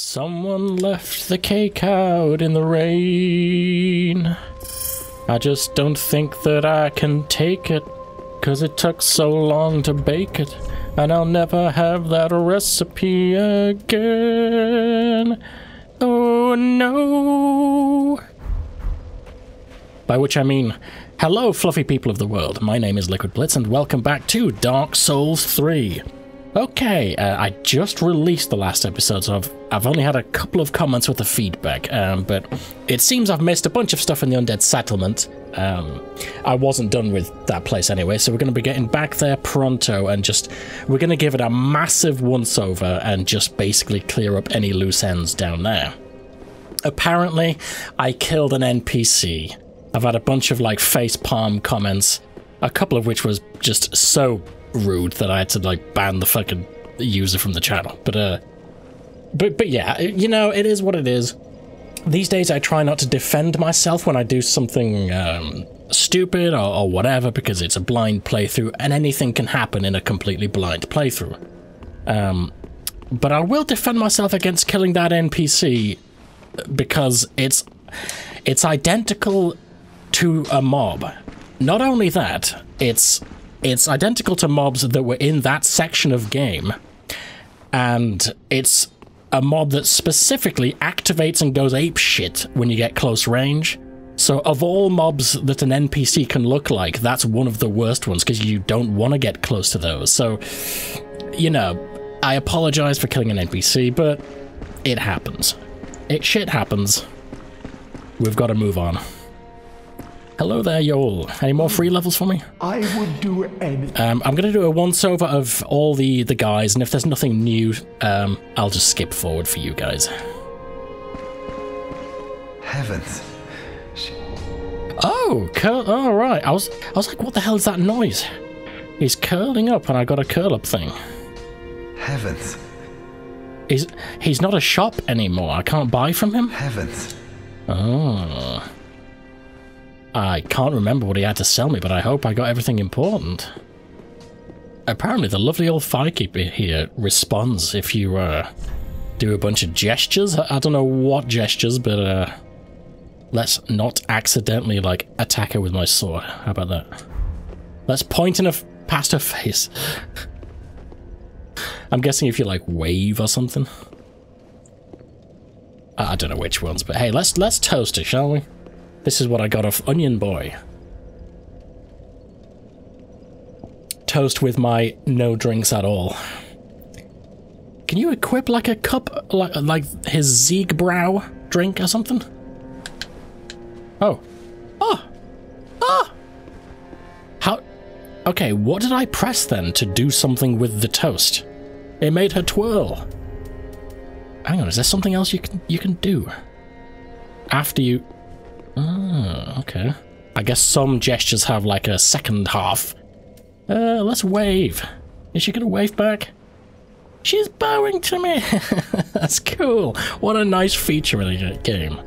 Someone left the cake out in the rain. I just don't think that I can take it, cause it took so long to bake it, and I'll never have that recipe again. Oh no. By which I mean, hello, fluffy people of the world. My name is Liquid Blitz, and welcome back to Dark Souls 3. Okay, uh, I just released the last episode, so I've, I've only had a couple of comments with the feedback, um, but it seems I've missed a bunch of stuff in the Undead Settlement. Um, I wasn't done with that place anyway, so we're going to be getting back there pronto and just, we're going to give it a massive once over and just basically clear up any loose ends down there. Apparently, I killed an NPC. I've had a bunch of like face palm comments, a couple of which was just so rude that I had to like ban the fucking user from the channel. But uh, but but yeah, you know, it is what it is. These days, I try not to defend myself when I do something um, stupid or, or whatever because it's a blind playthrough, and anything can happen in a completely blind playthrough. Um, but I will defend myself against killing that NPC because it's it's identical to a mob. Not only that, it's it's identical to mobs that were in that section of game, and it's a mob that specifically activates and goes ape shit when you get close range. So, of all mobs that an NPC can look like, that's one of the worst ones because you don't want to get close to those. So, you know, I apologize for killing an NPC, but it happens. It shit happens. We've got to move on. Hello there, y'all. Any more free levels for me? I would do anything. Um, I'm going to do a once over of all the, the guys, and if there's nothing new, um, I'll just skip forward for you guys. Heavens. She, Oh, curl. Oh, right. I was, I was like, what the hell is that noise? He's curling up, and I got a curl up thing. heavens. He's, he's not a shop anymore. I can't buy from him. Heavens. Oh. I can't remember what he had to sell me, but I hope I got everything important. Apparently, the lovely old firekeeper here responds if you uh, do a bunch of gestures. I, don't know what gestures, but uh, let's not accidentally like attack her with my sword. How about that? Let's point in a f- past her face. I'm guessing if you like wave or something. I I don't know which ones, but hey, let's let's toast her, shall we? This is what I got off Onion Boy. Toast with my no drinks at all. Can you equip like a cup, like like his Siegbräu drink or something? Oh, oh, oh. How? Okay, what did I press then to do something with the toast? It made her twirl. Hang on, is there something else you can you can do after you? Oh, okay. I guess some gestures have like a second half. Uh, let's wave. Is she gonna wave back? She's bowing to me. That's cool. What a nice feature in a game.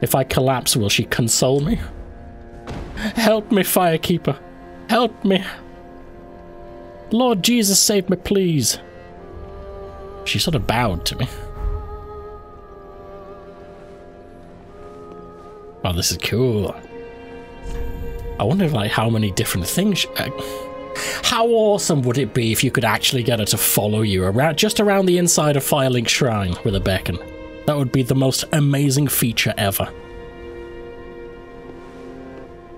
If I collapse, will she console me? Help me, Firekeeper. Help me. Lord Jesus, save me, please. She sort of bowed to me. Oh, this is cool. I wonder, like, how many different things. Uh, how awesome would it be if you could actually get her to follow you around, just around the inside of Firelink Shrine with a beacon? That would be the most amazing feature ever.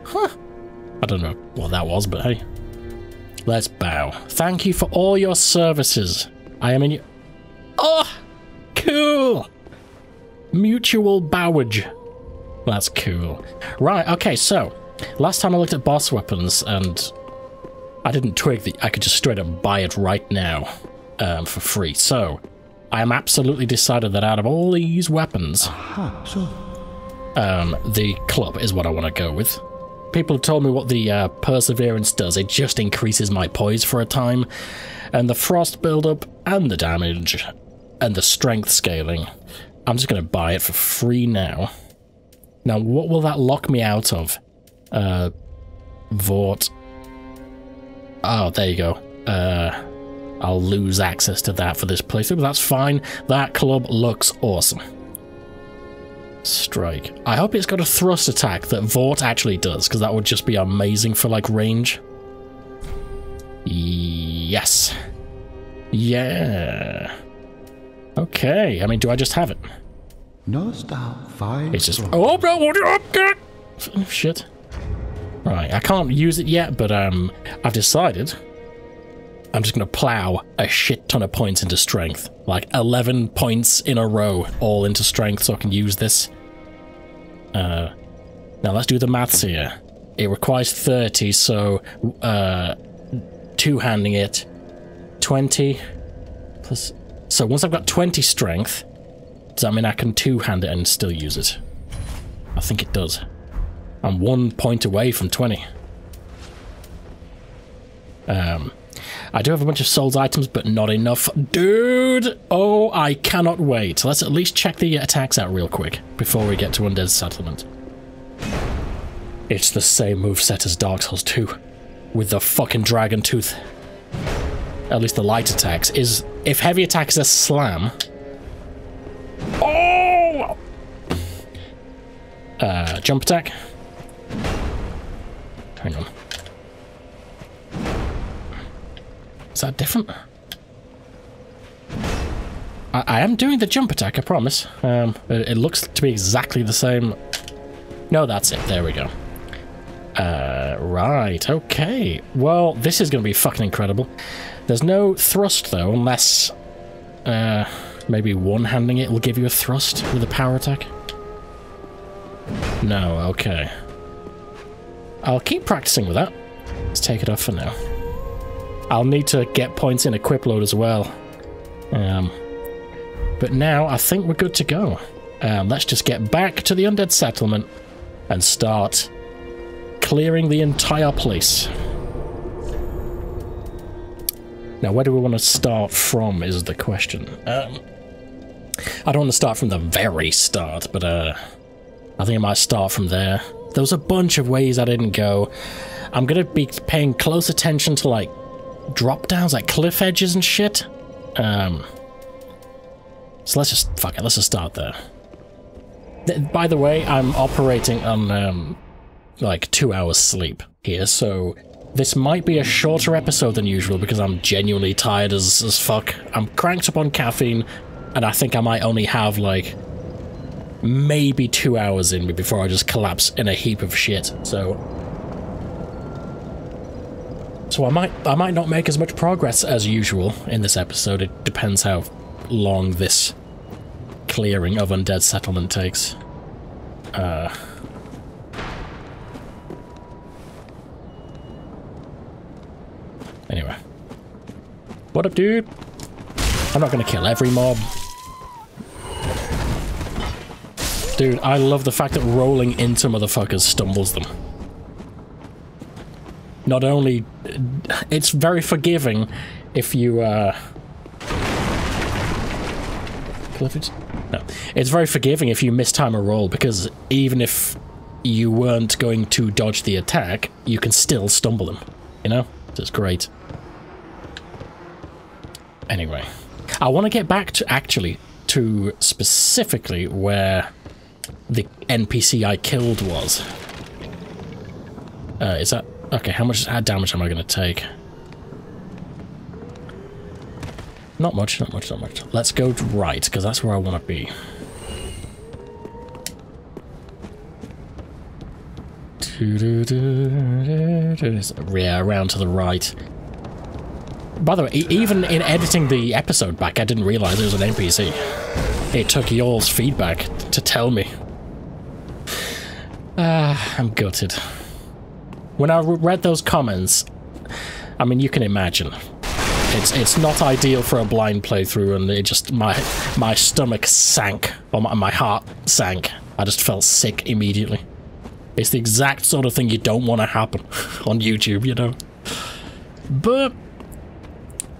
Huh. I don't know what that was, but hey. Let's bow. Thank you for all your services. I am in your. Oh! Cool! Mutual bowage. That's cool. Right, okay, so. Last time I looked at boss weapons and I didn't twig that I could just straight up buy it right now um, for free. So, I am absolutely decided that out of all these weapons, so um, the club is what I want to go with. People have told me what the uh, perseverance does. It just increases my poise for a time, and the frost buildup, and the damage, and the strength scaling. I'm just going to buy it for free now. Now, what will that lock me out of? Uh, Vordt. Oh, there you go. Uh, I'll lose access to that for this playthrough, but that's fine. That club looks awesome. Strike. I hope it's got a thrust attack that Vordt actually does, because that would just be amazing for, like, range. Yes. Yeah. Okay, I mean, do I just have it? Knowest thou five It's just... Oh, no, what oh, God. Shit. Right, I can't use it yet, but um, I've decided I'm just going to plow a shit ton of points into strength. Like 11 points in a row, all into strength, so I can use this. Uh, now let's do the maths here. It requires 30, so uh, two-handing it. 20 plus... So once I've got 20 strength, that mean I can two-hand it and still use it? I think it does. I'm one point away from 20. Um, I do have a bunch of souls items, but not enough. Dude! Oh, I cannot wait. Let's at least check the attacks out real quick before we get to Undead Settlement. It's the same moveset as Dark Souls 2, with the fucking Dragon Tooth. At least the light attacks. Is If heavy attack is a slam... Oh! Uh, jump attack. Hang on. Is that different? I, I am doing the jump attack, I promise. Um, it, it looks to be exactly the same. No, that's it. There we go. Uh, right. Okay. Well, this is going to be fucking incredible. There's no thrust, though, unless... Uh, maybe one-handing it will give you a thrust with a power attack? No, okay. I'll keep practicing with that. Let's take it off for now. I'll need to get points in equip load as well. Um, but now I think we're good to go. Um, let's just get back to the undead settlement and start clearing the entire place. Now, where do we want to start from is the question. Um, I don't want to start from the very start, but uh, I think I might start from there. There was a bunch of ways I didn't go. I'm going to be paying close attention to, like, drop downs, like cliff edges and shit. Um, so let's just, fuck it, let's just start there. Th by the way, I'm operating on, um, like, two hours sleep here, so this might be a shorter episode than usual because I'm genuinely tired as, as fuck. I'm cranked up on caffeine, and I think I might only have, like, maybe two hours in me before I just collapse in a heap of shit, so... So I might I might not make as much progress as usual in this episode. It depends how long this clearing of undead settlement takes. Uh Anyway. What up, dude? I'm not gonna kill every mob. Dude, I love the fact that rolling into motherfuckers stumbles them. Not only... It's very forgiving if you, uh... Clifford? No. It's very forgiving if you mistime a roll, because even if you weren't going to dodge the attack, you can still stumble them. You know? It's great. Anyway. I want to get back to, actually, to specifically where the NPC I killed was. Uh, is that... Okay, how much how damage am I going to take? Not much, not much, not much. Let's go right, because that's where I want to be. Yeah, around to the right. By the way, even in editing the episode back, I didn't realize it was an NPC. It took y'all's feedback to tell me. Ah, I'm gutted. When I read those comments, I mean, you can imagine. It's it's not ideal for a blind playthrough, and it just my my stomach sank, or my, my heart sank. I just felt sick immediately. It's the exact sort of thing you don't want to happen on YouTube, you know. But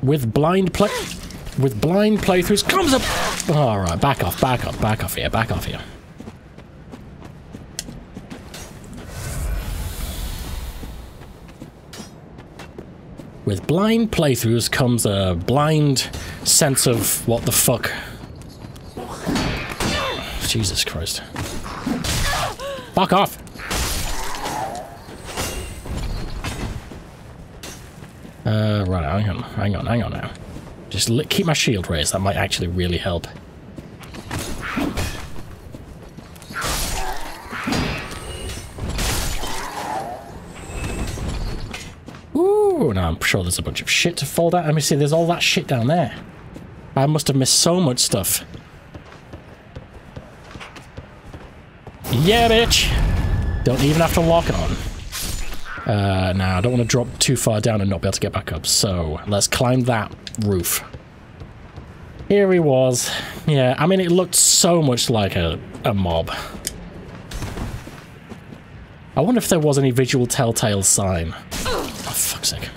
with blind play, with blind playthroughs comes a. All right, back off, back off, back off here, back off here. With blind playthroughs comes a blind sense of what the fuck. Jesus Christ. Fuck off! Uh, right, hang on, hang on, hang on now. Just keep my shield raised, that might actually really help. Sure there's a bunch of shit to fall down. Let me see, there's all that shit down there. I must have missed so much stuff. Yeah, bitch! Don't even have to lock on. Uh, now, I don't want to drop too far down and not be able to get back up, so let's climb that roof. Here he was. Yeah, I mean, it looked so much like a, a mob. I wonder if there was any visual telltale sign. Oh, fuck's sake.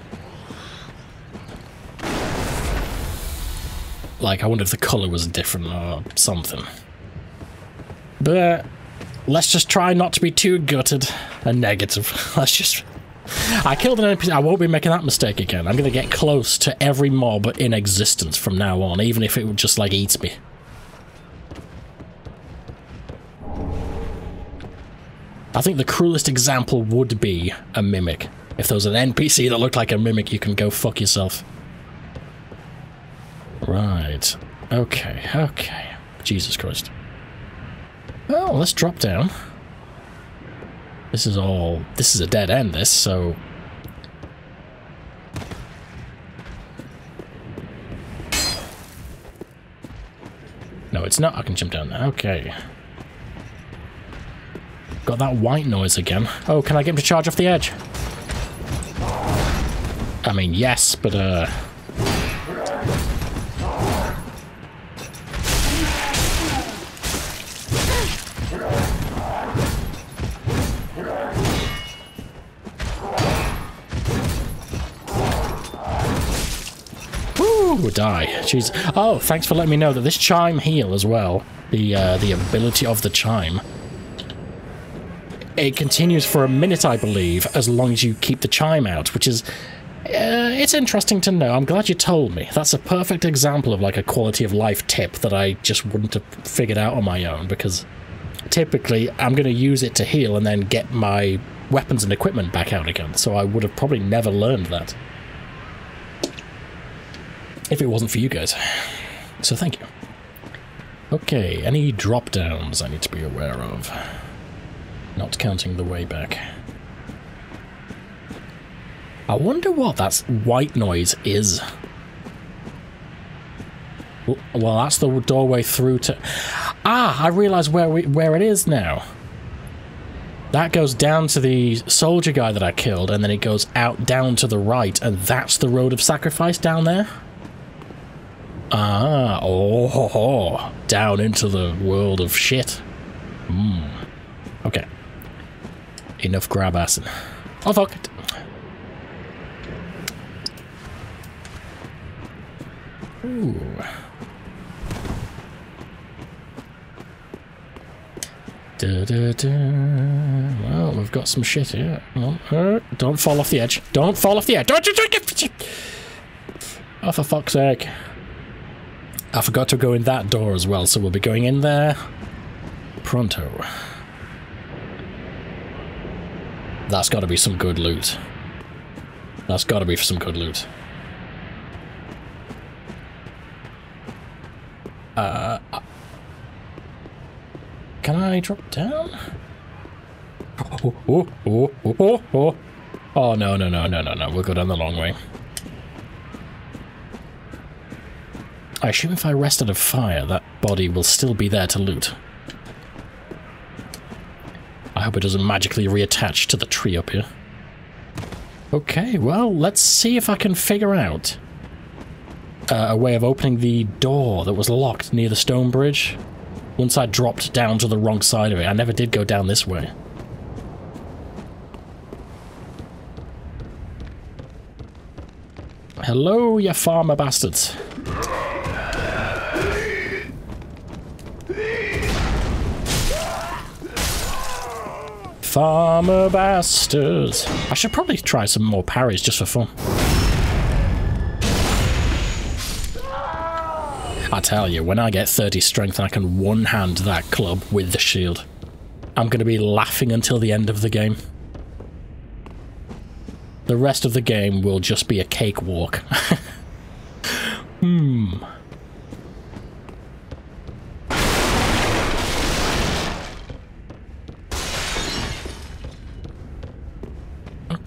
Like, I wonder if the colour was different or something. But uh, let's just try not to be too gutted and negative. Let's just I killed an NPC. I won't be making that mistake again. I'm going to get close to every mob in existence from now on, even if it would just, like, eat me. I think the cruelest example would be a mimic. If there was an NPC that looked like a mimic, you can go fuck yourself. Right. Okay, okay. Jesus Christ. Oh, let's drop down. This is all... This is a dead end, this, so... No, it's not. I can jump down there. Okay. Got that white noise again. Oh, can I get him to charge off the edge? I mean, yes, but, uh... Ooh, die. Jeez. Oh, thanks for letting me know that this chime heal as well. The uh, the ability of the chime. It continues for a minute, I believe, as long as you keep the chime out, which is... Uh, it's interesting to know. I'm glad you told me. That's a perfect example of like a quality of life tip that I just wouldn't have figured out on my own because typically I'm going to use it to heal and then get my weapons and equipment back out again. So I would have probably never learned that if it wasn't for you guys. So thank you. Okay, any drop downs I need to be aware of? Not counting the way back. I wonder what that white noise is. Well, that's the doorway through to... Ah, I realise where we, where it is now. That goes down to the soldier guy that I killed, and then it goes out down to the right, and that's the road of sacrifice down there? Ah, oh, ho, ho. down into the world of shit. Hmm. Okay. Enough grab assing. Oh, fuck it. Ooh. Da, da, da. Well, we've got some shit here. Oh, don't fall off the edge. Don't fall off the edge. Don't, don't, don't. Oh, for fuck's sake. I forgot to go in that door as well, so we'll be going in there pronto. That's got to be some good loot. That's got to be some good loot. Uh, can I drop down? Oh, oh, oh, oh, oh, oh. Oh, no, no, no, no, no, no. We'll go down the long way. I assume if I rest out of fire, that body will still be there to loot. I hope it doesn't magically reattach to the tree up here. Okay, well, let's see if I can figure out uh, a way of opening the door that was locked near the stone bridge. Once I dropped down to the wrong side of it, I never did go down this way. Hello, you farmer bastards. farmer bastards. I should probably try some more parries just for fun. I tell you, when I get 30 strength and I can one-hand that club with the shield, I'm going to be laughing until the end of the game. The rest of the game will just be a cakewalk. hmm.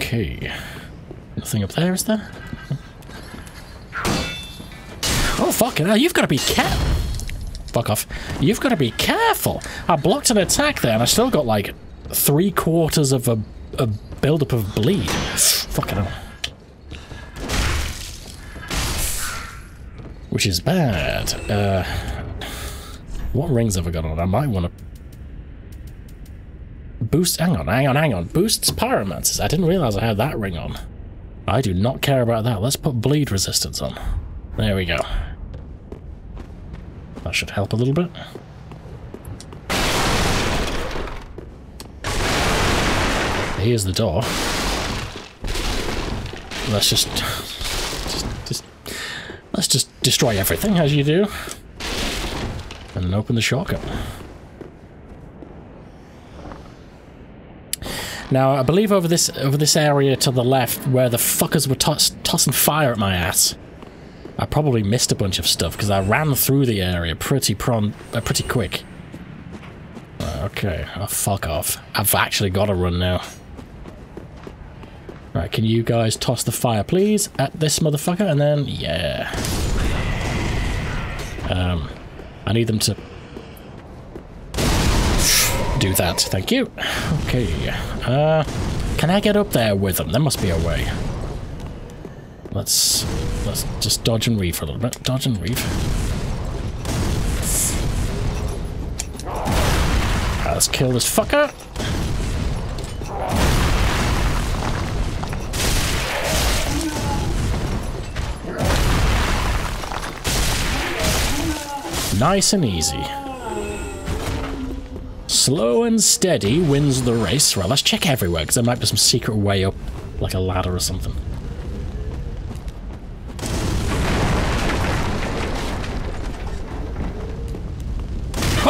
Okay. Nothing up there, is there? Oh, fucking hell, you've got to be careful. Fuck off. You've got to be careful. I blocked an attack there and I still got like three quarters of a, a buildup of bleed. Fucking hell. Which is bad. Uh, what rings have I got on? I might want to... Boost... Hang on, hang on, hang on. Boosts pyromancers. I didn't realize I had that ring on. I do not care about that. Let's put bleed resistance on. There we go. That should help a little bit. Here's the door. Let's just, just, just let's just destroy everything as you do, and open the shortcut. Now, I believe over this over this area to the left, where the fuckers were toss tossing fire at my ass, I probably missed a bunch of stuff because I ran through the area pretty pron uh, pretty quick. Okay, oh, fuck off. I've actually got to run now. Right, can you guys toss the fire, please, at this motherfucker, and then, yeah. Um, I need them to do that, thank you. Okay, uh, can I get up there with them? There must be a way. Let's let's just dodge and weave for a little bit. Dodge and weave. let's kill this fucker. Nice and easy. Slow and steady wins the race. Right, let's check everywhere, because there might be some secret way up, like a ladder or something.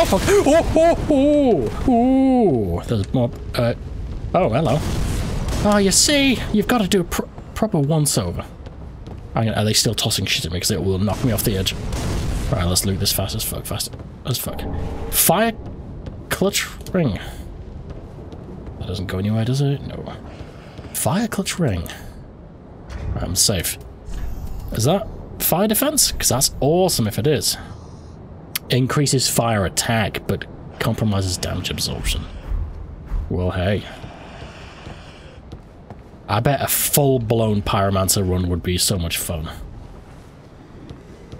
Oh, fuck. Oh, oh, oh, oh. There's more. Uh, oh, hello. Oh, you see? You've got to do a pr proper once-over. Are they still tossing shit at me because it will knock me off the edge? Right, let's loot this fast as fuck, fast as fuck. Fire clutch ring. That doesn't go anywhere, does it? No. Fire clutch ring. I'm safe. Is that fire defense? Because that's awesome if it is. Increases fire attack, but compromises damage absorption. Well, hey. I bet a full-blown Pyromancer run would be so much fun.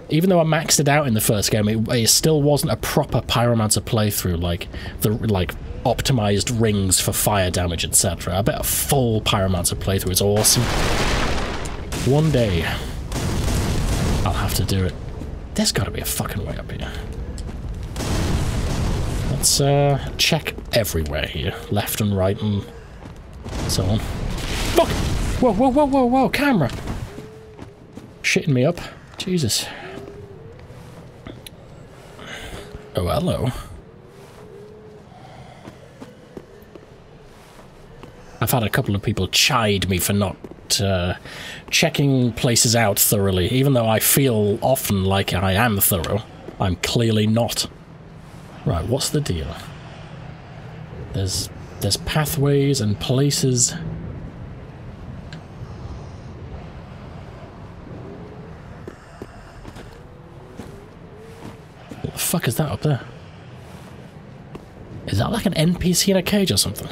Even though I maxed it out in the first game, it, it still wasn't a proper Pyromancer playthrough, like the like optimized rings for fire damage, etc. I bet a full Pyromancer playthrough is awesome. One day, I'll have to do it. There's got to be a fucking way up here. Let's uh, check everywhere here, left and right and so on. Look! Whoa, whoa, whoa, whoa, whoa, camera! Shitting me up. Jesus. Oh, hello. I've had a couple of people chide me for not uh, checking places out thoroughly, even though I feel often like I am thorough. I'm clearly not. Right, what's the deal? There's there's pathways and places. The fuck is that up there? Is that like an NPC in a cage or something?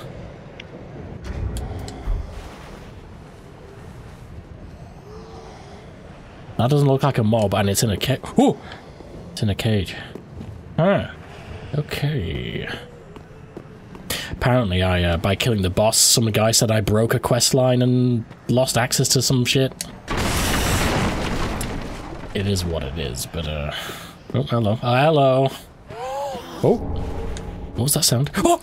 That doesn't look like a mob and it's in a cage. Oh! It's in a cage. Huh. Okay. Apparently, I uh, by killing the boss, some guy said I broke a quest line and lost access to some shit. It is what it is, but uh... Oh, hello. Oh, hello. Oh! What was that sound? Oh!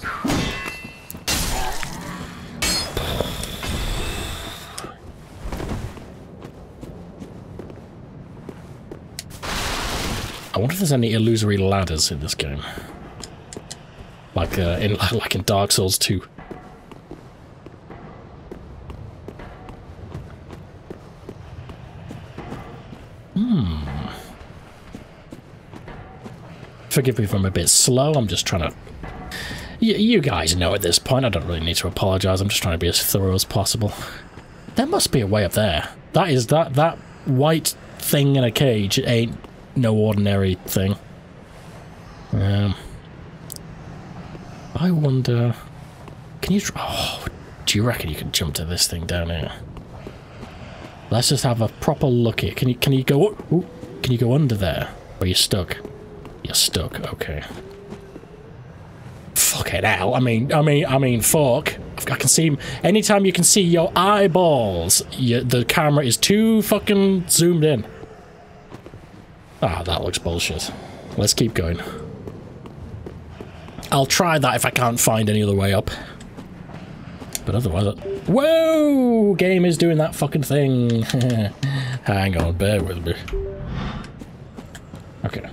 I wonder if there's any illusory ladders in this game. Like uh, in like in Dark Souls 2. Forgive me if I'm a bit slow, I'm just trying to... Y you guys know at this point, I don't really need to apologise, I'm just trying to be as thorough as possible. There must be a way up there. That is, that, that white thing in a cage ain't no ordinary thing. Um, I wonder... Can you... Oh, do you reckon you can jump to this thing down here? Let's just have a proper look here. Can you can you go... Ooh, can you go under there? Or you're stuck? You're stuck, okay. Fuck it out. I mean, I mean, I mean, fuck. I can see... Anytime you can see your eyeballs, you, the camera is too fucking zoomed in. Ah, that looks bullshit. Let's keep going. I'll try that if I can't find any other way up. But otherwise... Whoa! Game is doing that fucking thing. Hang on, bear with me. Okay.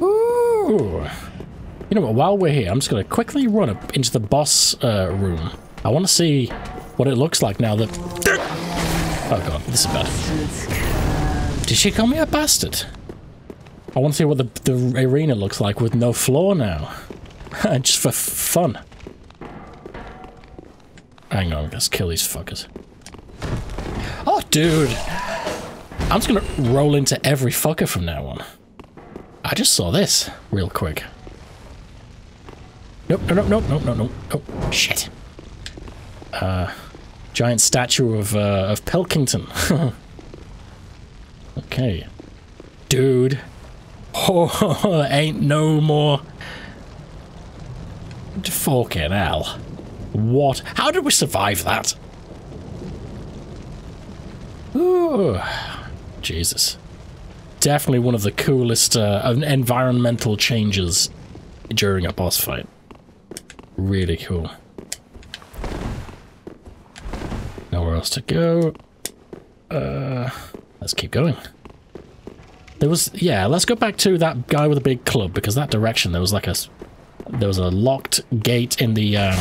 Ooh. You know what, while we're here, I'm just going to quickly run up into the boss uh, room. I want to see what it looks like now that... Oh god, this is bad. Did she call me a bastard? I want to see what the, the arena looks like with no floor now. just for fun. Hang on, let's kill these fuckers. Oh, dude! I'm just gonna roll into every fucker from now on. I just saw this real quick. Nope, nope, nope, nope, nope, nope, nope. Shit. Uh, giant statue of, uh, of Pilkington. okay. Dude. Oh, ain't no more Fucking hell. What? How did we survive that? Ooh. Jesus. Definitely one of the coolest uh, environmental changes during a boss fight. Really cool. Nowhere else to go. Uh, let's keep going. There was, yeah, let's go back to that guy with a big club, because that direction, there was like a there was a locked gate in the um,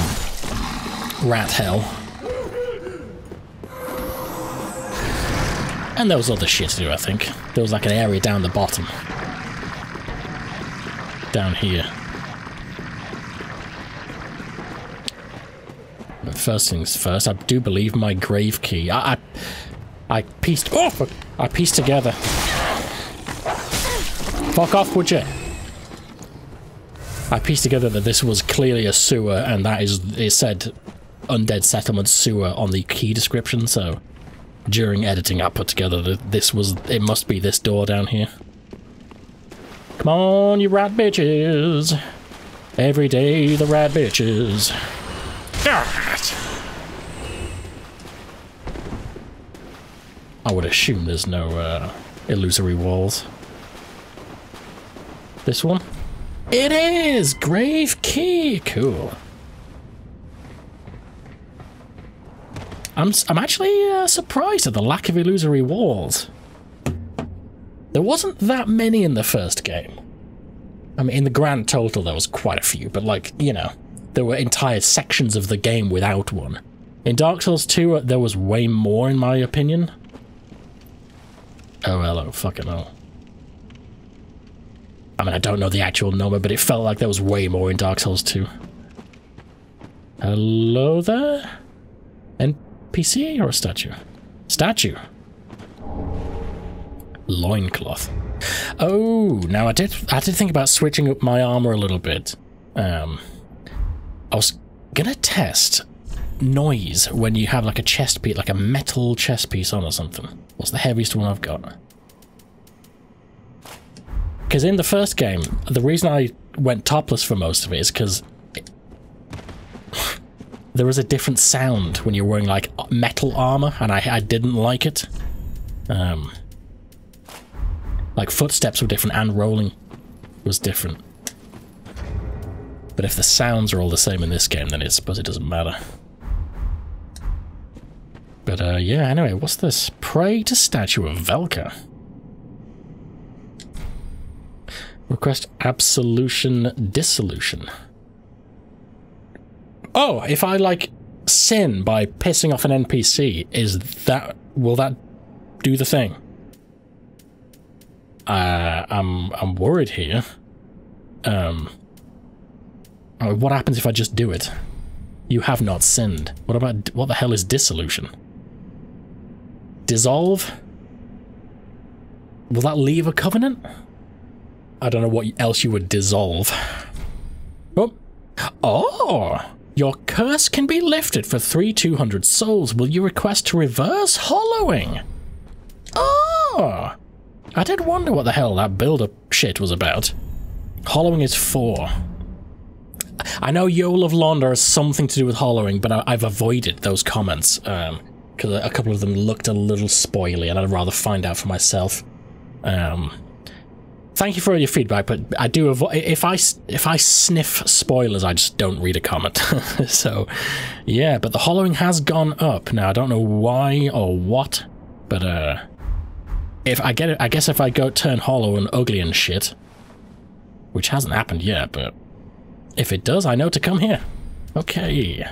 rat hell. And there was other shit to do, I think. There was like an area down the bottom. Down here. But first things first, I do believe my grave key. I, I, I pieced. Oh, I pieced together. Fuck off, would you? I pieced together that this was clearly a sewer, and that is, it said Undead Settlement Sewer on the key description, so during editing I put together that this was, it must be this door down here. Come on, you rat bitches. Every day the rat bitches. I would assume there's no uh, illusory walls. This one? It is! Grave key! Cool. I'm, I'm actually uh, surprised at the lack of illusory walls. There wasn't that many in the first game. I mean, in the grand total, there was quite a few, but like, you know, there were entire sections of the game without one. In Dark Souls 2, uh, there was way more, in my opinion. Oh, hello, fucking hell. I mean, I don't know the actual number, but it felt like there was way more in Dark Souls 2. Hello there? NPC or a statue? Statue. Loincloth. Oh, now I did I did think about switching up my armor a little bit. Um, I was gonna test noise when you have like a chest piece, like a metal chest piece on or something. What's the heaviest one I've got? Because in the first game, the reason I went topless for most of it is because there was a different sound when you're wearing like metal armor, and I, I didn't like it. Um, like footsteps were different and rolling was different. But if the sounds are all the same in this game, then I suppose it doesn't matter. But uh, yeah, anyway, what's this? Pray to statue of Velka. Request absolution dissolution. Oh, if I like sin by pissing off an NPC, is that will that do the thing? Uh, I'm I'm worried here. Um, oh, what happens if I just do it? You have not sinned. What about what the hell is dissolution? Dissolve? Will that leave a covenant? I don't know what else you would dissolve. Oh. Oh! Your curse can be lifted for three 200 souls. Will you request to reverse hollowing? Oh! I did wonder what the hell that build-up shit was about. Hollowing is four. I know Yoel of Londor has something to do with hollowing, but I, have avoided those comments because um, a couple of them looked a little spoily, and I'd rather find out for myself. Um, thank you for all your feedback, but I do avoid if I if I sniff spoilers, I just don't read a comment. so, yeah, but the hollowing has gone up now. I don't know why or what, but uh, if I get it, I guess if I go turn hollow and ugly and shit, which hasn't happened yet, but if it does, I know to come here. Okay.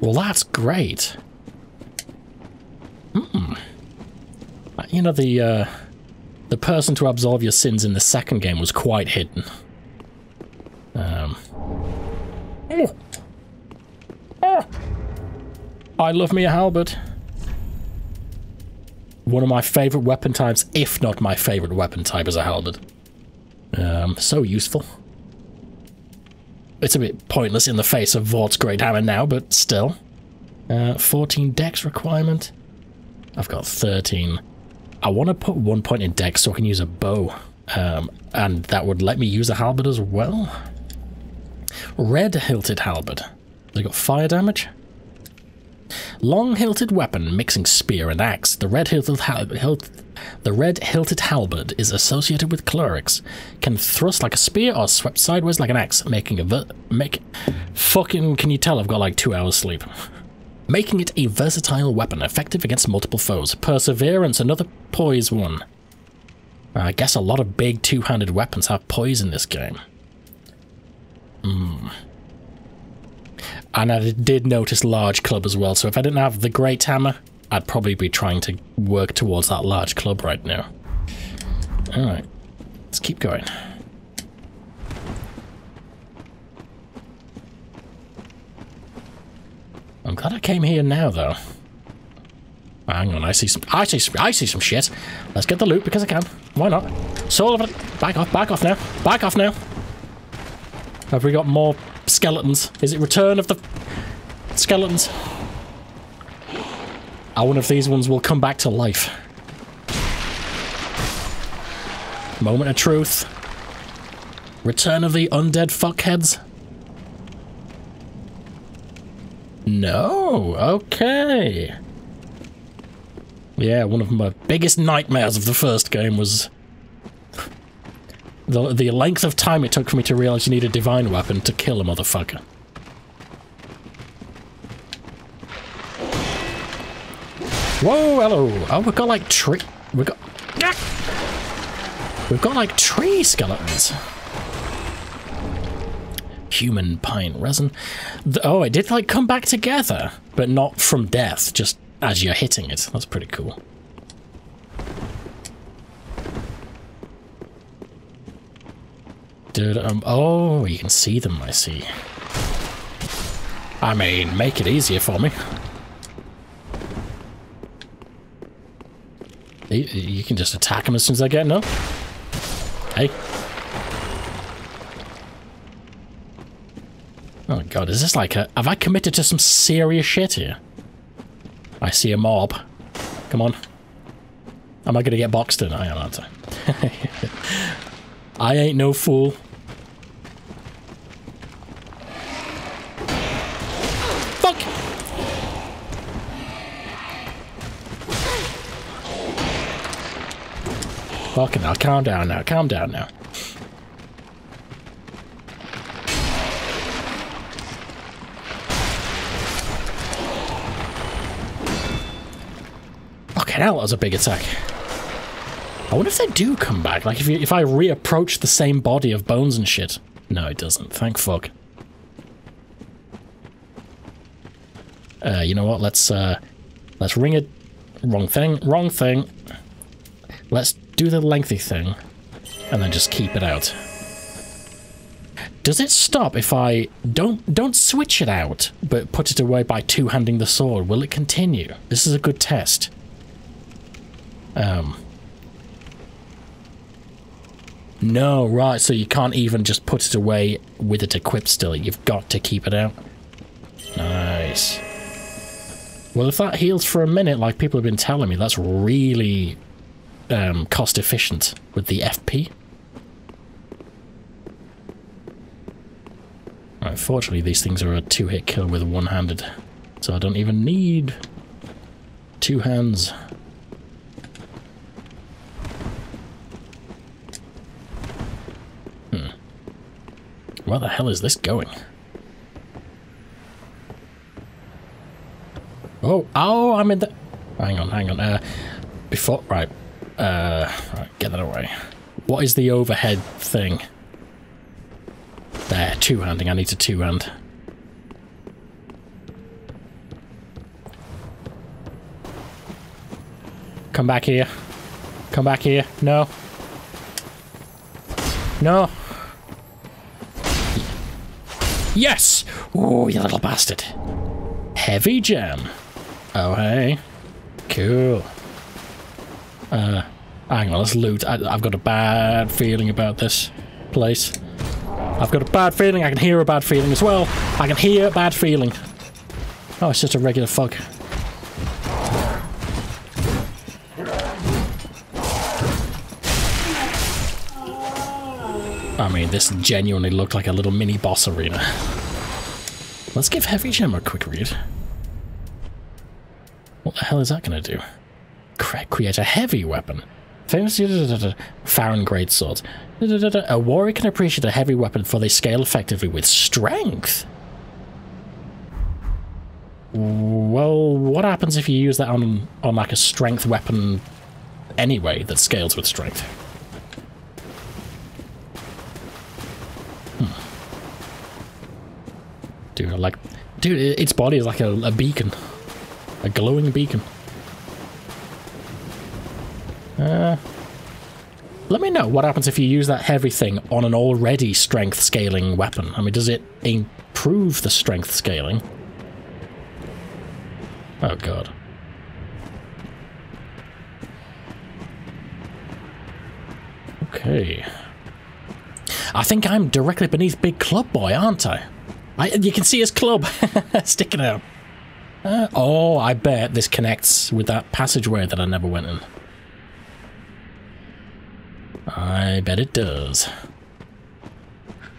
Well, that's great. Hmm. You know, the, uh, the person to absolve your sins in the second game was quite hidden. Um. I love me a halberd. One of my favourite weapon types, if not my favourite weapon type, is a halberd. Um, so useful. It's a bit pointless in the face of Vordt's Great Hammer now, but still. Uh, 14 dex requirement. I've got 13. I want to put one point in dex so I can use a bow. Um, and that would let me use a halberd as well. Red hilted halberd. They got fire damage. Long-hilted weapon mixing spear and axe. The red-hilted hilt the red-hilted halberd is associated with clerics. Can thrust like a spear or swept sideways like an axe, making a make fucking can you tell I've got like 2 hours sleep. Making it a versatile weapon effective against multiple foes. Perseverance another poise one. I guess a lot of big two-handed weapons have poise in this game. Hmm. And I did notice large club as well, so if I didn't have the great hammer, I'd probably be trying to work towards that large club right now. Alright, let's keep going. I'm glad I came here now, though. Hang on, I see some. I see. I see some shit. Let's get the loot because I can. Why not? Soul of it. Back off. Back off now. Back off now. Have we got more skeletons? Is it return of the skeletons? Ah, I wonder if these ones will come back to life. Moment of truth. Return of the undead fuckheads? No, okay. Yeah, one of my biggest nightmares of the first game was the, the length of time it took for me to realize you need a divine weapon to kill a motherfucker. Whoa, hello. Oh, we've got like tree... We've got... We've got like tree skeletons. Human pine resin. Oh, it did like come back together, but not from death, just as you're hitting it. That's pretty cool. Dude, um, oh, you can see them, I see. I mean, make it easier for me. You can just attack them as soon as I get no. Hey. Oh god, is this like a... Have I committed to some serious shit here? I see a mob. Come on. Am I gonna get boxed in? I am, aren't I? I ain't no fool. Fuck! Fucking now, calm down now, calm down now. That was a big attack. I wonder if they do come back. Like if you, if I reapproach the same body of bones and shit. No, it doesn't. Thank fuck. Uh, you know what? Let's uh, let's ring it. Wrong thing. Wrong thing. Let's do the lengthy thing, and then just keep it out. Does it stop if I don't don't switch it out, but put it away by two-handing the sword? Will it continue? This is a good test. Um. No, right, so you can't even just put it away with it equipped still. You've got to keep it out. Nice. Well, if that heals for a minute, like people have been telling me, that's really um, cost efficient with the FP. Unfortunately, these things are a two-hit kill with one-handed, so I don't even need two hands. Where the hell is this going? Oh, oh, I'm in the... Hang on, hang on. Uh, before... Right. Uh, right, get that away. What is the overhead thing? There, two-handing. I need to two-hand. Come back here. Come back here. No. No. Yes! Oh, you little bastard. Heavy gem. Oh, hey. Cool. Uh, hang on, let's loot. I, I've got a bad feeling about this place. I've got a bad feeling. I can hear a bad feeling as well. I can hear a bad feeling. Oh, it's just a regular fog. I mean, this genuinely looked like a little mini boss arena. Let's give Heavy Gem a quick read. What the hell is that going to do? create a heavy weapon. Famous Farron Great Swords. A warrior can appreciate a heavy weapon for they scale effectively with strength. Well, what happens if you use that on, on like a strength weapon anyway that scales with strength? Dude, like, dude, its body is like a, a beacon. A glowing beacon. Uh, let me know what happens if you use that heavy thing on an already strength scaling weapon. I mean, does it improve the strength scaling? Oh god. Okay. I think I'm directly beneath Big Club Boy, aren't I? I you can see his club sticking out. Uh, oh, I bet this connects with that passageway that I never went in. I bet it does.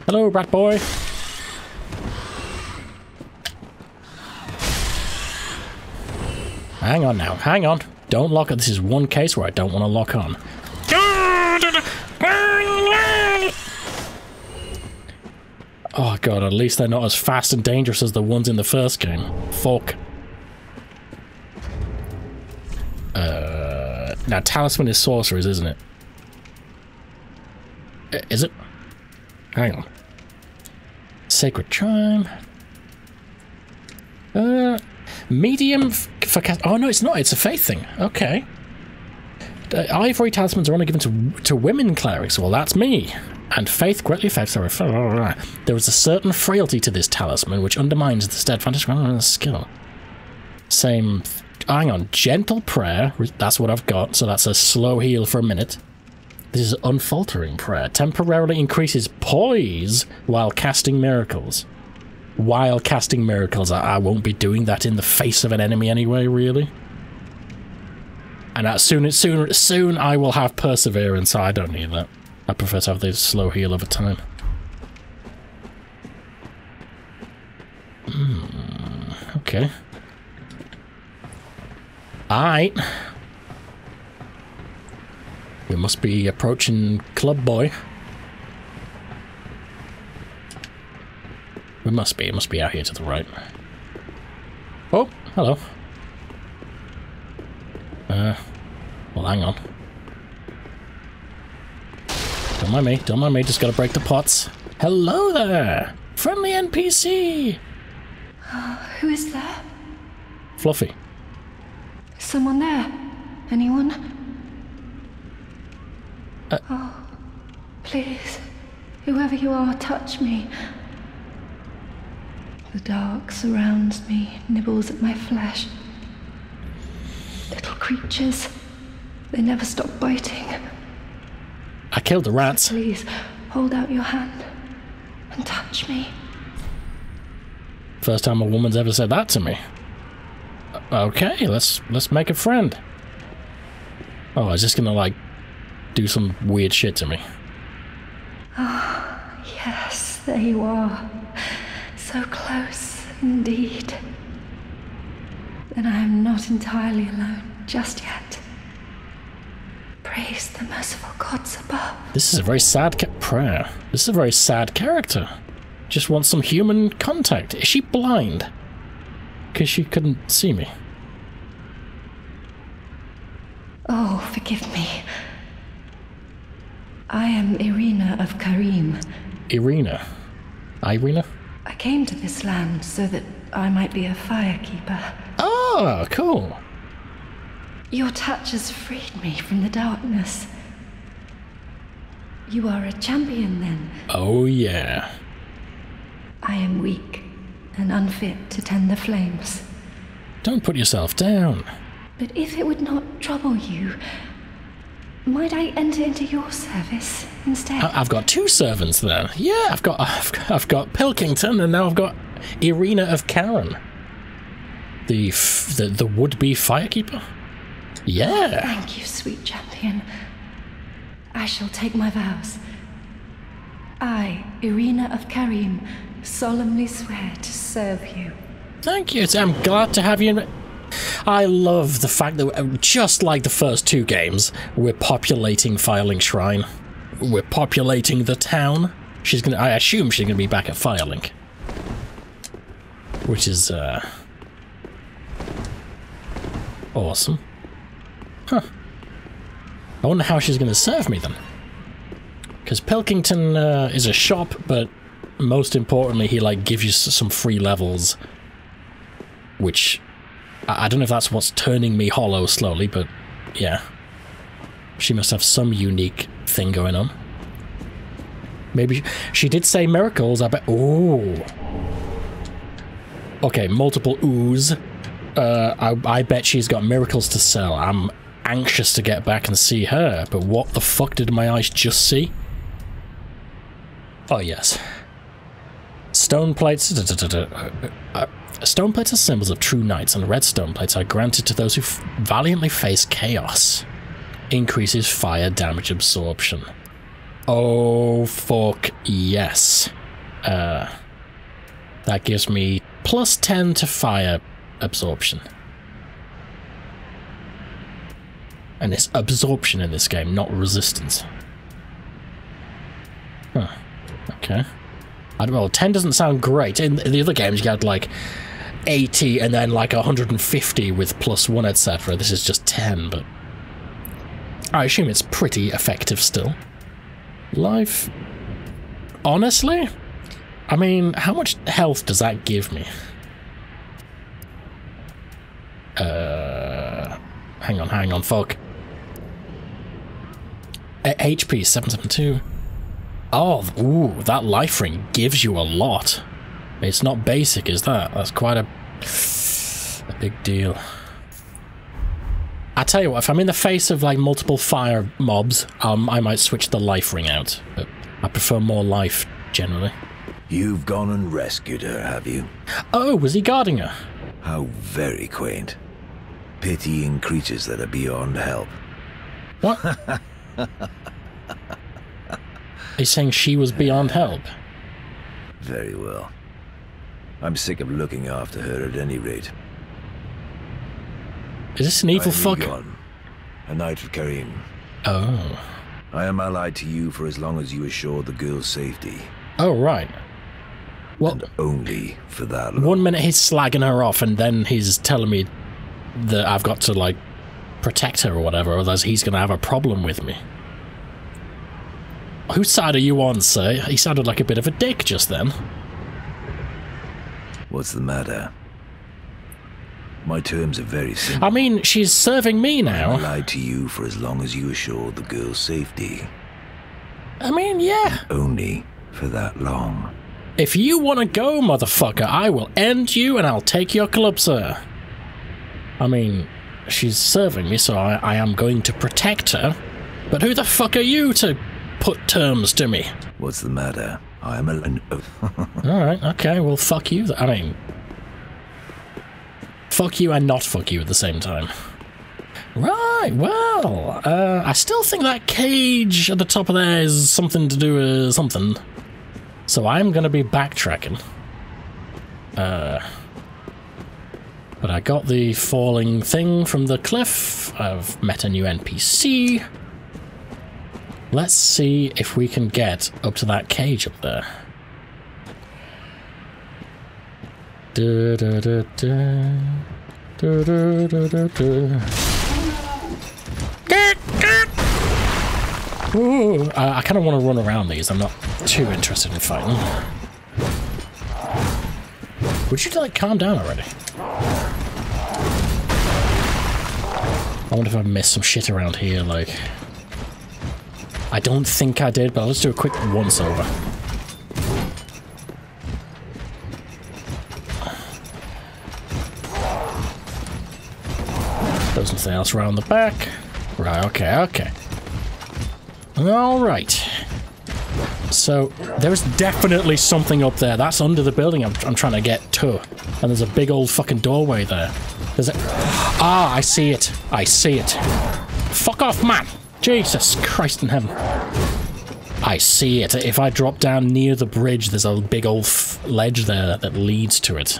Hello, brat boy. Hang on now, hang on. Don't lock it. This is one case where I don't want to lock on. Oh god, at least they're not as fast and dangerous as the ones in the first game. Fuck. Uh, now, Talisman is sorcerers, isn't it? Is it? Hang on. Sacred Chime. Uh, medium for. Oh no, it's not. It's a faith thing. Okay. Uh, ivory talismans are only given to to women clerics. Well, that's me. And faith greatly affects our. There is a certain frailty to this talisman which undermines the steadfast skill. Same. Hang on. Gentle prayer. That's what I've got. So that's a slow heal for a minute. This is unfaltering prayer. Temporarily increases poise while casting miracles. While casting miracles. I, I won't be doing that in the face of an enemy anyway, really. And as soon as soon soon I will have perseverance, so I don't need that. I prefer to have the slow heal over time. Hmm, okay. Alright. We must be approaching Club Boy. We must be. It must be out here to the right. Oh, hello. Uh, well, hang on. Mind me. Don't mind me. Just gotta break the pots. Hello there! Friendly NPC! Who is there? Fluffy. Someone there? Anyone? Uh. oh, please. Whoever you are, touch me. The dark surrounds me, nibbles at my flesh. Little creatures. They never stop biting. I killed the rats. Please, hold out your hand and touch me. First time a woman's ever said that to me. Okay, let's let's make a friend. Oh, is this gonna like do some weird shit to me? Ah yes, there you are. So close indeed. Then I am not entirely alone just yet. Praise the merciful gods above. This is a very sad ca- prayer. This is a very sad character. Just wants some human contact. Is she blind? Because she couldn't see me. Oh, forgive me. I am Irina of Carim. Irina. Irina? I came to this land so that I might be a firekeeper. Oh, cool. Your touch has freed me from the darkness. You are a champion then. Oh, yeah. I am weak and unfit to tend the flames. Don't put yourself down. But if it would not trouble you, might I enter into your service instead? I- I've got two servants then. Yeah, I've got, I've got I've got Pilkington and now I've got Irina of Karen. The f- the, the would-be firekeeper. Yeah. Thank you, sweet champion. I shall take my vows. I, Irina of Carim, solemnly swear to serve you. Thank you. I'm glad to have you. In... I love the fact that, uh, just like the first two games, we're populating Firelink Shrine. We're populating the town. She's gonna. I assume she's gonna be back at Firelink, which is uh, awesome. Huh. I wonder how she's gonna serve me then. Because Pilkington uh, is a shop, but most importantly, he like gives you some free levels which I I don't know if that's what's turning me hollow slowly, but yeah. She must have some unique thing going on. Maybe she did say miracles, I bet. Ooh. Okay, multiple oohs. Uh, I, I bet she's got miracles to sell. I'm anxious to get back and see her, but what the fuck did my eyes just see? Oh, yes. Stone plates. Uh, stone plates are symbols of true knights, and red stone plates are granted to those who valiantly face chaos. Increases fire damage absorption. Oh, fuck yes. Uh, that gives me plus 10 to fire absorption. And it's absorption in this game, not resistance. Huh. Okay. I don't know, 10 doesn't sound great. In the other games, you had like 80 and then like 150 with plus 1, etc. This is just 10, but I assume it's pretty effective still. Life. Honestly? I mean, how much health does that give me? Uh. Hang on, hang on, fuck. HP 772. Oh, ooh, that life ring gives you a lot. It's not basic, is that? That's quite a, a big deal. I tell you what, if I'm in the face of like multiple fire mobs, um, I might switch the life ring out. But I prefer more life generally. You've gone and rescued her, have you? Oh, was he guarding her? How very quaint. Pitying creatures that are beyond help. What? He's saying she was beyond help. Very well. I'm sick of looking after her at any rate. Is this an evil fuck? Eygon, a knight of Carim. Oh. I am allied to you for as long as you assure the girl's safety. Oh, right. Well, And only for that long. one minute he's slagging her off, and then he's telling me that I've got to, like, protect her or whatever, otherwise he's going to have a problem with me. Whose side are you on, sir? He sounded like a bit of a dick just then. What's the matter? My terms are very simple. I mean, she's serving me now. I lied to you for as long as you assured the girl's safety. I mean, yeah. Only for that long. If you want to go, motherfucker, I will end you and I'll take your club, sir. I mean, she's serving me, so I, I am going to protect her. But who the fuck are you to put terms to me? What's the matter? I am a. An, Alright, okay, well, fuck you. I mean, fuck you and not fuck you at the same time. Right, well, uh, I still think that cage at the top of there is something to do with something. So I'm gonna be backtracking. Uh, but I got the falling thing from the cliff. I've met a new NPC. Let's see if we can get up to that cage up there. Da, da, da, da. Da, da, da, da, da. Ooh, I, I kind of want to run around these. I'm not too interested in fighting. Would you like calm down already? I wonder if I missed some shit around here. Like, I don't think I did, but let's do a quick once over. There's nothing else around the back. Right, okay, okay. Alright. So, there's definitely something up there. That's under the building I'm, I'm trying to get to. And there's a big old fucking doorway there. There's a... Ah, I see it. I see it. Fuck off, man! Jesus Christ in heaven. I see it. If I drop down near the bridge, there's a big old ledge there that leads to it.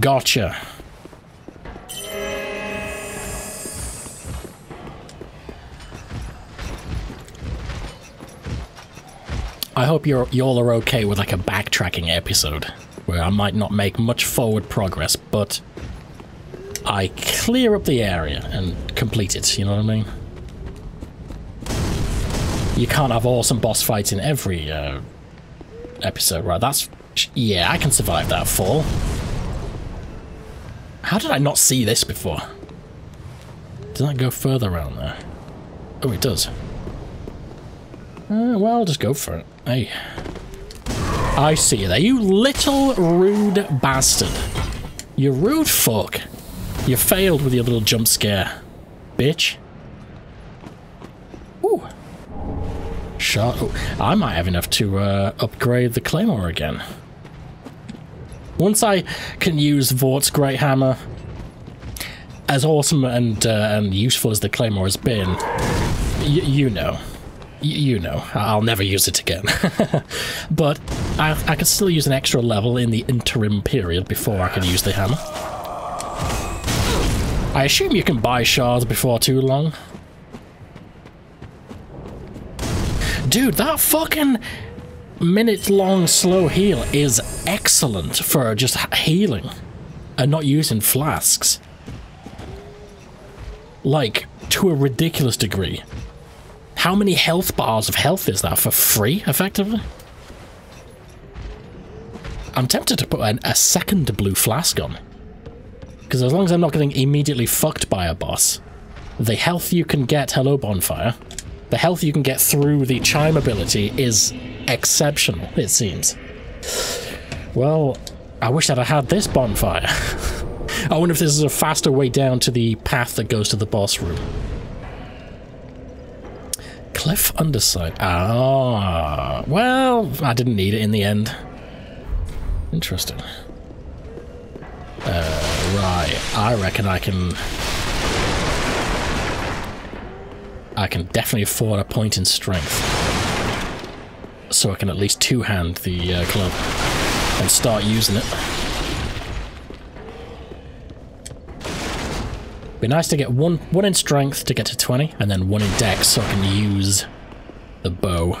Gotcha. I hope you're y'all are okay with like a backtracking episode where I might not make much forward progress, but I clear up the area and complete it, you know what I mean? You can't have awesome boss fights in every uh, episode, right? That's yeah, I can survive that fall. How did I not see this before? Doesn't that go further around there? Oh, it does. Uh, well, just go for it. Hey. I see you there, you little rude bastard. You rude fuck. You failed with your little jump scare, bitch. Ooh. Shot. Oh, I might have enough to uh, upgrade the claymore again. Once I can use Vordt's Great Hammer, as awesome and uh, and useful as the claymore has been, you know, Y- you know, I'll never use it again. but I, I could still use an extra level in the interim period before I can use the hammer. I assume you can buy shards before too long. Dude, that fucking minute long slow heal is excellent for just healing and not using flasks. Like, to a ridiculous degree. How many health bars of health is that for free, effectively? I'm tempted to put an, a second blue flask on. Because as long as I'm not getting immediately fucked by a boss, the health you can get, hello bonfire, the health you can get through the chime ability is exceptional, it seems. Well, I wish that I had this bonfire. I wonder if this is a faster way down to the path that goes to the boss room. Cliff underside. Ah, well, I didn't need it in the end. Interesting. Uh, right. I reckon I can. I can definitely afford a point in strength. So I can at least two hand the uh, club and start using it. Be nice to get one one in strength to get to 20, and then one in dex so I can use the bow.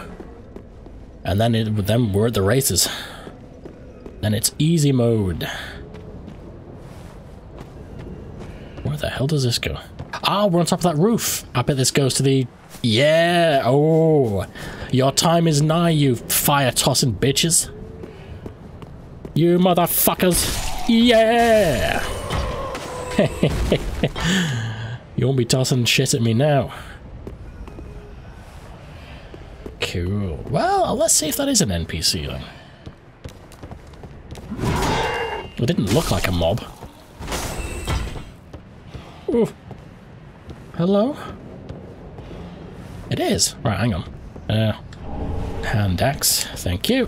And then it, then we're at the races. Then it's easy mode. Where the hell does this go? Ah, we're on top of that roof. I bet this goes to the... Yeah. Oh, your time is nigh, you fire tossing bitches. You motherfuckers. Yeah. you won't be tossing shit at me now. Cool. Well, let's see if that is an NPC then. It didn't look like a mob. Ooh. Hello? It is. Right, hang on. Uh, hand axe. Thank you.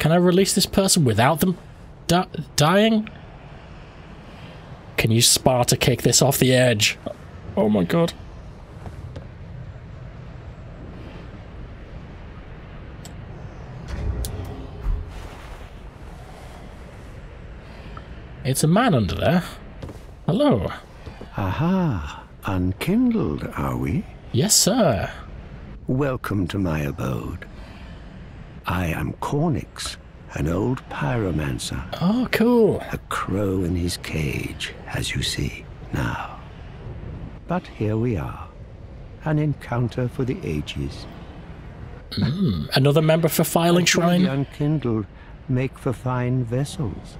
Can I release this person without them di dying? Can you Sparta kick this off the edge? Oh my god. It's a man under there. Hello. Aha, unkindled, are we? Yes, sir. Welcome to my abode. I am Cornyx, an old pyromancer. Oh, cool. A crow in his cage, as you see now. But here we are. An encounter for the ages. Mm, another member for Firelink Shrine? The unkindled make for fine vessels.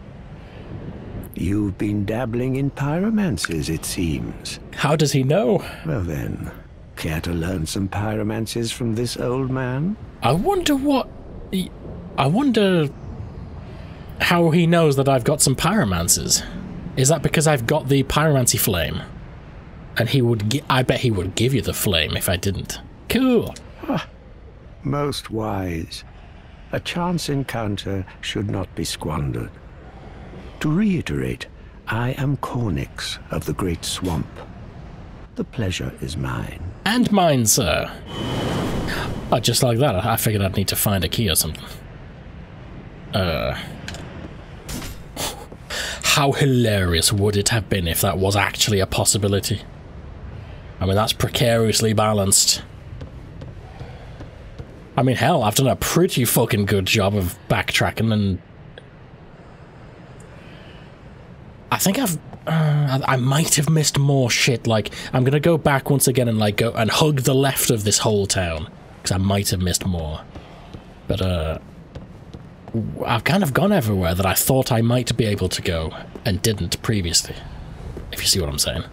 You've been dabbling in pyromancies, it seems. How does he know? Well then, care to learn some pyromancies from this old man? I wonder what... I wonder how he knows that I've got some pyromancies. Is that because I've got the pyromancy flame? And he would... I bet he would give you the flame if I didn't. Cool. Ah, most wise. A chance encounter should not be squandered. To reiterate, I am Cornyx of the Great Swamp. The pleasure is mine. And mine, sir. Oh, just like that, I figured I'd need to find a key or something. Uh... How hilarious would it have been if that was actually a possibility? I mean, that's precariously balanced. I mean, hell, I've done a pretty fucking good job of backtracking and I think I've uh, I might have missed more shit. Like I'm gonna go back once again and like go and hug the left of this whole town because I might have missed more. But uh, I've kind of gone everywhere that I thought I might be able to go and didn't previously. If you see what I'm saying.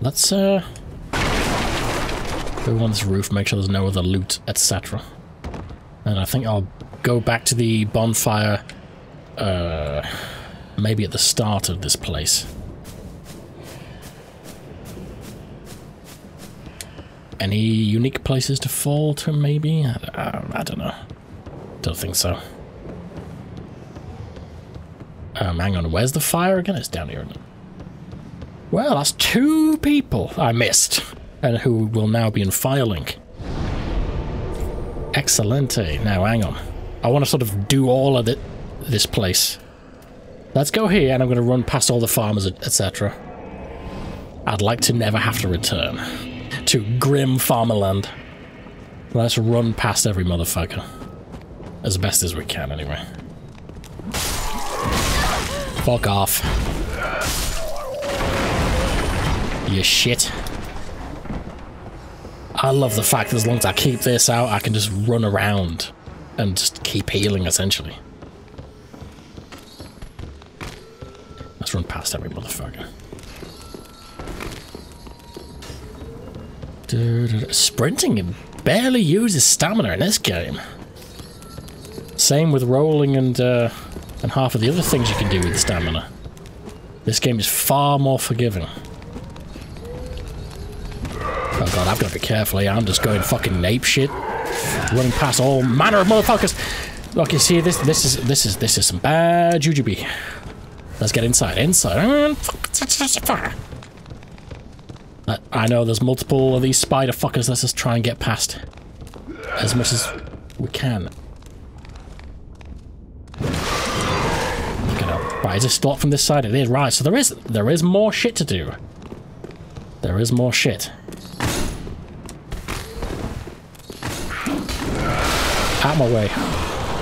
Let's uh go on this roof, make sure there's no other loot, etc. And I think I'll go back to the bonfire. Uh maybe at the start of this place. Any unique places to fall to, maybe? I, I, I don't know. Don't think so. Um, hang on, where's the fire again? It's down here. Well, that's two people I missed, and who will now be in firelink. Excellente. Now, hang on. I want to sort of do all of it, this place Let's go here and I'm going to run past all the farmers, etc. I'd like to never have to return to grim farmerland. Let's run past every motherfucker. As best as we can, anyway. Fuck off. You shit. I love the fact that as long as I keep this out, I can just run around and just keep healing, essentially. Let's run past every motherfucker. Sprinting barely uses stamina in this game. Same with rolling and uh, and half of the other things you can do with stamina. This game is far more forgiving. Oh god, I've got to be careful here. I'm just going fucking nape shit, running past all manner of motherfuckers. Look, you see this? This is this is this is some bad jujube. Let's get inside. Inside. I know there's multiple of these spider fuckers. Let's just try and get past as much as we can. Up. Right, is it still from this side? It is. Right, so there is there is more shit to do. There is more shit. Out my way.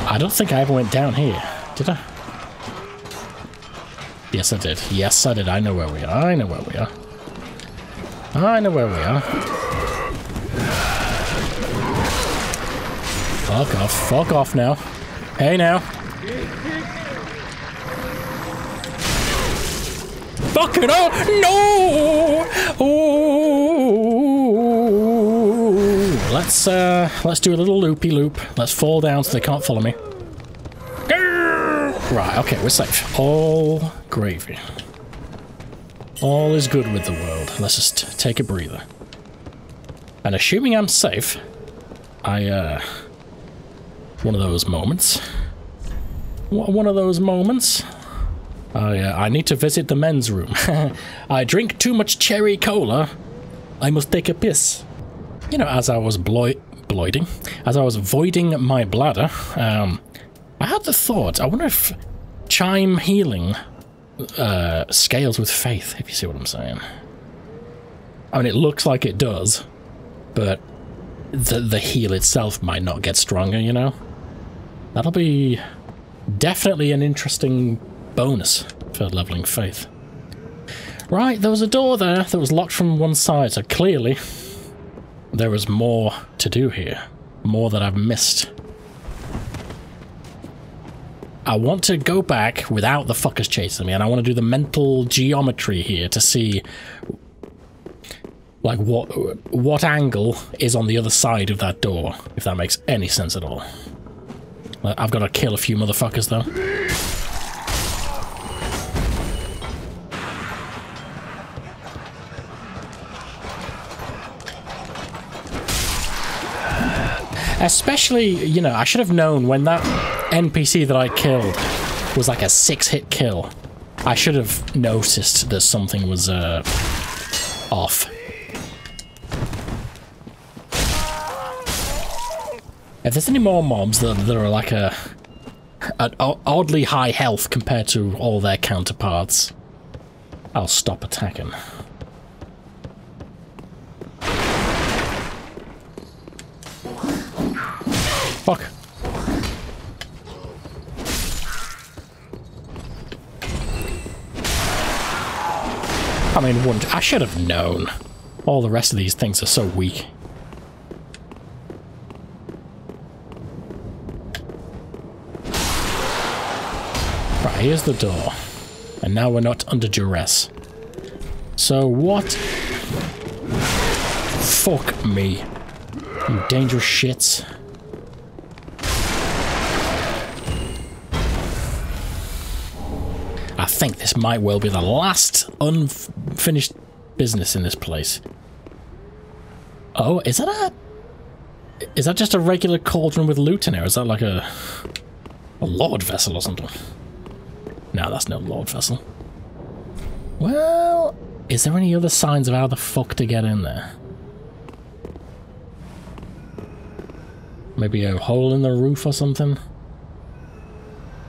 I don't think I ever went down here. Did I? Yes, I did. Yes, I did. I know where we are. I know where we are. I know where we are. Fuck off. Fuck off now. Hey now. Fuck it off! No! Oh! Let's, uh, let's do a little loopy loop. Let's fall down so they can't follow me. Right, okay, we're safe. All gravy. All is good with the world. Let's just take a breather. And assuming I'm safe, I, uh... One of those moments. One of those moments. I, uh, I need to visit the men's room. I drink too much cherry cola. I must take a piss. You know, as I was bloy bloiding, as I was voiding my bladder, um, I had the thought, I wonder if chime healing uh, scales with faith, if you see what I'm saying. I mean, it looks like it does, but the, the heal itself might not get stronger, you know? That'll be definitely an interesting bonus for leveling faith. Right, there was a door there that was locked from one side, so clearly there was more to do here. More that I've missed. I want to go back without the fuckers chasing me, and I want to do the mental geometry here to see like what what angle is on the other side of that door, if that makes any sense at all. Uh, I've got to kill a few motherfuckers though. Especially, you know, I should have known when that NPC that I killed was like a six-hit kill. I should have noticed that something was uh, off. If there's any more mobs that, that are like a, a, oddly high health compared to all their counterparts, I'll stop attacking. Fuck. I mean, wouldn't I should have known. All the rest of these things are so weak. Right, here's the door. And now we're not under duress. So what? Fuck me. You dangerous shits. I think this might well be the last unfinished business in this place. Oh, is that a... Is that just a regular cauldron with loot in it? That like a... A lord vessel or something? No, that's no lord vessel. Well, is there any other signs of how the fuck to get in there? Maybe a hole in the roof or something?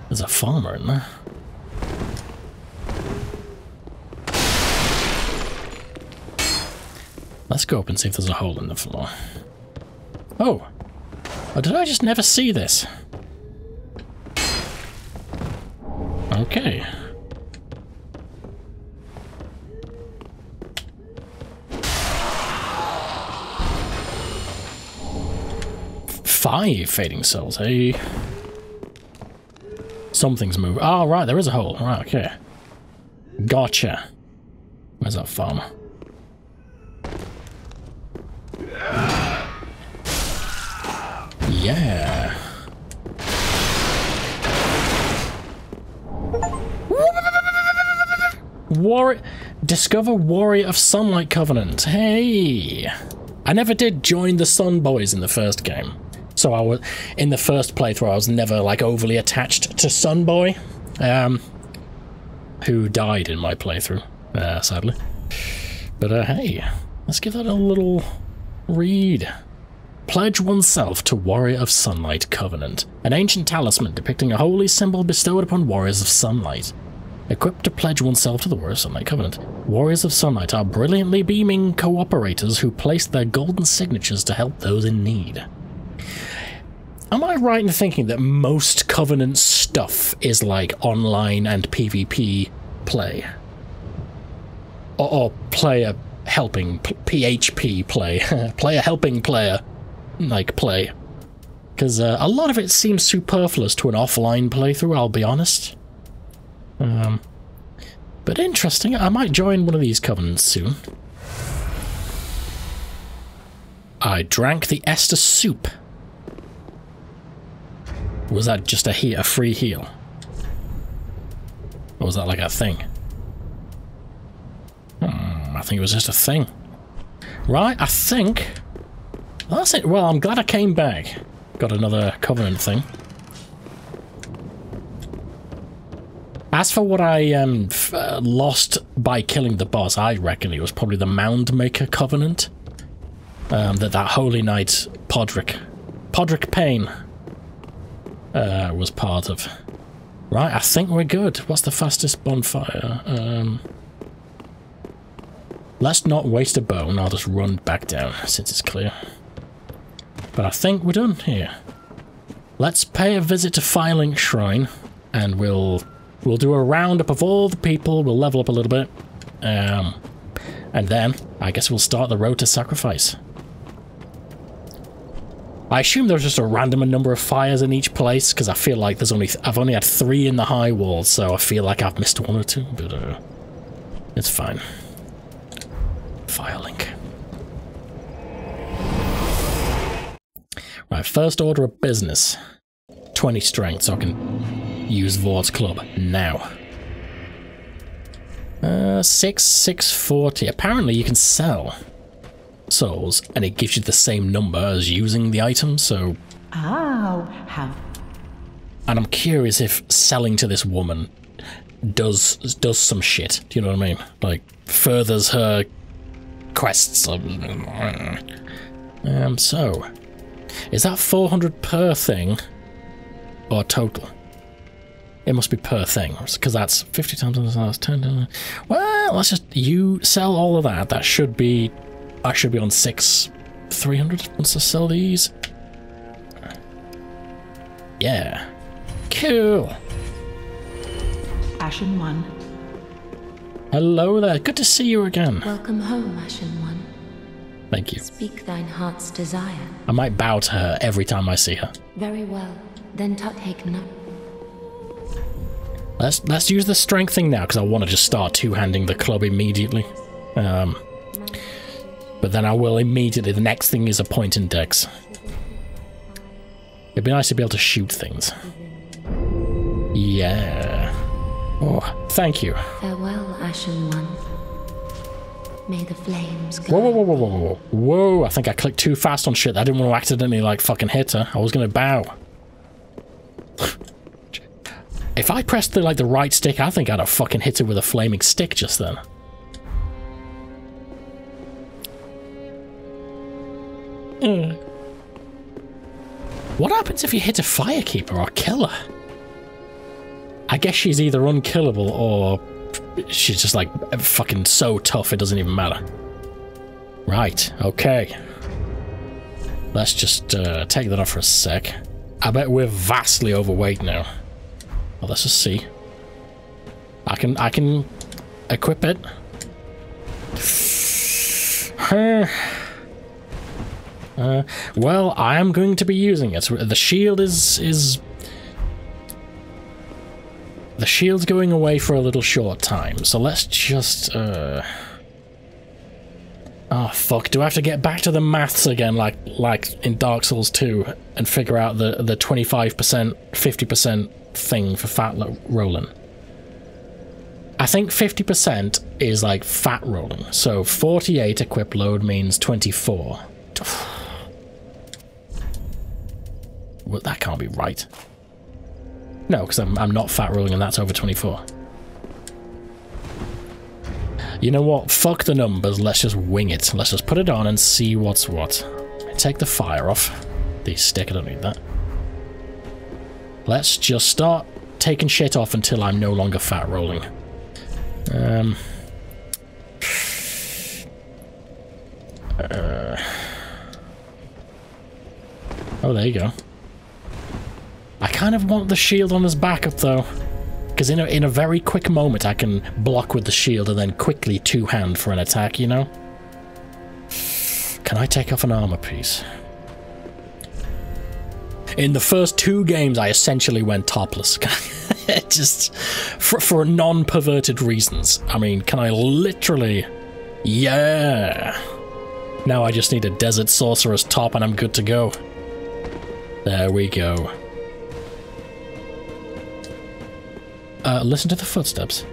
There's a farmer in there. Let's go up and see if there's a hole in the floor. Oh! Oh, did I just never see this? Okay. Five fading souls, hey? Eh? Something's moving. Oh, right, there is a hole. Right, okay. Gotcha. Where's that farmer? Yeah. War Discover Warrior of Sunlight Covenant. Hey! I never did join the Sun Boys in the first game. So I was in the first playthrough I was never like overly attached to Sun Boy. Um who died in my playthrough, uh, sadly. But uh, hey, let's give that a little read. Pledge oneself to Warrior of Sunlight Covenant, an ancient talisman depicting a holy symbol bestowed upon warriors of sunlight. Equipped to pledge oneself to the Warrior of Sunlight Covenant, Warriors of Sunlight are brilliantly beaming cooperators who place their golden signatures to help those in need. Am I right in thinking that most Covenant stuff is like online and PvP play? Or, or player helping, PHP play, player helping player like play. Because uh, a lot of it seems superfluous to an offline playthrough, I'll be honest. Um, but interesting, I might join one of these covenants soon. I drank the Estus soup. Was that just a, he a free heal? Or was that like a thing? Hmm, I think it was just a thing. Right, I think... That's it. Well, I'm glad I came back. Got another Covenant thing. As for what I um, uh, lost by killing the boss, I reckon it was probably the Mound Maker Covenant. Um, that that Holy Knight Podrick, Podrick Payne, uh, was part of. Right, I think we're good. What's the fastest bonfire? Um, let's not waste a bone. I'll just run back down since it's clear. But I think we're done here. Let's pay a visit to Firelink Shrine, and we'll we'll do a roundup of all the people. We'll level up a little bit, um, and then I guess we'll start the road to sacrifice. I assume there's just a random number of fires in each place because I feel like there's only I've only had three in the high wall, so I feel like I've missed one or two, but uh, it's fine. Firelink. Right, first order of business. 20 strength, so I can use Vordt's club now. Uh, 6, 640. Apparently you can sell souls, and it gives you the same number as using the item, so... Oh, how... And I'm curious if selling to this woman does does some shit. Do you know what I mean? Like, furthers her quests. Um, so... Is that 400 per thing? Or total? It must be per thing, because that's 50 times the size, 10... Well, let's just... You sell all of that. That should be I should be on six, 300 once I sell these. Yeah. Cool. Ashen One. Hello there. Good to see you again. Welcome home, Ashen One. Thank you. Speak thine heart's desire. I might bow to her every time I see her. Very well. Then Tuthaken up. Let's let's use the strength thing now because I want to just start two-handing the club immediately. Um, but then I will immediately, the next thing is a point in dex. It'd be nice to be able to shoot things. Yeah. Oh, thank you. Farewell, Ashen One. May the flames Whoa, whoa, whoa, whoa, whoa, whoa. Whoa, I think I clicked too fast on shit. I didn't want to accidentally, like, fucking hit her. I was gonna bow. if I pressed the, like, the right stick, I think I'd have fucking hit her with a flaming stick just then. Mm. What happens if you hit a firekeeper or killer? I guess she's either unkillable or she's just like fucking so tough it doesn't even matter. Right, okay. Let's just uh, take that off for a sec. I bet we're vastly overweight now. Well, let's just see. I can I can equip it. Uh, well, I am going to be using it. The shield is is the shield's going away for a little short time, so let's just uh Oh fuck, do I have to get back to the maths again like like in Dark Souls 2 and figure out the the 25%, 50% thing for fat rolling? I think 50% is like fat rolling. So 48 equip load means 24. Well, that can't be right. No, because I'm, I'm not fat rolling and that's over 24. You know what? Fuck the numbers. Let's just wing it. Let's just put it on and see what's what. Take the fire off. The stick, I don't need that. Let's just start taking shit off until I'm no longer fat rolling. Um... Uh, oh, there you go. I kind of want the shield on his backup though. Because in a, in a very quick moment I can block with the shield and then quickly two-hand for an attack, you know? Can I take off an armor piece? In the first two games, I essentially went topless. Just for, for non perverted reasons. I mean, can I literally. Yeah! Now I just need a Desert Sorcerer's top and I'm good to go. There we go. Uh, listen to the footsteps.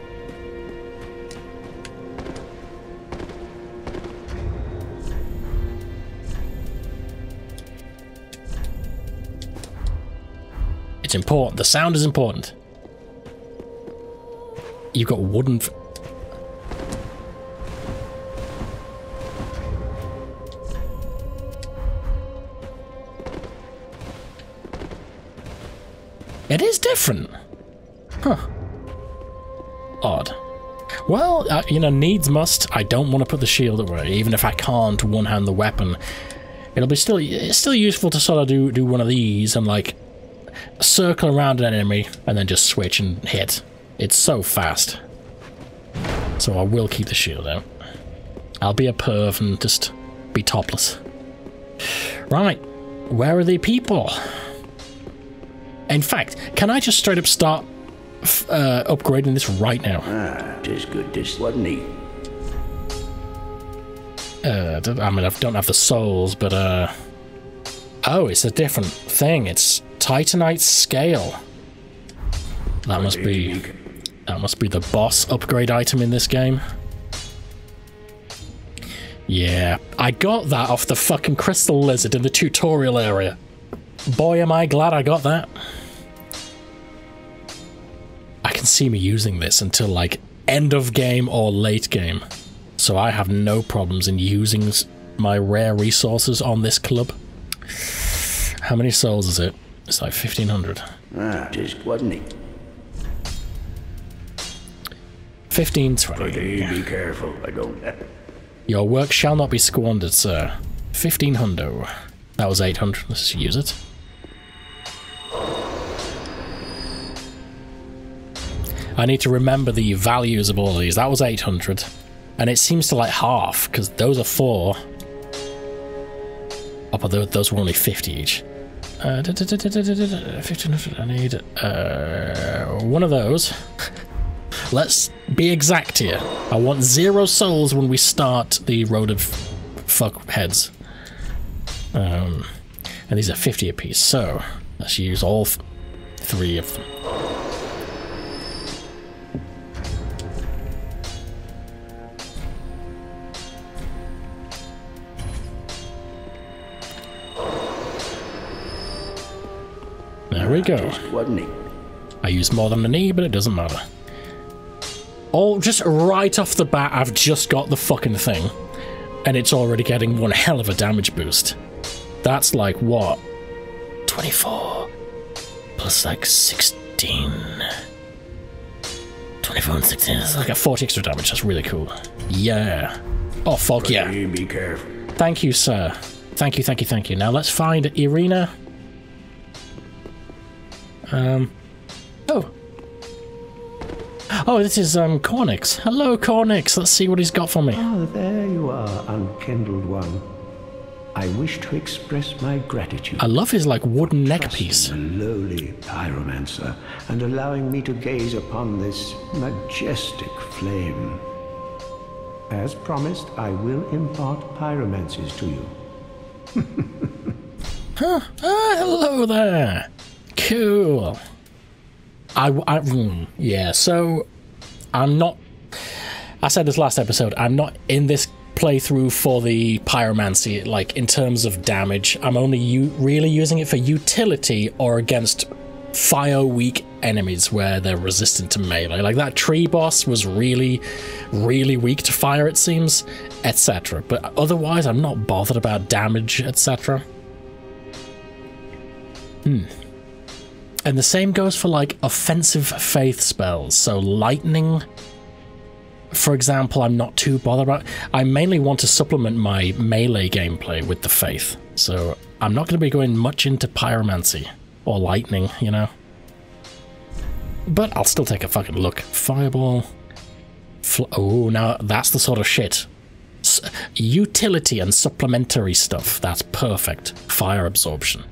It's important. The sound is important. You've got wooden... It is different. Huh. Odd. Well, uh, you know, needs must. I don't want to put the shield away, even if I can't one-hand the weapon. It'll be still it's still useful to sort of do do one of these and like circle around an enemy and then just switch and hit. It's so fast. So I will keep the shield out. I'll be a perv and just be topless. Right, where are the people? In fact, can I just straight up start uh, upgrading this right now? Ah, tis good this wasn't he? Uh, I mean, I don't have the souls, but uh... Oh, it's a different thing. It's Titanite scale. That must be that must be the boss upgrade item in this game. Yeah, I got that off the fucking crystal lizard in the tutorial area. Boy, am I glad I got that. See me using this until like end of game or late game. So I have no problems in using my rare resources on this club. How many souls is it? It's like 1500. Ah, just wasn't he? 1520. Be careful, I don't. Your work shall not be squandered, sir. 1500. That was 800. Let's use it. I need to remember the values of all of these. That was 800. And it seems to like half, because those are four. Oh, but those were only 50 each. Uh, 1500. I need uh, one of those. Let's be exact here. I want zero souls when we start the Road of Fuck Heads. Um, and these are 50 apiece, so let's use all three of them. We go. I use more than an E, but it doesn't matter. Oh, just right off the bat, I've just got the fucking thing. And it's already getting one hell of a damage boost. That's like, what? 24. Plus like 16. 24 and 16. That's like a 40 extra damage. That's really cool. Yeah. Oh, fuck yeah. Be careful. Thank you, sir. Thank you, thank you, thank you. Now let's find Irina. Um. Oh. Oh, this is um Cornyx. Hello, Cornyx. Let's see what he's got for me. Ah, there you are, unkindled one. I wish to express my gratitude. I love his like wooden neck piece. the lowly pyromancer and allowing me to gaze upon this majestic flame. As promised, I will impart pyromancies to you. Ah, hello there. Cool. I, I mm, yeah. So I'm not. I said this last episode. I'm not in this playthrough for the pyromancy. Like in terms of damage, I'm only really using it for utility or against fire weak enemies where they're resistant to melee. Like that tree boss was really, really weak to fire. It seems, etc. But otherwise, I'm not bothered about damage, etc. And the same goes for like offensive faith spells. So lightning, for example, I'm not too bothered about. I mainly want to supplement my melee gameplay with the faith. So I'm not going to be going much into pyromancy or lightning, you know. But I'll still take a fucking look. Fireball. Oh, now that's the sort of shit. S- utility and supplementary stuff. That's perfect. Fire absorption.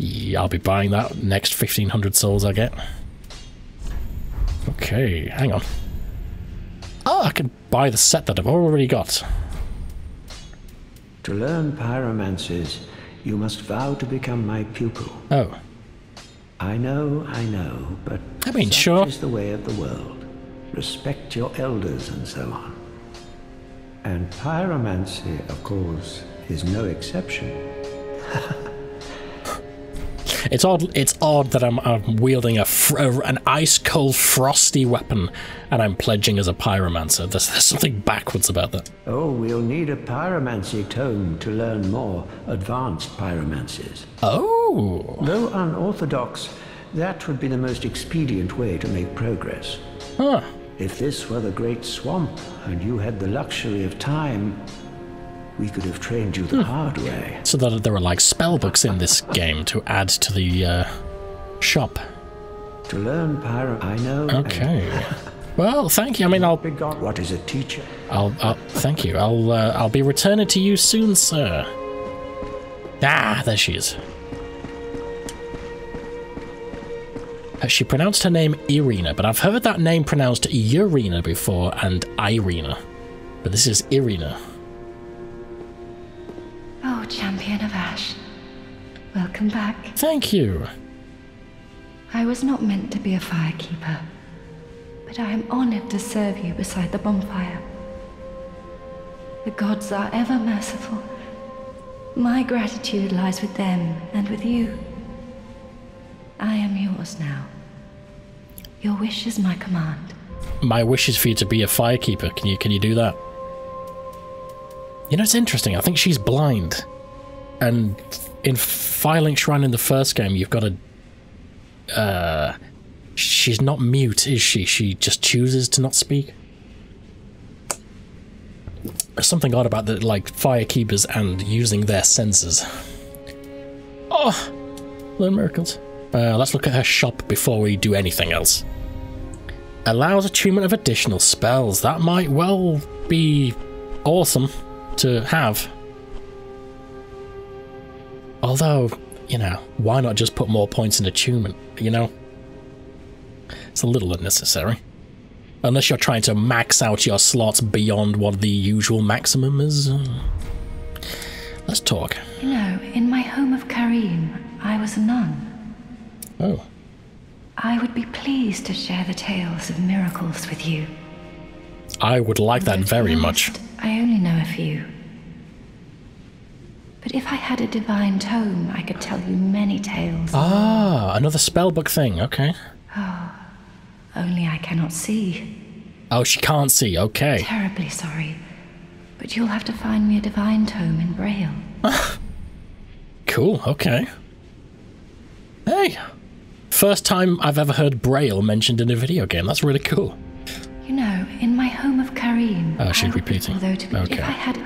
Yeah, I'll be buying that next 1500 souls I get. Okay, hang on. Oh, I can buy the set that I've already got. To learn pyromancies, you must vow to become my pupil. Oh, I know, I know, but I mean, sure. is the way of the world. Respect your elders and so on. And pyromancy, of course, is no exception. it's odd. It's odd that I'm, I'm wielding a fr- an ice cold, frosty weapon, and I'm pledging as a pyromancer. There's, there's something backwards about that. Oh, we'll need a pyromancy tome to learn more advanced pyromancies. Oh, Though unorthodox, that would be the most expedient way to make progress. huh. If this were the Great Swamp and you had the luxury of time, we could have trained you the hard way. So that there are like spell books in this game to add to the uh, shop. To learn pyro, I know. Okay. Well, thank you. I mean, I'll, what is a teacher? I'll, I'll thank you. I'll, uh, I'll be returning to you soon, sir. Ah, there she is. Uh, She pronounced her name Irina, but I've heard that name pronounced Urina before and Irina. But this is Irina. Champion of Ash. Welcome back. Thank you. I was not meant to be a firekeeper, but I am honored to serve you beside the bonfire. The gods are ever merciful. My gratitude lies with them and with you. I am yours now. Your wish is my command. My wish is for you to be a firekeeper. Can you can you do that? You know, it's interesting. I think she's blind, and in Firelink Shrine in the first game, you've got a. Uh, she's not mute, is she? She just chooses to not speak. There's something odd about the like firekeepers and using their senses. Oh, learn miracles. Uh, let's look at her shop before we do anything else allows attunement of additional spells. That might well be awesome to have. Although, you know, why not just put more points in attunement, you know? It's a little unnecessary. Unless you're trying to max out your slots beyond what the usual maximum is. uh, Let's talk. You know, in my home of Carim, I was a nun. Oh, I would be pleased to share the tales of miracles with you. I would like that But very much. I only know a few. But if I had a divine tome, I could tell you many tales. Ah, another spellbook thing, okay. Only I cannot see. Oh, she can't see, okay. Terribly sorry. But you'll have to find me a divine tome in Braille. Cool, okay. Hey, first time I've ever heard Braille mentioned in a video game. That's really cool. Oh, she's repeating. prefer, Though, to be, Okay. If I had.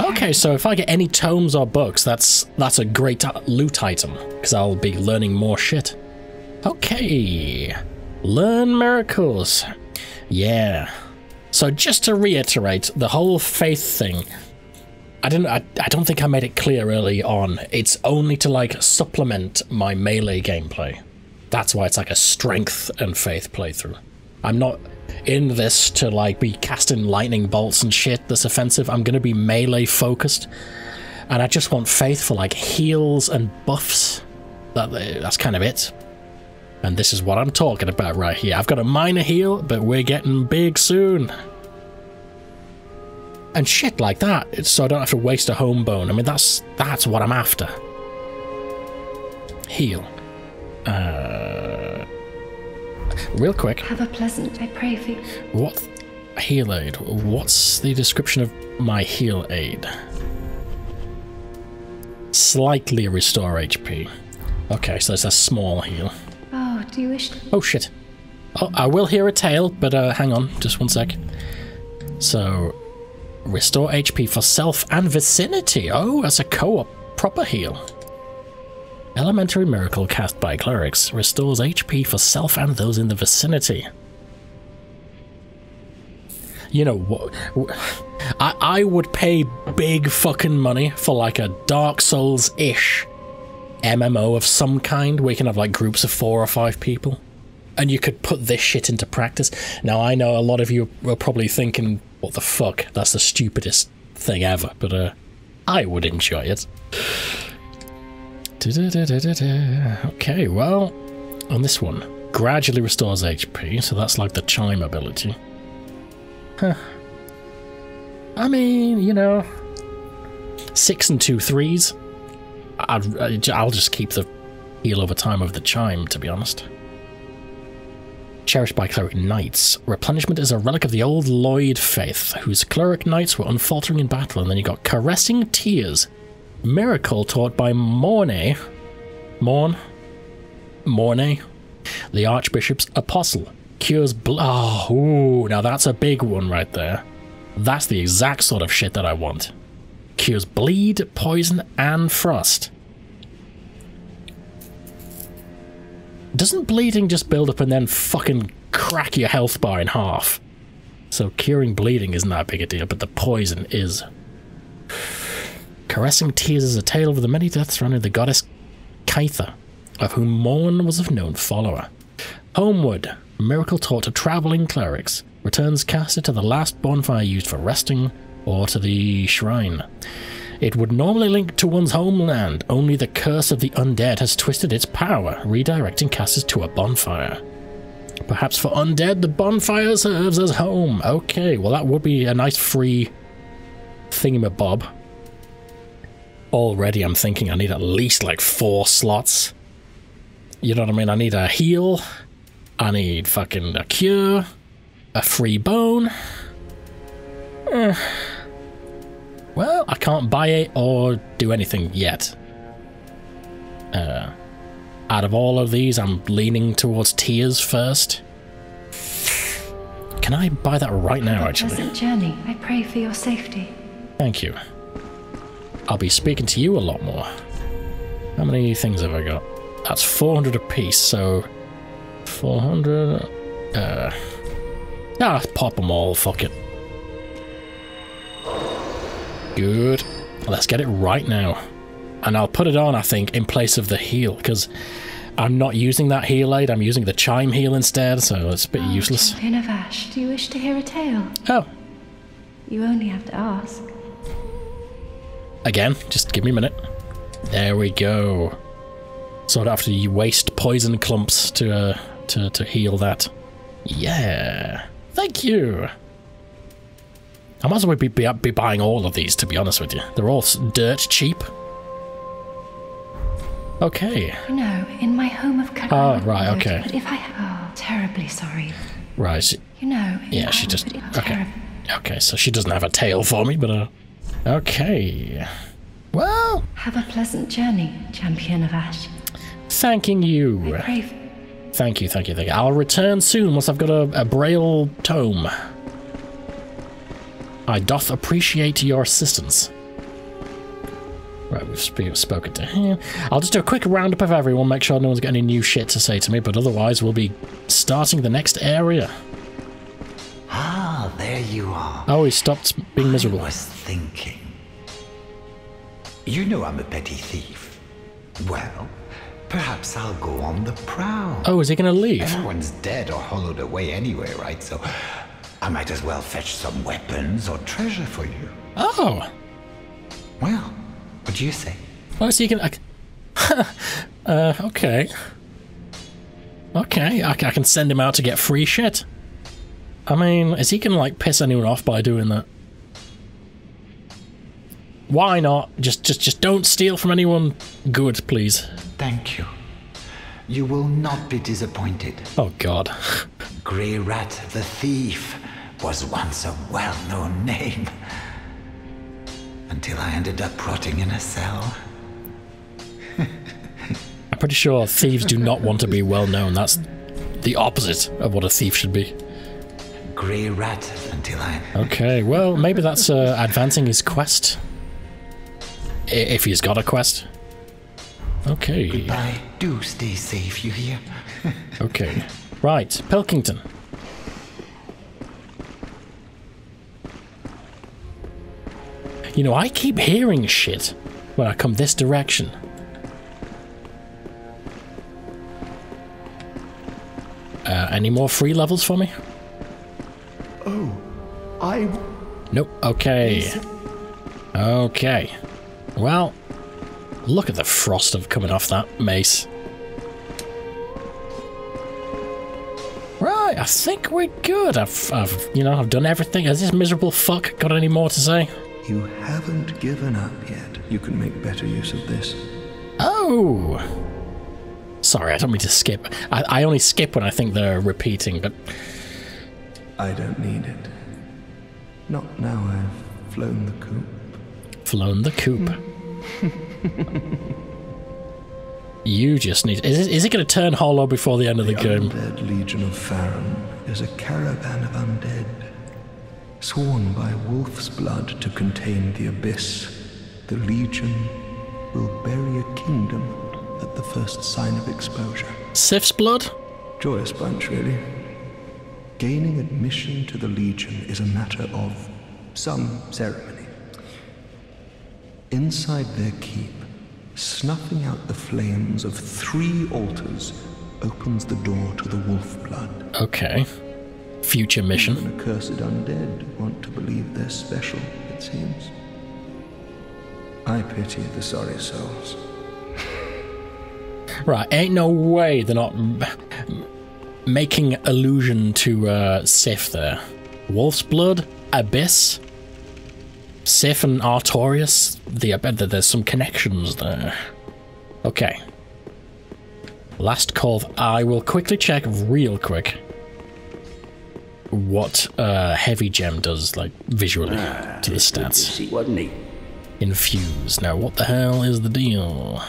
Oh, Okay, so if I get any tomes or books, that's that's a great loot item because I'll be learning more shit. Okay, learn miracles. Yeah. So just to reiterate, the whole faith thing. I didn't. I, I don't think I made it clear early on. It's only to like supplement my melee gameplay. That's why it's like a strength and faith playthrough. I'm not in this to like be casting lightning bolts and shit that's offensive. I'm gonna be melee focused, and I just want faith for like heals and buffs. That that's kind of it. And this is what I'm talking about right here. I've got a minor heal, but we're getting big soon. And shit like that, so I don't have to waste a home bone. I mean, that's that's what I'm after. Heal. Uh, real quick, Have a pleasant, I pray for you. what heal aid? What's the description of my heal aid? Slightly restore HP. Okay, so it's a small heal. Oh, do you wish to? Oh shit. Oh, I will hear a tale, but uh, hang on, just one sec. So, restore HP for self and vicinity. Oh, as a co-op proper heal. Elementary miracle cast by clerics restores HP for self and those in the vicinity. You know what? I I would pay big fucking money for like a Dark Souls ish MMO of some kind where you can have like groups of four or five people and you could put this shit into practice. Now, I know a lot of you are probably thinking, what the fuck? That's the stupidest thing ever, but uh, I would enjoy it. Okay, well, on this one, gradually restores HP, so that's like the chime ability. Huh. I mean, you know, six and two threes. I'd, I'll just keep the heal over time of the chime, to be honest. Cherished by cleric knights. Replenishment is a relic of the old Lloyd faith, whose cleric knights were unfaltering in battle. And then you got caressing tears. Miracle taught by Mornay. Morn? Mornay? The Archbishop's apostle. Cures blood. Oh, ooh, now that's a big one right there. That's the exact sort of shit that I want. Cures bleed, poison, and frost. Doesn't bleeding just build up and then fucking crack your health bar in half? So curing bleeding isn't that big a deal, but the poison is. Caressing Tears is a tale of the many deaths surrounding the goddess Caitha, of whom Morne was a known follower. Homeward, miracle taught to travelling clerics, returns caster to the last bonfire used for resting or to the shrine. It would normally link to one's homeland, only the curse of the undead has twisted its power, redirecting casters to a bonfire. Perhaps for undead, the bonfire serves as home. Okay, well that would be a nice free thingamabob. Already I'm thinking I need at least like four slots. You know what I mean? I need a heal. I need fucking a cure. A free bone. Eh. Well, I can't buy it or do anything yet. Uh, out of all of these, I'm leaning towards tears first. Can I buy that right now, actually? Journey. I pray for your safety. Thank you. I'll be speaking to you a lot more. How many things have I got? That's 400 apiece, so... 400... Uh... Ah, pop them all, fuck it. Good. Let's get it right now. And I'll put it on, I think, in place of the heal, because I'm not using that heal aid, I'm using the chime heal instead, so it's a bit oh, useless. Champion of Ash, do you wish to hear a tale? Oh. You only have to ask. Again, just give me a minute. There we go. So after you waste poison clumps to, uh, to, to heal that. Yeah. Thank you. I might as well be, be, be buying all of these, to be honest with you. They're all dirt cheap. Okay. You know, in my home of Karan. Oh, right, okay. But if I oh, terribly sorry. Right. You know. Yeah, she just. Okay. Okay, so she doesn't have a tail for me, but uh. Okay. Well. Have a pleasant journey, champion of Ash. Thanking you. I. Thank you, thank you, thank you. I'll return soon once I've got a, a braille tome. I doth appreciate your assistance. Right, we've sp spoken to him. I'll just do a quick roundup of everyone, make sure no one's got any new shit to say to me, but otherwise we'll be starting the next area. Ah, there you are. Oh, he stopped being miserable. I was thinking. You know I'm a petty thief. Well, perhaps I'll go on the prowl. Oh, is he going to leave? Everyone's dead or hollowed away anyway, right? So I might as well fetch some weapons or treasure for you. Oh. Well, what do you say? Oh, so you can... I, uh, okay. Okay, I, I can send him out to get free shit. I mean, is he gonna, like, piss anyone off by doing that? Why not? Just, just, just don't steal from anyone good, please. Thank you. You will not be disappointed. Oh, God. Greirat the Thief was once a well-known name. Until I ended up rotting in a cell. I'm pretty sure thieves do not want to be well known. That's the opposite of what a thief should be grey rat Okay, well, maybe that's uh, advancing his quest. If he's got a quest. Okay. Goodbye. Do stay safe, you hear? okay. Right, Pilkington. You know, I keep hearing shit when I come this direction. Uh, any more free levels for me? Oh, I. Nope. Okay. Okay. Well, look at the frost of coming off that mace. Right, I think we're good. I've, I've, you know, I've done everything. Has this miserable fuck got any more to say? You haven't given up yet. You can make better use of this. Oh! Sorry, I don't mean to skip. I, I only skip when I think they're repeating, but I don't need it. Not now I've flown the coop. flown the coop. you just need. Is it, is it going to turn hollow before the end of the game? Undead Legion of Farron is a caravan of undead, sworn by wolf's blood to contain the abyss. The Legion will bury a kingdom at the first sign of exposure. Sif's blood? Joyous bunch, really. Gaining admission to the Legion is a matter of some ceremony. Inside their keep, snuffing out the flames of three altars opens the door to the wolf blood. Okay. Future mission. Even accursed undead want to believe they're special, it seems. I pity the sorry souls. Right, ain't no way they're not making allusion to uh, Sif there. Wolf's blood, Abyss, Sif and Artorias. The, I bet that there's some connections there. Okay. Last call. I will quickly check real quick what uh, heavy gem does like visually to the stats. See, wasn't he? Infuse. Now, what the hell is the deal?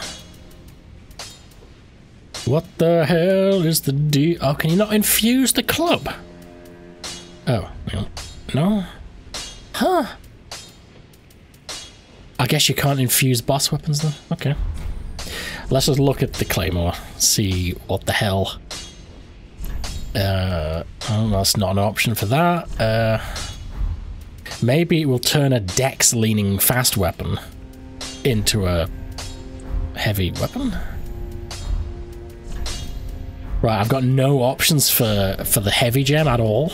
What the hell is the D? Oh, can you not infuse the club? Oh, no. Huh. I guess you can't infuse boss weapons then? Okay. Let's just look at the claymore, see what the hell. Uh, oh, that's not an option for that. Uh, maybe it will turn a dex leaning fast weapon into a heavy weapon. Right, I've got no options for for the heavy gem at all.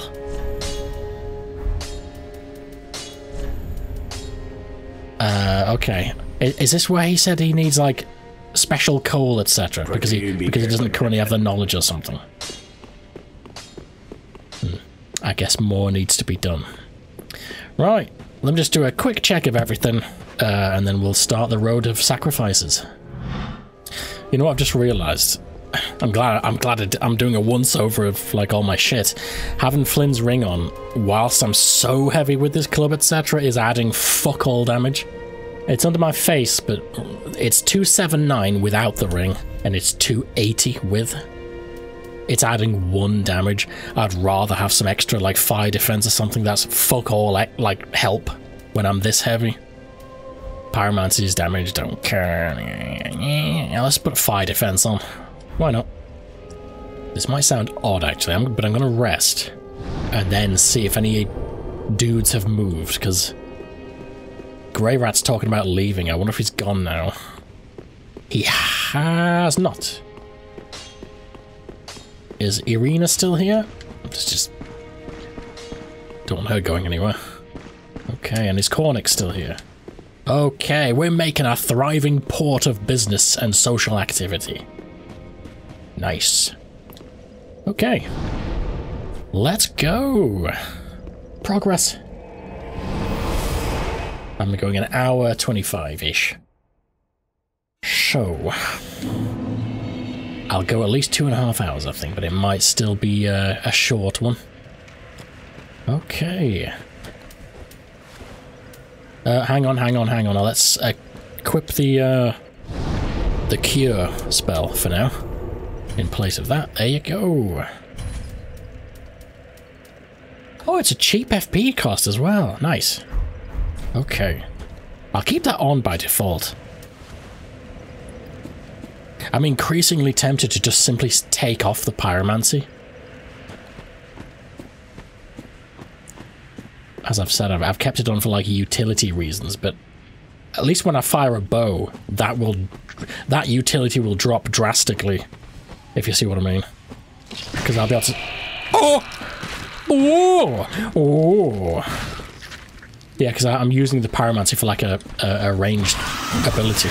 Uh, okay. I- Is this where he said he needs like special coal, etc. Because he because he doesn't currently have the knowledge or something. Hmm. I guess more needs to be done. Right. Let me just do a quick check of everything, uh, and then we'll start the road of sacrifices. You know what I've just realised? I'm glad I'm glad I'm doing a once over of like all my shit. Having Flynn's ring on whilst I'm so heavy with this club etc is adding fuck all damage. It's under my face, but it's 279 without the ring, and it's 280 with. It's adding one damage. I'd rather have some extra like fire defense or something that's fuck all like, like help when I'm this heavy. Pyromancy's damage, don't care. Let's put fire defense on. Why not? This might sound odd actually, I'm, but I'm gonna rest and then see if any dudes have moved because Greirat's talking about leaving. I wonder if he's gone now. He has not. Is Irina still here? Just, just don't want her going anywhere. Okay, and is Cornyx still here? Okay, we're making a thriving port of business and social activity. Nice. Okay. Let's go. Progress. I'm going an hour 25-ish. So... I'll go at least two and a half hours, I think, but it might still be uh, a short one. Okay. Uh, hang on, hang on, hang on. Now let's equip the uh, the cure spell for now. In place of that, there you go. Oh, it's a cheap FP cost as well. Nice. Okay. I'll keep that on by default. I'm increasingly tempted to just simply take off the pyromancy. As I've said, I've, I've kept it on for like utility reasons, but at least when I fire a bow, that will that utility will drop drastically. If you see what I mean. because I'll be able to... Oh! Oh! Oh! Yeah, because I'm using the pyromancy for like a, a, a ranged ability.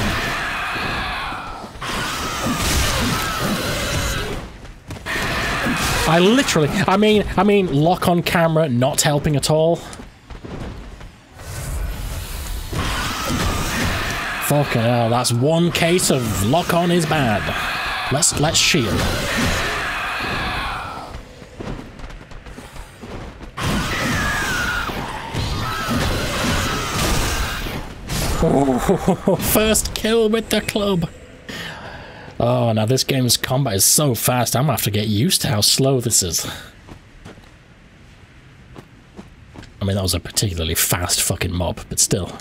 I literally, I mean, I mean, lock on camera not helping at all. Fucking hell, that's one case of lock on is bad. Let's let's shield. Oh, first kill with the club. Oh, now this game's combat is so fast, I'm gonna have to get used to how slow this is. I mean, that was a particularly fast fucking mob, but still.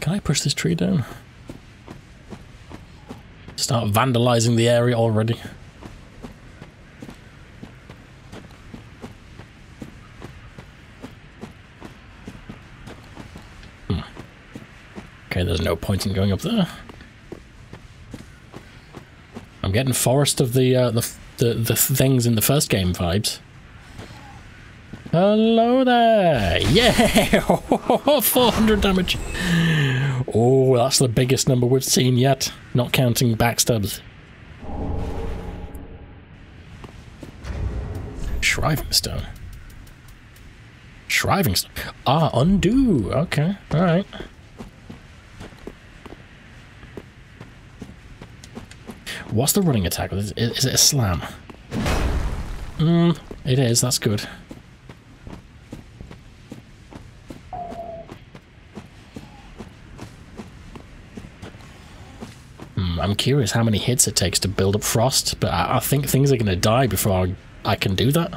Can I push this tree down? Start vandalizing the area already. Okay, there's no point in going up there. I'm getting Forest of the, uh, the, the, the things in the first game vibes. Hello there! Yeah! 400 damage! Oh, that's the biggest number we've seen yet, not counting backstabs. Shriving stone. Shriving stone. Ah, undo. Okay, alright. What's the running attack? Is, is it a slam? Hmm, it is. That's good. I'm curious how many hits it takes to build up frost, but I, I think things are going to die before I, I can do that.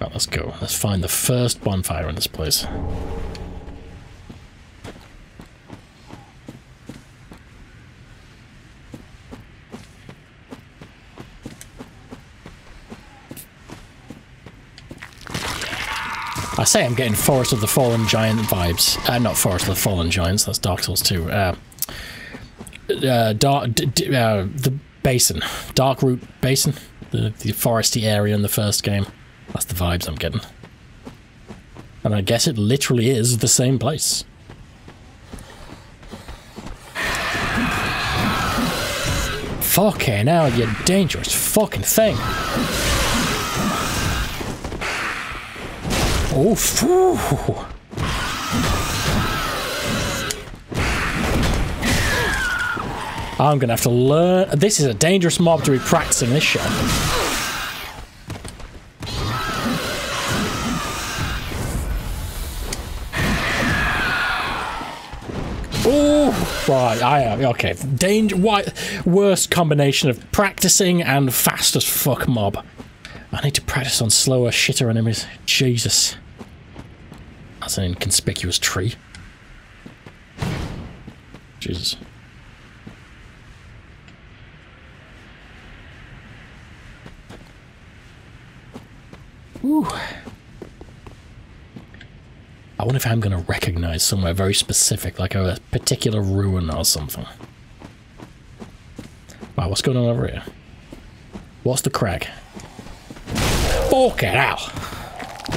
Right, let's go. Let's find the first bonfire in this place. I say I'm getting Forest of the Fallen Giant vibes. Uh, not Forest of the Fallen Giants, that's Dark Souls 2. Uh, uh, dark, uh, the basin. Darkroot Basin. The, the foresty area in the first game. That's the vibes I'm getting. And I guess it literally is the same place. Fucking hell, you dangerous fucking thing. Oh, phew. I'm gonna have to learn. This is a dangerous mob to be practicing this shot. Oh, right. I am okay. Danger. Why? Worst combination of practicing and fast as fuck mob. I need to practice on slower, shitter enemies. Jesus. That's an inconspicuous tree. Jesus. Ooh. I wonder if I'm going to recognize somewhere very specific, like a particular ruin or something. Wow, what's going on over here? What's the crack? Fuck it out!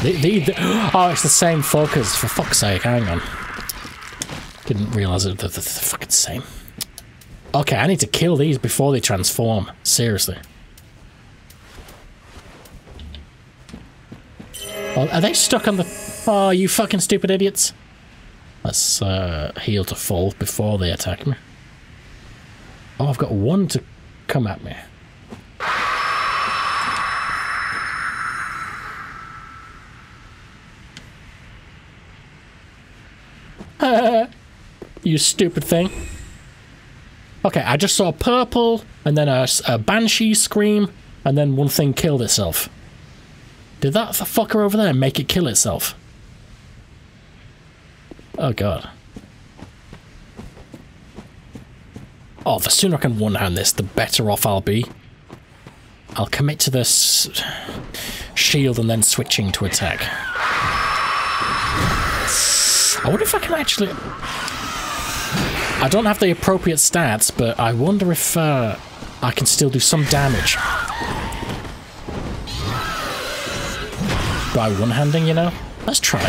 The, the, the, oh, it's the same focus, for fuck's sake, hang on. Didn't realise it, they're the, the fucking same. Okay, I need to kill these before they transform. Seriously. Oh, are they stuck on the... Oh, you fucking stupid idiots. Let's uh, heal to full before they attack me. Oh, I've got one to come at me. you stupid thing. Okay, I just saw purple, and then a, a banshee scream, and then one thing killed itself. Did that fucker over there make it kill itself? Oh god. Oh, the sooner I can one-hand this, the better off I'll be. I'll commit to this shield and then switching to attack. I wonder if I can actually... I don't have the appropriate stats, but I wonder if uh, I can still do some damage. By one-handing, you know? Let's try.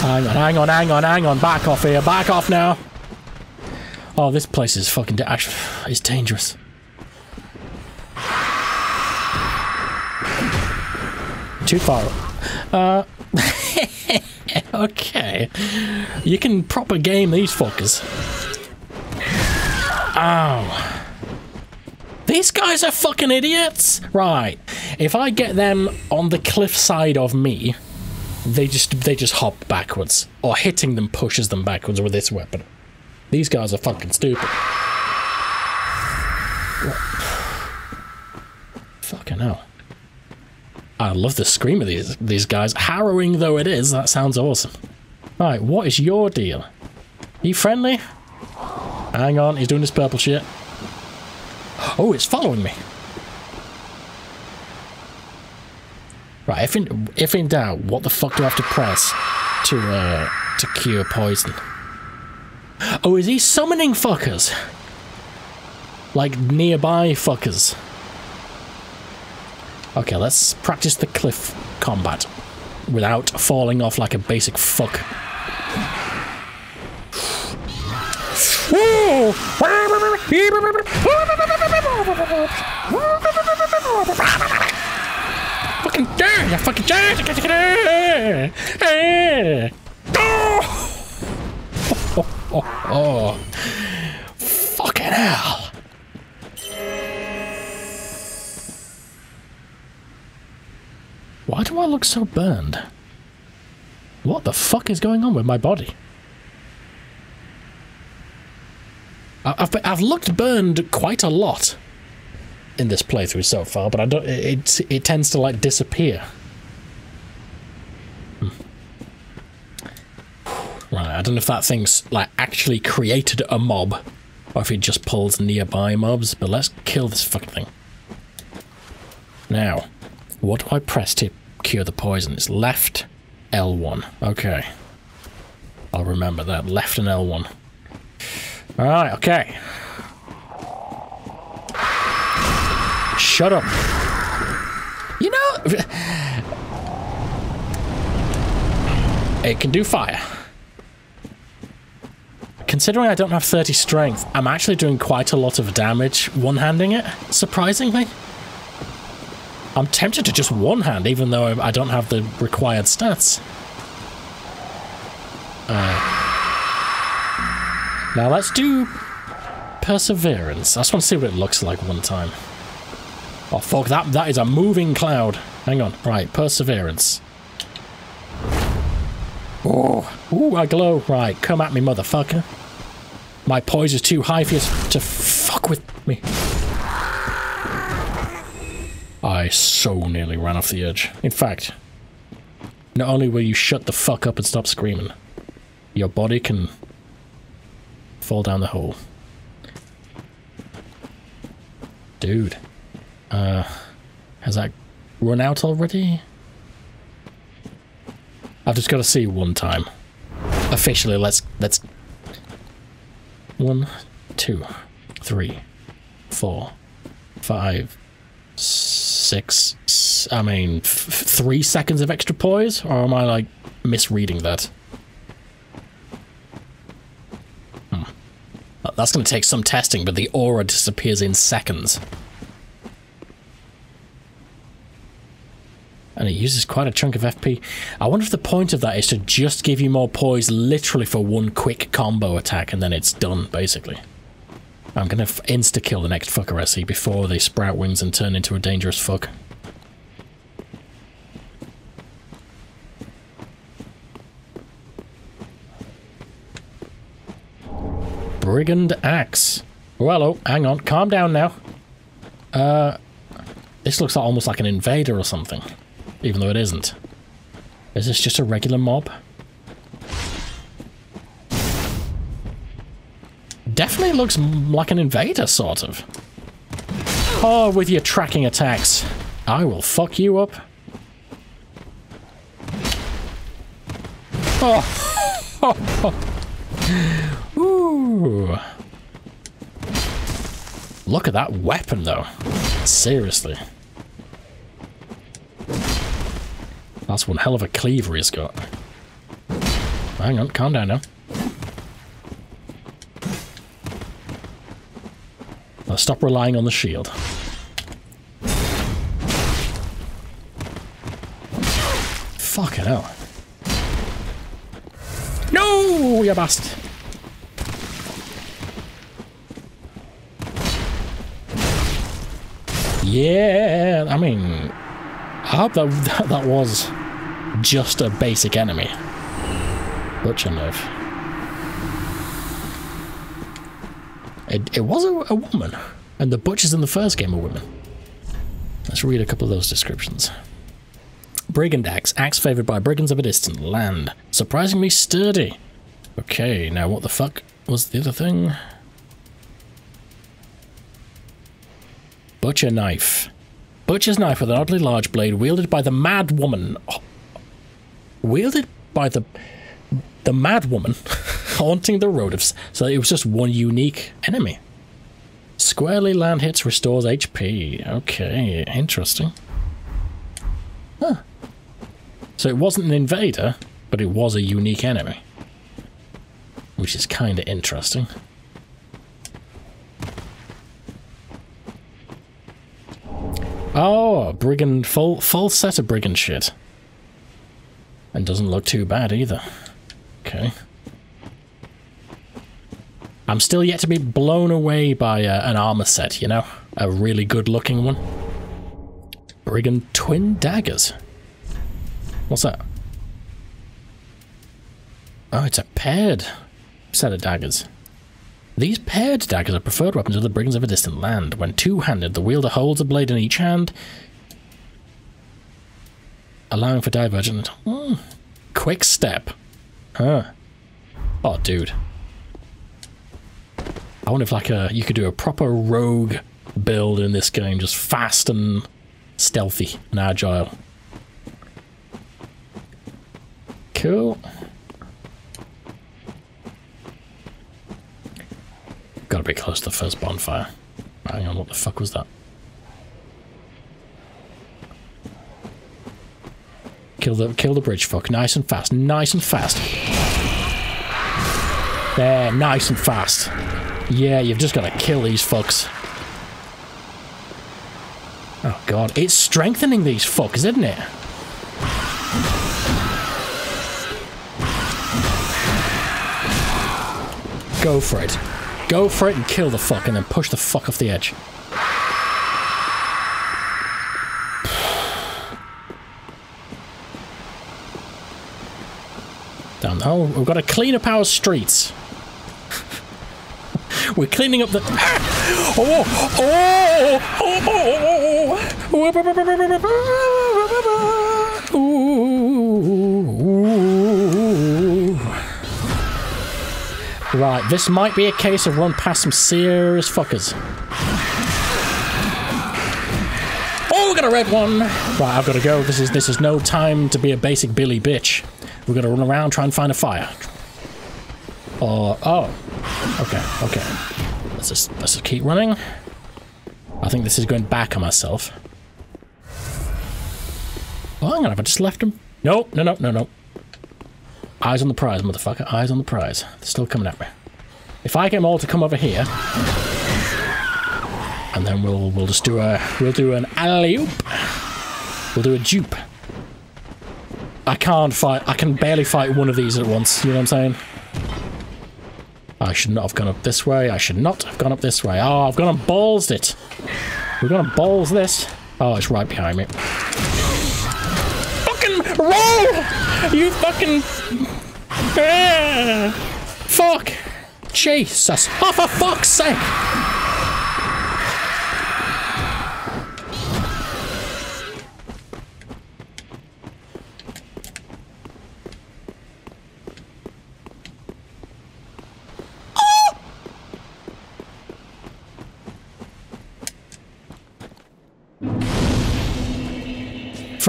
Hang on, hang on, hang on, hang on. Back off here. Back off now. Oh, this place is fucking... It's dangerous. Too far. Uh... okay. You can proper game these fuckers. Ow. These guys are fucking idiots! Right. If I get them on the cliff side of me, they just they just hop backwards. Or hitting them pushes them backwards with this weapon. These guys are fucking stupid. Fucking hell. I love the scream of these these guys. Harrowing though it is, that sounds awesome. Right, what is your deal? He friendly? Hang on, he's doing this purple shit. Oh, it's following me. Right, if in if in doubt, what the fuck do I have to press to uh to cure poison? Oh, is he summoning fuckers? Like nearby fuckers. Okay, let's practice the cliff combat without falling off like a basic fuck. fucking dare! You fucking dare! Oh. oh, oh, oh. Fucking hell. Why do I look so burned? What the fuck is going on with my body? I've, I've looked burned quite a lot in this playthrough so far, but I don't. It it tends to like disappear. Hmm. Right, I don't know if that thing's like actually created a mob, or if it just pulls nearby mobs. But let's kill this fucking thing. Now, what do I press to cure the poison? It's left L1. Okay. I'll remember that. Left and L1. Alright, okay. Shut up. You know... It can do fire. Considering I don't have 30 strength, I'm actually doing quite a lot of damage one-handing it, surprisingly. I'm tempted to just one-hand, even though I don't have the required stats. Uh, now let's do Perseverance. I just want to see what it looks like one time. Oh fuck, that, that is a moving cloud. Hang on. Right, Perseverance. Oh, ooh, I glow. Right, come at me, motherfucker. My poise is too high for you to fuck with me. I so nearly ran off the edge. In fact, not only will you shut the fuck up and stop screaming, your body can fall down the hole. Dude. Uh, has that run out already? I've just got to see one time. Officially, let's, let's... One, two, three, four, five, six, I mean, three seconds of extra poise? Or am I, like, misreading that? Hmm. That's going to take some testing, but the aura disappears in seconds. and it uses quite a chunk of FP. I wonder if the point of that is to just give you more poise literally for one quick combo attack and then it's done, basically. I'm gonna insta-kill the next fucker I see before they sprout wings and turn into a dangerous fuck. Brigand Axe. Oh, hello. Hang on. Calm down now. Uh, this looks almost like an invader or something even though it isn't. Is this just a regular mob? Definitely looks like an invader, sort of. Oh, with your tracking attacks. I will fuck you up. Oh. Ooh. Look at that weapon, though. Seriously. That's one hell of a cleaver he's got. Hang on, calm down now. Now stop relying on the shield. Fucking hell. No, you bastard. Yeah, I mean, I hope that, that, that was just a basic enemy. Butcher knife. It, it was a, a woman, and the butchers in the first game are women. Let's read a couple of those descriptions. Brigand axe. Axe favored by brigands of a distant land. Surprisingly sturdy. Okay, now what the fuck was the other thing? Butcher knife. Butcher's knife with an oddly large blade wielded by the mad woman. Oh. Wielded by the the mad woman haunting the road of so it was just one unique enemy. Squarely land hits restores HP. Okay, interesting. Huh. So it wasn't an invader, but it was a unique enemy. Which is kind of interesting. Oh, brigand, full, full set of brigand shit. And doesn't look too bad either. Okay. I'm still yet to be blown away by uh, an armor set, you know? A really good looking one. Brigand twin daggers. What's that? Oh, it's a paired set of daggers. These paired daggers are preferred weapons of the brigands of a distant land. When two-handed, the wielder holds a blade in each hand, allowing for divergent. Hmm. Quick step. Huh. Oh, dude. I wonder if like a you could do a proper rogue build in this game, just fast and stealthy and agile. Cool. Gotta be close to the first bonfire. Hang on, what the fuck was that? Kill the kill the bridge fuck. Nice and fast. Nice and fast. There, nice and fast. Yeah, you've just got to kill these fucks. Oh god, it's strengthening these fucks, isn't it? Go for it. Go for it and kill the fuck and then push the fuck off the edge. Damn, oh, we've got to clean up our streets. We're cleaning up the... Oh! Oh! Oh! oh, oh, oh right, this might be a case of run past some serious fuckers. Oh, we got a red one! Right, I've got to go. This is this is no time to be a basic Billy bitch. We've got to run around, try and find a fire. Or, oh. Okay, okay. Let's just, let's just keep running. I think this is going back on myself. Oh, hang on, have I just left him? No, no, no, no, no. Eyes on the prize, motherfucker. Eyes on the prize. They're still coming at me. If I get them all to come over here, and then we'll we'll just do a we'll do an alley oop. We'll do a jupe. I can't fight. I can barely fight one of these at once. You know what I'm saying? I should not have gone up this way. I should not have gone up this way. Oh, I've gone and ballsed it. We're gonna balls this. Oh, it's right behind me. Fucking roll! You fucking... Ah, fuck! Jesus! Oh, for fuck's sake!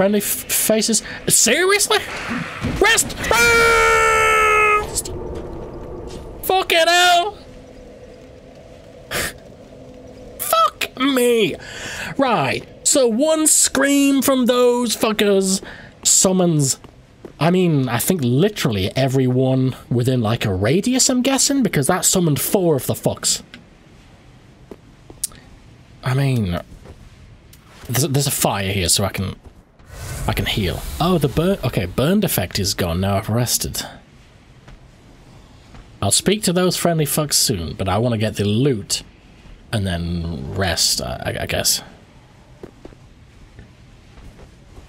Friendly faces. Seriously? Rest! Rest! Fucking hell! Fuck me! Right, so one scream from those fuckers summons I mean, I think literally everyone within like a radius, I'm guessing, because that summoned four of the fucks. I mean, there's there's a fire here, so I can I can heal. Oh, the burn. Okay, burned effect is gone. Now I've rested. I'll speak to those friendly fucks soon, but I want to get the loot and then rest. I, I guess.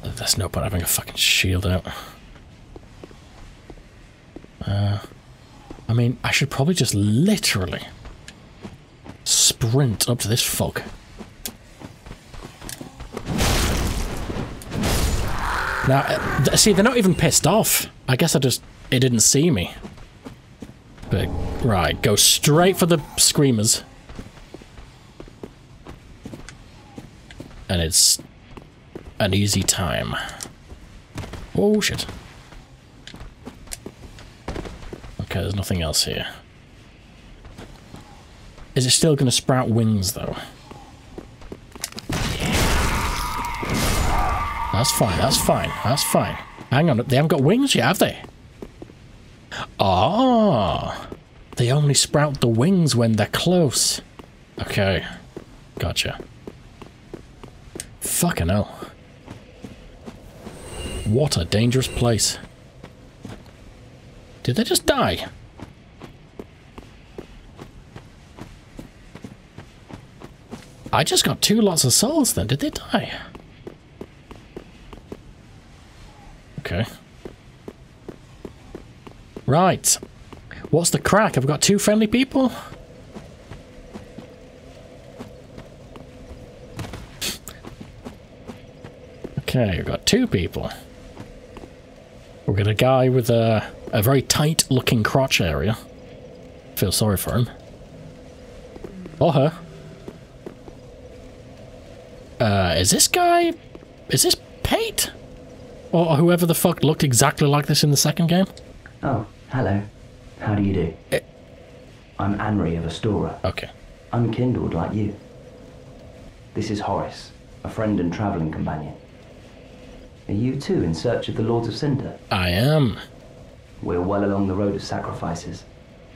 There's no point having a fucking shield out. Uh, I mean, I should probably just literally sprint up to this fuck. Now, see, they're not even pissed off. I guess I just, it didn't see me. But, right, go straight for the screamers. And it's an easy time. Oh, shit. Okay, there's nothing else here. Is it still going to sprout wings, though? That's fine, that's fine, that's fine. Hang on, they haven't got wings yet, have they? Ah, they only sprout the wings when they're close. Okay, gotcha. Fucking hell. What a dangerous place. Did they just die? I just got two lots of souls then. Did they die? Okay. Right. What's the crack? I've got two friendly people? Okay, we've got two people. We've got a guy with a a very tight looking crotch area. Feel sorry for him. Or her. Uh, is this guy... Is this Pate? Or whoever the fuck looked exactly like this in the second game? Oh, hello. How do you do? It... Eh. I'm Anri of Astora. Okay. Unkindled like you. This is Horace, a friend and travelling companion. Are you too in search of the Lords of Cinder? I am. We're well along the road of sacrifices.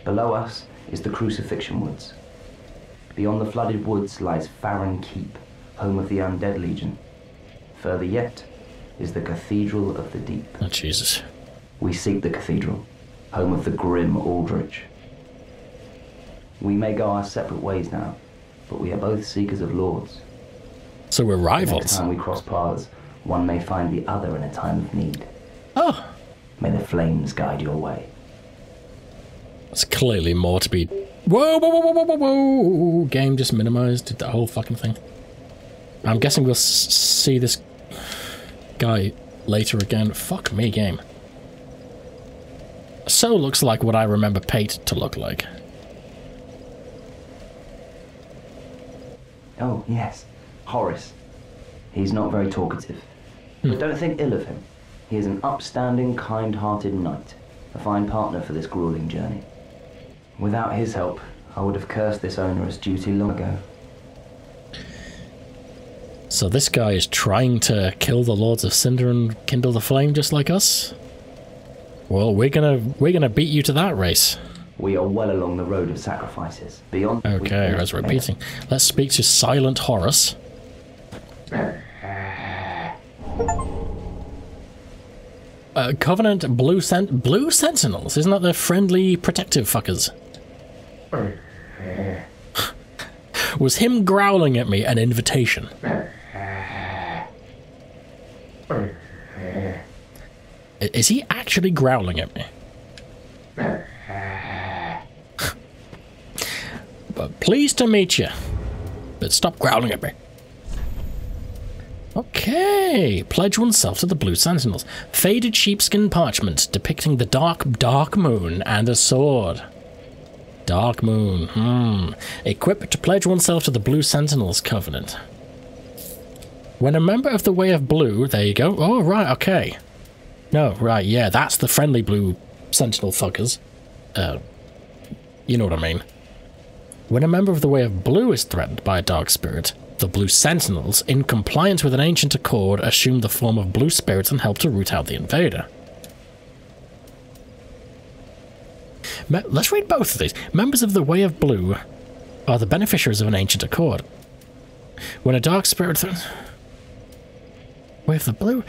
Below us is the Crucifixion Woods. Beyond the flooded woods lies Farron Keep, home of the Undead Legion. Further yet is the Cathedral of the Deep. Oh, Jesus. We seek the cathedral, home of the grim Aldrich. We may go our separate ways now, but we are both seekers of lords. So we're rivals. Next time we cross paths, one may find the other in a time of need. Oh. May the flames guide your way. There's clearly more to be. Whoa, whoa, whoa, whoa, whoa, whoa! Game just minimized. Did the whole fucking thing. I'm guessing we'll see this guy later again. Fuck me, game. So looks like what I remember Pate to look like. Oh, yes. Horace. He's not very talkative. Hmm. But don't think ill of him. He is an upstanding, kind-hearted knight, a fine partner for this grueling journey. Without his help, I would have cursed this onerous duty long ago. So this guy is trying to kill the Lords of Cinder and kindle the flame just like us? Well, we're gonna we're gonna beat you to that race. We are well along the road of sacrifices. Beyond Okay, as repeating. Let's speak to Silent Horace. Uh, Covenant Blue Sent Blue Sentinels, isn't that the friendly protective fuckers? Was him growling at me an invitation? Is he actually growling at me? but pleased to meet you. But stop growling at me. Okay, pledge oneself to the Blue Sentinels. Faded sheepskin parchment depicting the dark, dark moon and a sword. Dark moon, hmm. Equip to pledge oneself to the Blue Sentinels Covenant. When a member of the Way of Blue, there you go. Oh, right, okay. No, right, yeah, that's the friendly Blue Sentinel fuckers. Uh, You know what I mean. When a member of the Way of Blue is threatened by a dark spirit, the Blue Sentinels, in compliance with an ancient accord, assume the form of blue spirits and help to root out the invader. Me let's read both of these. Members of the Way of Blue are the beneficiaries of an ancient accord. When a dark spirit... Of the Blue...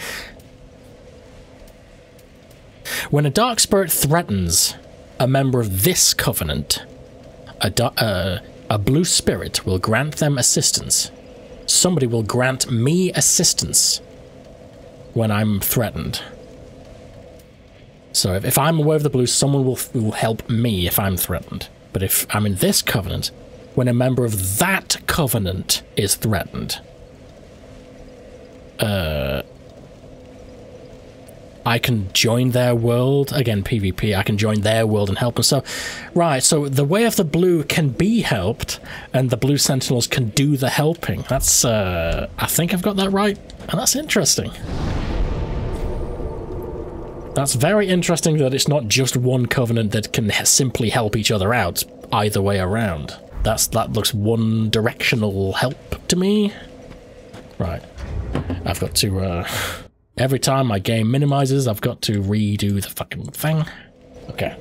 When a dark spirit threatens a member of this covenant, a, uh, a blue spirit will grant them assistance. Somebody will grant me assistance when I'm threatened. So if, if I'm aware of the blue, someone will, will help me if I'm threatened. But if I'm in this covenant, when a member of that covenant is threatened, uh, I can join their world. Again, PvP, I can join their world and help them. So, right, so the way of the blue can be helped, and the blue sentinels can do the helping. That's, uh, I think I've got that right, and that's interesting. That's very interesting that it's not just one covenant that can simply help each other out either way around. That's That looks one directional help to me. Right. I've got to, uh... Every time my game minimizes, I've got to redo the fucking thing. Okay.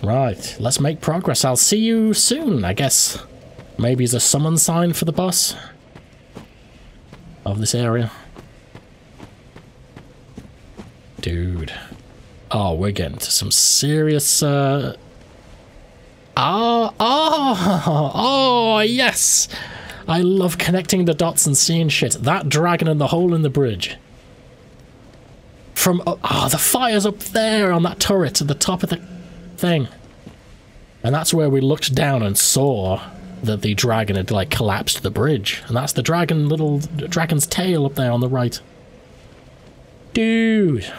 Right, let's make progress. I'll see you soon, I guess. Maybe as a summon sign for the boss of this area. Dude. Oh, we're getting to some serious, uh... Oh, oh, oh, yes! I love connecting the dots and seeing shit. That dragon and the hole in the bridge. From, oh, oh, the fire's up there on that turret at the top of the thing. And that's where we looked down and saw that the dragon had, like, collapsed the bridge. And that's the dragon, little dragon's tail up there on the right. Dude.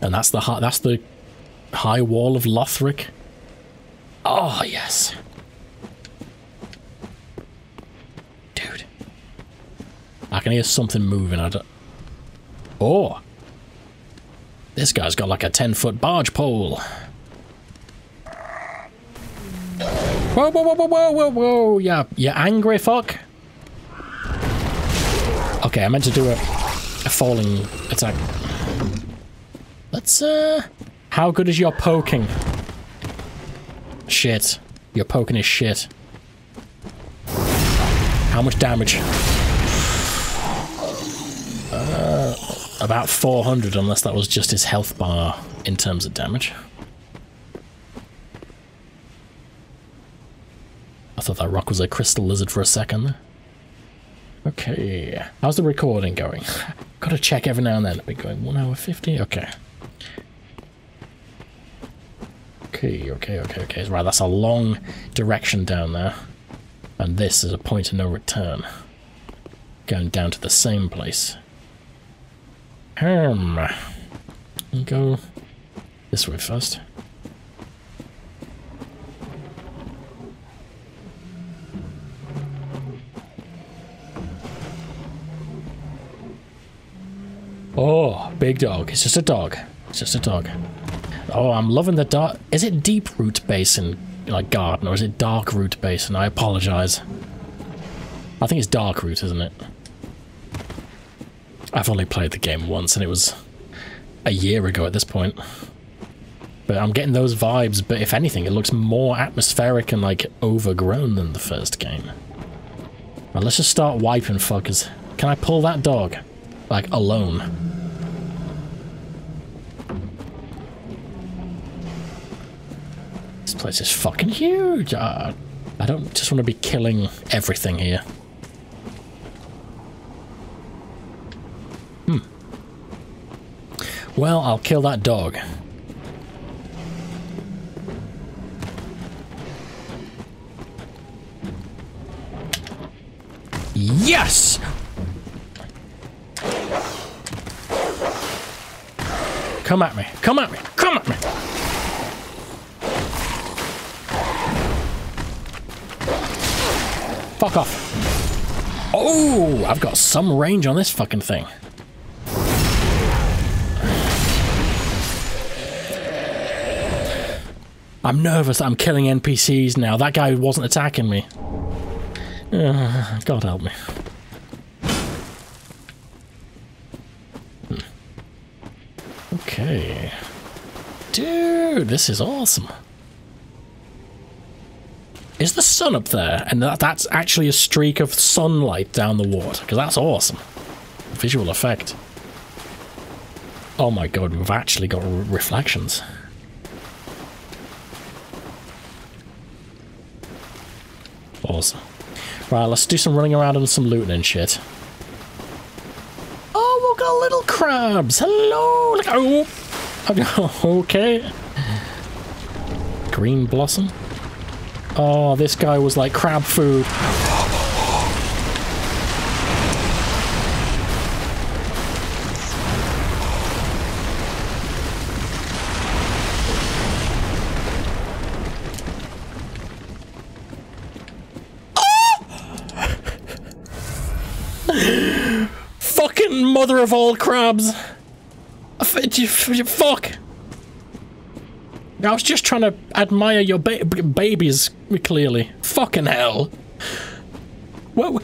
And that's the, that's the high wall of Lothric. Oh, yes. I can hear something moving. I don't... Oh! This guy's got like a 10-foot barge pole. Whoa, whoa, whoa, whoa, whoa, whoa, whoa, yeah, you angry fuck? Okay, I meant to do a, a falling attack. Let's, uh... How good is your poking? Shit. Your poking is shit. How much damage? Uh, about 400, unless that was just his health bar in terms of damage. I thought that rock was a crystal lizard for a second. Okay, how's the recording going? Gotta check every now and then. Are we going 1 hour 50? Okay. Okay, okay, okay, okay. Right, that's a long direction down there. And this is a point of no return. Going down to the same place. Hmm. Go this way first. Oh, big dog. It's just a dog. It's just a dog. Oh, I'm loving the dark. Is it deep root basin, like garden, or is it dark root basin? I apologize. I think it's dark root, isn't it? I've only played the game once and it was a year ago at this point. But I'm getting those vibes, but if anything, it looks more atmospheric and like overgrown than the first game. Let's just start wiping fuckers. Can I pull that dog? Like, alone? This place is fucking huge. I don't just want to be killing everything here. Well, I'll kill that dog. Yes! Come at me. Come at me. Come at me. Fuck off. Oh, I've got some range on this fucking thing. I'm nervous that I'm killing NPCs now. That guy wasn't attacking me. Uh, God help me. Hmm. Okay. Dude, this is awesome. Is the sun up there? And that, that's actually a streak of sunlight down the water, because that's awesome. Visual effect. Oh my god, we've actually got re reflections. Right, let's do some running around and some looting and shit. Oh, we've got little crabs. Hello. Look. Oh. okay. Green blossom. Oh, this guy was like crab food. Mother of all crabs. Fuck. I was just trying to admire your ba babies, clearly. Fucking hell. What,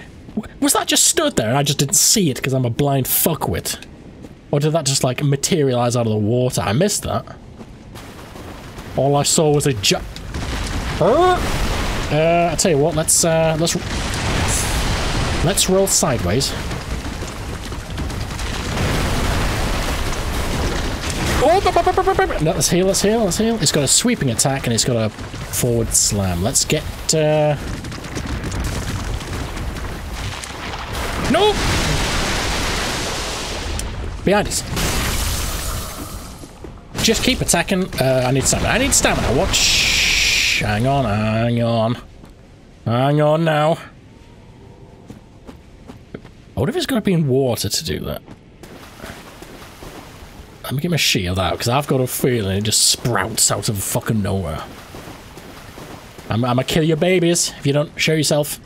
was that just stood there and I just didn't see it because I'm a blind fuckwit? Or did that just, like, materialize out of the water? I missed that. All I saw was a ju- uh, I tell you what, let's, uh, let's... Let's roll sideways. No, let's heal, let's heal, let's heal. It's got a sweeping attack and it's got a forward slam. Let's get... Uh... No! Behind us. Just keep attacking. Uh, I need stamina. I need stamina. Watch. Hang on, hang on. Hang on now. I wonder if it's going to be in water to do that. Let me get my shield out, because I've got a feeling it just sprouts out of fucking nowhere. I'm, I'm gonna kill your babies if you don't show yourself.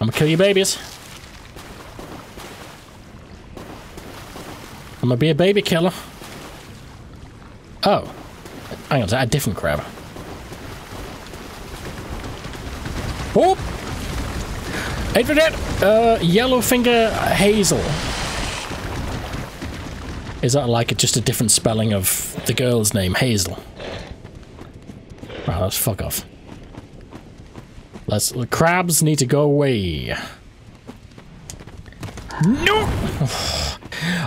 I'm gonna kill your babies. I'm gonna be a baby killer. Oh. Hang on, is that a different crab? Oh! Dead! Uh, Yellowfinger Heysel. Is that like just a different spelling of the girl's name, Hazel? Right, let's fuck off. Let's. The crabs need to go away. No!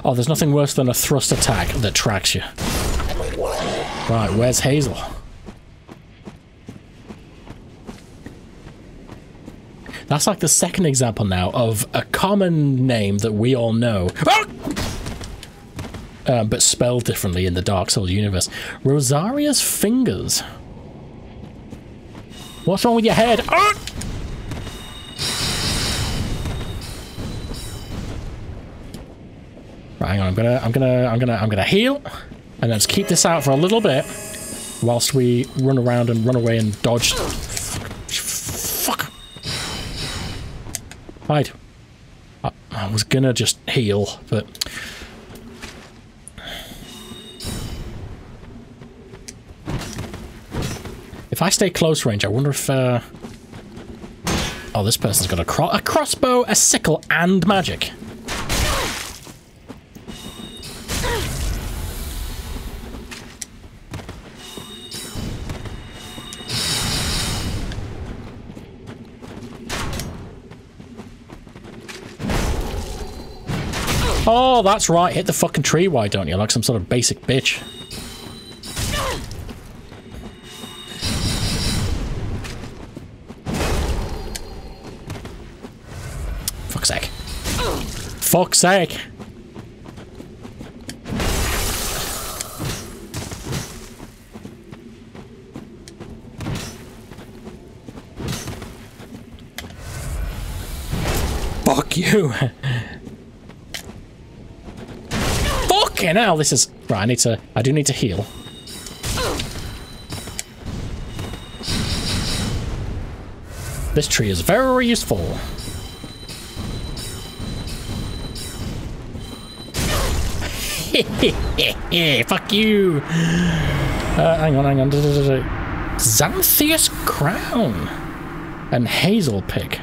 Oh, there's nothing worse than a thrust attack that tracks you. Right, where's Heysel? That's like the second example now of a common name that we all know. Ah! Uh, but spelled differently in the Dark Souls universe. Rosaria's fingers. What's wrong with your head? Oh! Right, hang on. I'm gonna, I'm gonna, I'm gonna, I'm gonna heal, and let's keep this out for a little bit, whilst we run around and run away and dodge. Fuck. Hide. I, I was gonna just heal, but If I stay close range, I wonder if... Uh... Oh, this person's got a, cro a crossbow, a sickle, and magic. Oh, that's right. Hit the fucking tree, why don't you? Like some sort of basic bitch. Fuck's sake. Fuck you. Fucking hell, this is... Right, I need to... I do need to heal. This tree is very useful. Fuck you. Uh, hang on, hang on. Xanthous Crown and Heysel Pick.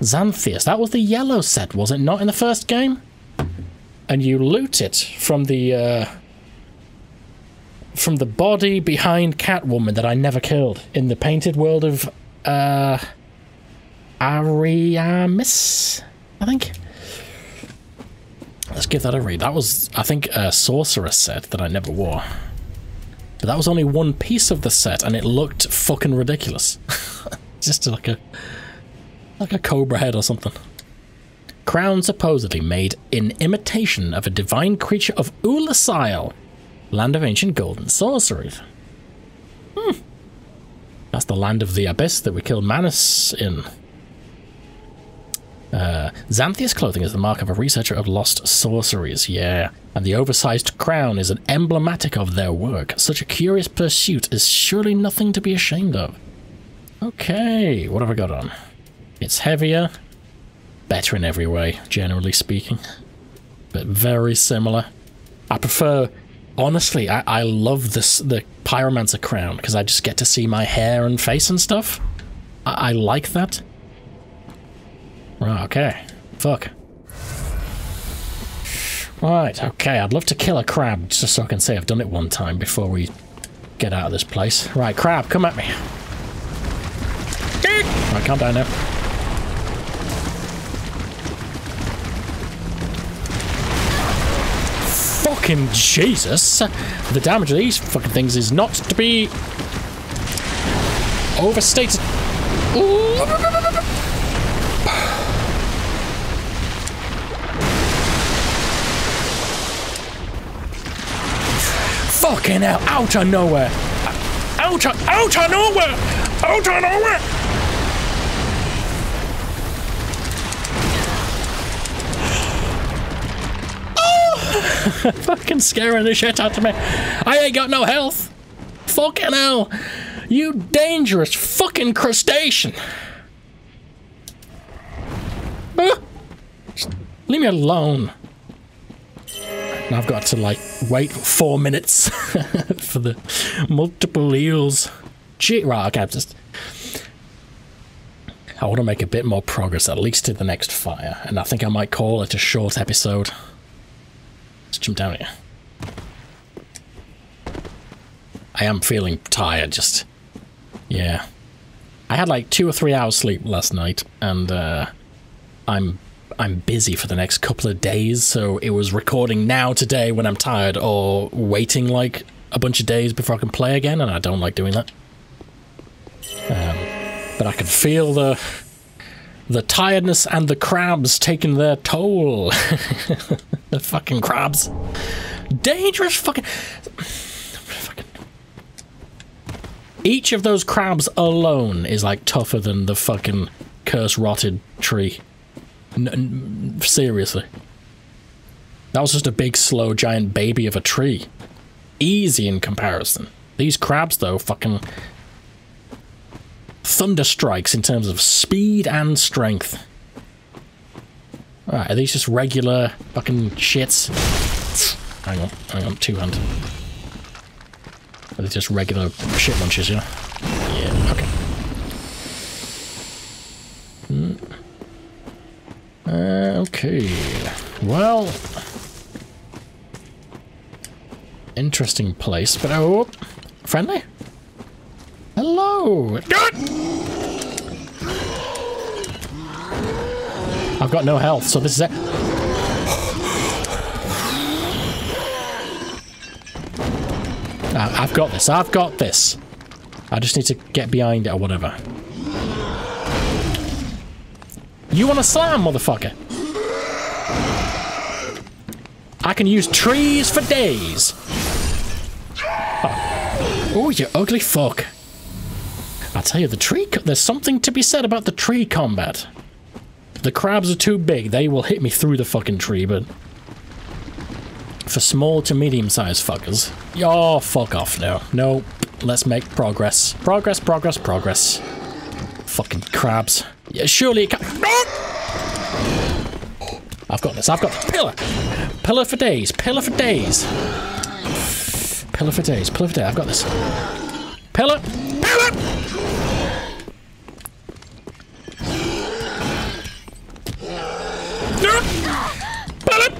Xanthous, that was the yellow set, was it not, in the first game? And you loot it from the, uh, from the body behind Catwoman that I never killed in the painted world of, uh, Ariamis, I think. Let's give that a read. That was, I think, a sorceress set that I never wore. But that was only one piece of the set, and it looked fucking ridiculous. Just like a like a cobra head or something. Crown supposedly made in imitation of a divine creature of Oolacile, land of ancient golden sorceries. Hmm. That's the land of the abyss that we killed Manus in. Uh, clothing is the mark of a researcher of lost sorceries, yeah. And the oversized crown is an emblematic of their work. Such a curious pursuit is surely nothing to be ashamed of. Okay, what have I got on? It's heavier, better in every way, generally speaking, but very similar. I prefer, honestly, I, I love this the Pyromancer crown because I just get to see my hair and face and stuff. I, I like that. Right, okay. Fuck. Right, okay, I'd love to kill a crab just so I can say I've done it one time before we get out of this place. Right, crab, come at me. Right, calm down now. Fucking Jesus! The damage of these fucking things is not to be overstated. Fucking hell, out of nowhere! Out of, out of nowhere! Out of nowhere! Oh! fucking scaring the shit out of me. I ain't got no health. Fucking hell. You dangerous fucking crustacean. Ah! Leave me alone. Now I've got to like wait four minutes for the multiple eels. Gee, right, okay, I'm just. I want to make a bit more progress, at least to the next fire, and I think I might call it a short episode. Let's jump down here. I am feeling tired, just. Yeah. I had like two or three hours sleep last night, and uh, I'm I'm busy for the next couple of days, so it was recording now today when I'm tired, or waiting like a bunch of days before I can play again, and I don't like doing that. Um, but I can feel the the tiredness and the crabs taking their toll. the fucking crabs. Dangerous fucking... Each of those crabs alone is like tougher than the fucking curse rotted tree. N seriously. That was just a big, slow, giant baby of a tree. Easy in comparison. These crabs, though, fucking thunder strikes in terms of speed and strength. Alright, are these just regular fucking shits? Hang on, hang on, two hand. Are they just regular shit munches, yeah? Yeah, okay. Mm. Uh, okay. Well... Interesting place, but oh... Friendly? Hello! Good! I've got no health, so this is it. I've got this, I've got this. I just need to get behind it or whatever. You want to slam, motherfucker? I can use trees for days. Oh, oh you ugly fuck. I tell you, the tree, there's something to be said about the tree combat. The crabs are too big, they will hit me through the fucking tree, but for small to medium-sized fuckers, oh, fuck off now. No, let's make progress. Progress, progress, progress. Fucking crabs. Yeah, surely it can- I've got this, I've got the pillar. Pillar for days, pillar for days. Pillar for days. Pillar for days. I've got this. Pillar! Pillar! Pillar!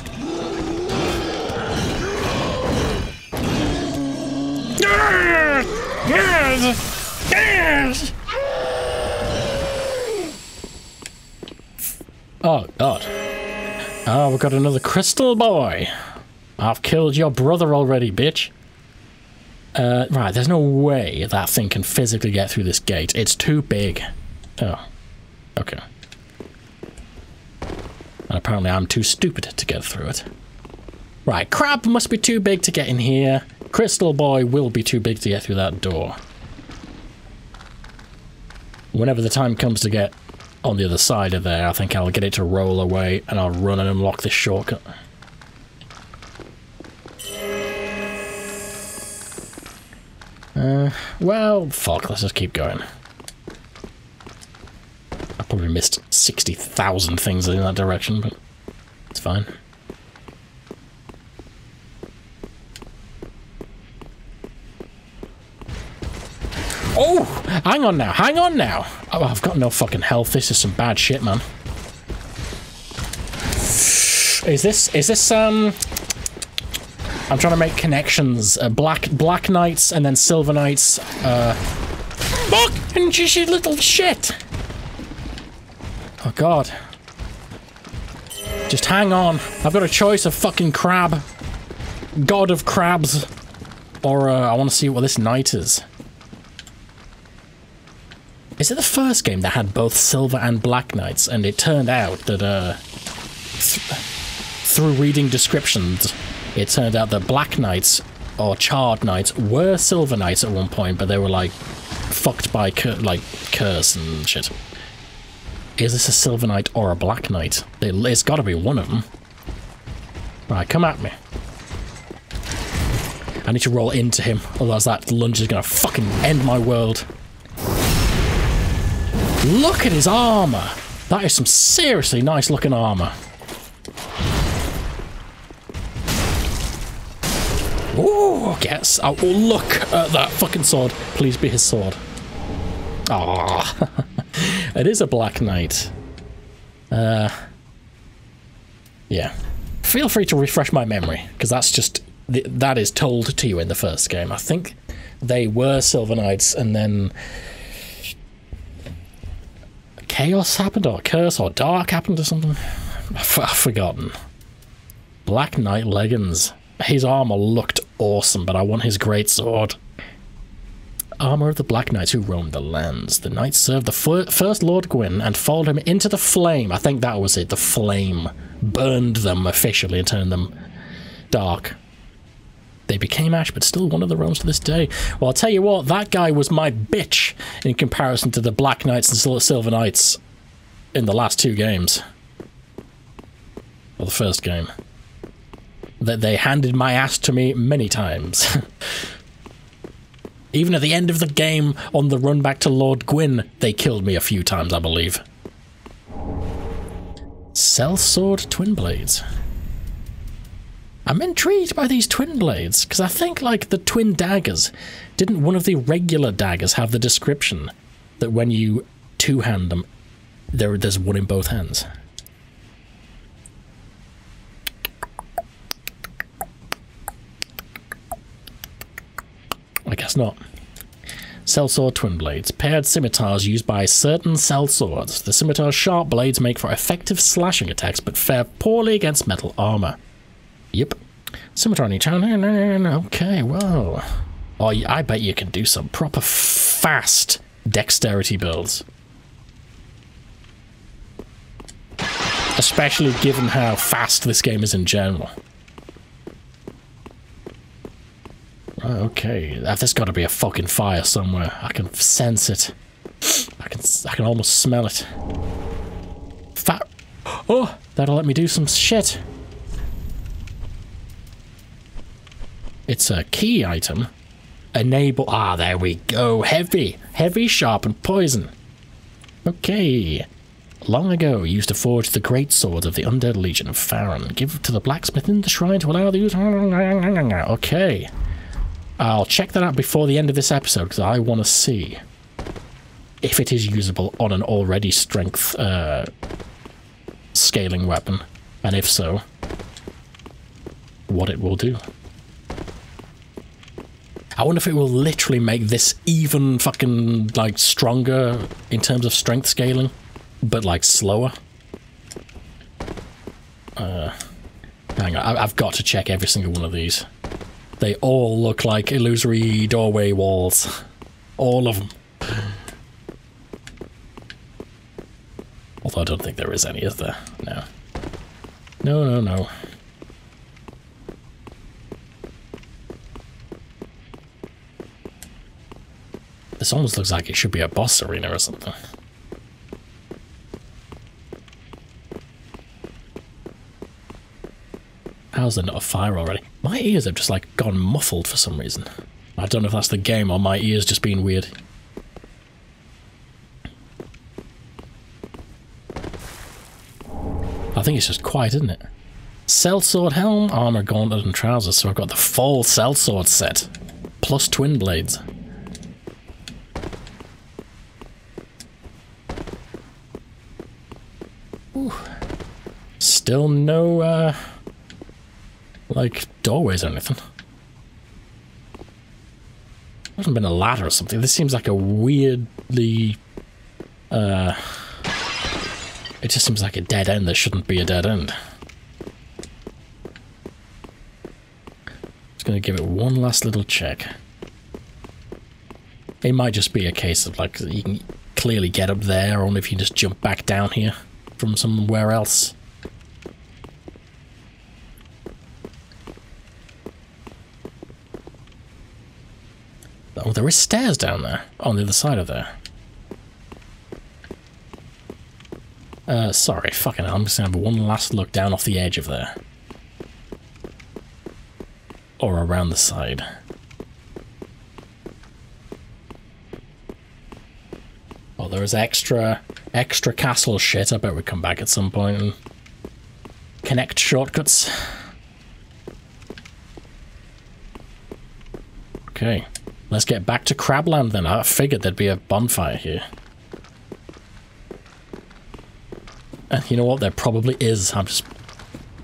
Yes! Yes! Oh, God. Oh, we've got another crystal boy. I've killed your brother already, bitch. Uh, right, there's no way that thing can physically get through this gate. It's too big. Oh. Okay. And apparently I'm too stupid to get through it. Right, crab must be too big to get in here. Crystal boy will be too big to get through that door. Whenever the time comes to get on the other side of there, I think I'll get it to roll away and I'll run and unlock this shortcut. Uh, well, fuck, let's just keep going. I probably missed 60,000 things in that direction, but it's fine. Oh! Hang on now, hang on now! Oh, I've got no fucking health. This is some bad shit, man. Is this, is this, um... I'm trying to make connections. Uh, black Black Knights and then Silver Knights. Uh, fuck! And just you little shit! Oh god. Just hang on. I've got a choice of fucking crab. God of crabs. Or uh, I want to see what this knight is. Is it the first game that had both silver and black knights? And it turned out that, uh, th through reading descriptions, it turned out that Black Knights or Charred Knights were Silver Knights at one point, but they were like fucked by cur like curse and shit. Is this a Silver Knight or a Black Knight? It, it's got to be one of them. Right, come at me. I need to roll into him, otherwise that lunge is gonna fucking end my world. Look at his armor! That is some seriously nice looking armor. Oh, yes. Oh, look at that fucking sword. Please be his sword. Ah, it is a Black Knight. Uh, yeah. Feel free to refresh my memory, because that's just that is told to you in the first game. I think they were Silver Knights, and then chaos happened, or curse, or dark happened, or something. I've forgotten. Black Knight leggings. His armor looked awesome, but I want his great sword. Armor of the Black Knights who roamed the lands. The knights served the first Lord Gwyn and followed him into the flame. I think that was it. The flame burned them officially and turned them dark. They became ash, but still one of the realms to this day. Well, I'll tell you what, that guy was my bitch in comparison to the Black Knights and Silver Knights in the last two games. Or the first game that they handed my ass to me many times. Even at the end of the game, on the run back to Lord Gwyn, they killed me a few times, I believe. Sellsword Twin Blades. I'm intrigued by these twin blades, because I think, like, the twin daggers, didn't one of the regular daggers have the description that when you two-hand them, there, there's one in both hands? I guess not. Sellsword twin blades. Paired scimitars used by certain sellswords. The scimitar's sharp blades make for effective slashing attacks, but fare poorly against metal armor. Yep. Scimitar on each hand. Okay, well. Oh, I bet you can do some proper fast dexterity builds. Especially given how fast this game is in general. Okay, there's got to be a fucking fire somewhere. I can sense it. I can, I can almost smell it. Fat. Oh, that'll let me do some shit. It's a key item. Enable. Ah, there we go. Heavy. Heavy, sharp, and poison. Okay. Long ago, used to forge the great sword of the undead legion of Farron. Give to the blacksmith in the shrine to allow the use. Okay. I'll check that out before the end of this episode because I want to see if it is usable on an already strength uh, scaling weapon, and if so, what it will do. I wonder if it will literally make this even fucking, like, stronger in terms of strength scaling, but, like, slower. Uh, hang on, I I've got to check every single one of these. They all look like illusory doorway walls. All of them. Although I don't think there is any, is there? No. No, no, no. This almost looks like it should be a boss arena or something. How's there not a fire already? My ears have just like gone muffled for some reason. I don't know if that's the game or my ears just being weird. I think it's just quiet, isn't it? Sellsword helm, armor, gauntlet, and trousers. So I've got the full sellsword set, plus twin blades. Ooh. Still no, uh, like, doorways or anything. There hasn't been a ladder or something. This seems like a weirdly, uh, it just seems like a dead end that shouldn't be a dead end. Just gonna give it one last little check. It might just be a case of like you can clearly get up there, only if you just jump back down here from somewhere else. Oh, there is stairs down there, on the other side of there. Uh, sorry, fucking hell, I'm just gonna have one last look down off the edge of there. Or around the side. Oh, there is extra, extra castle shit. I bet we come back at some point and connect shortcuts. Okay, let's get back to Crabland then. I figured there'd be a bonfire here. And you know what? There probably is. I'm just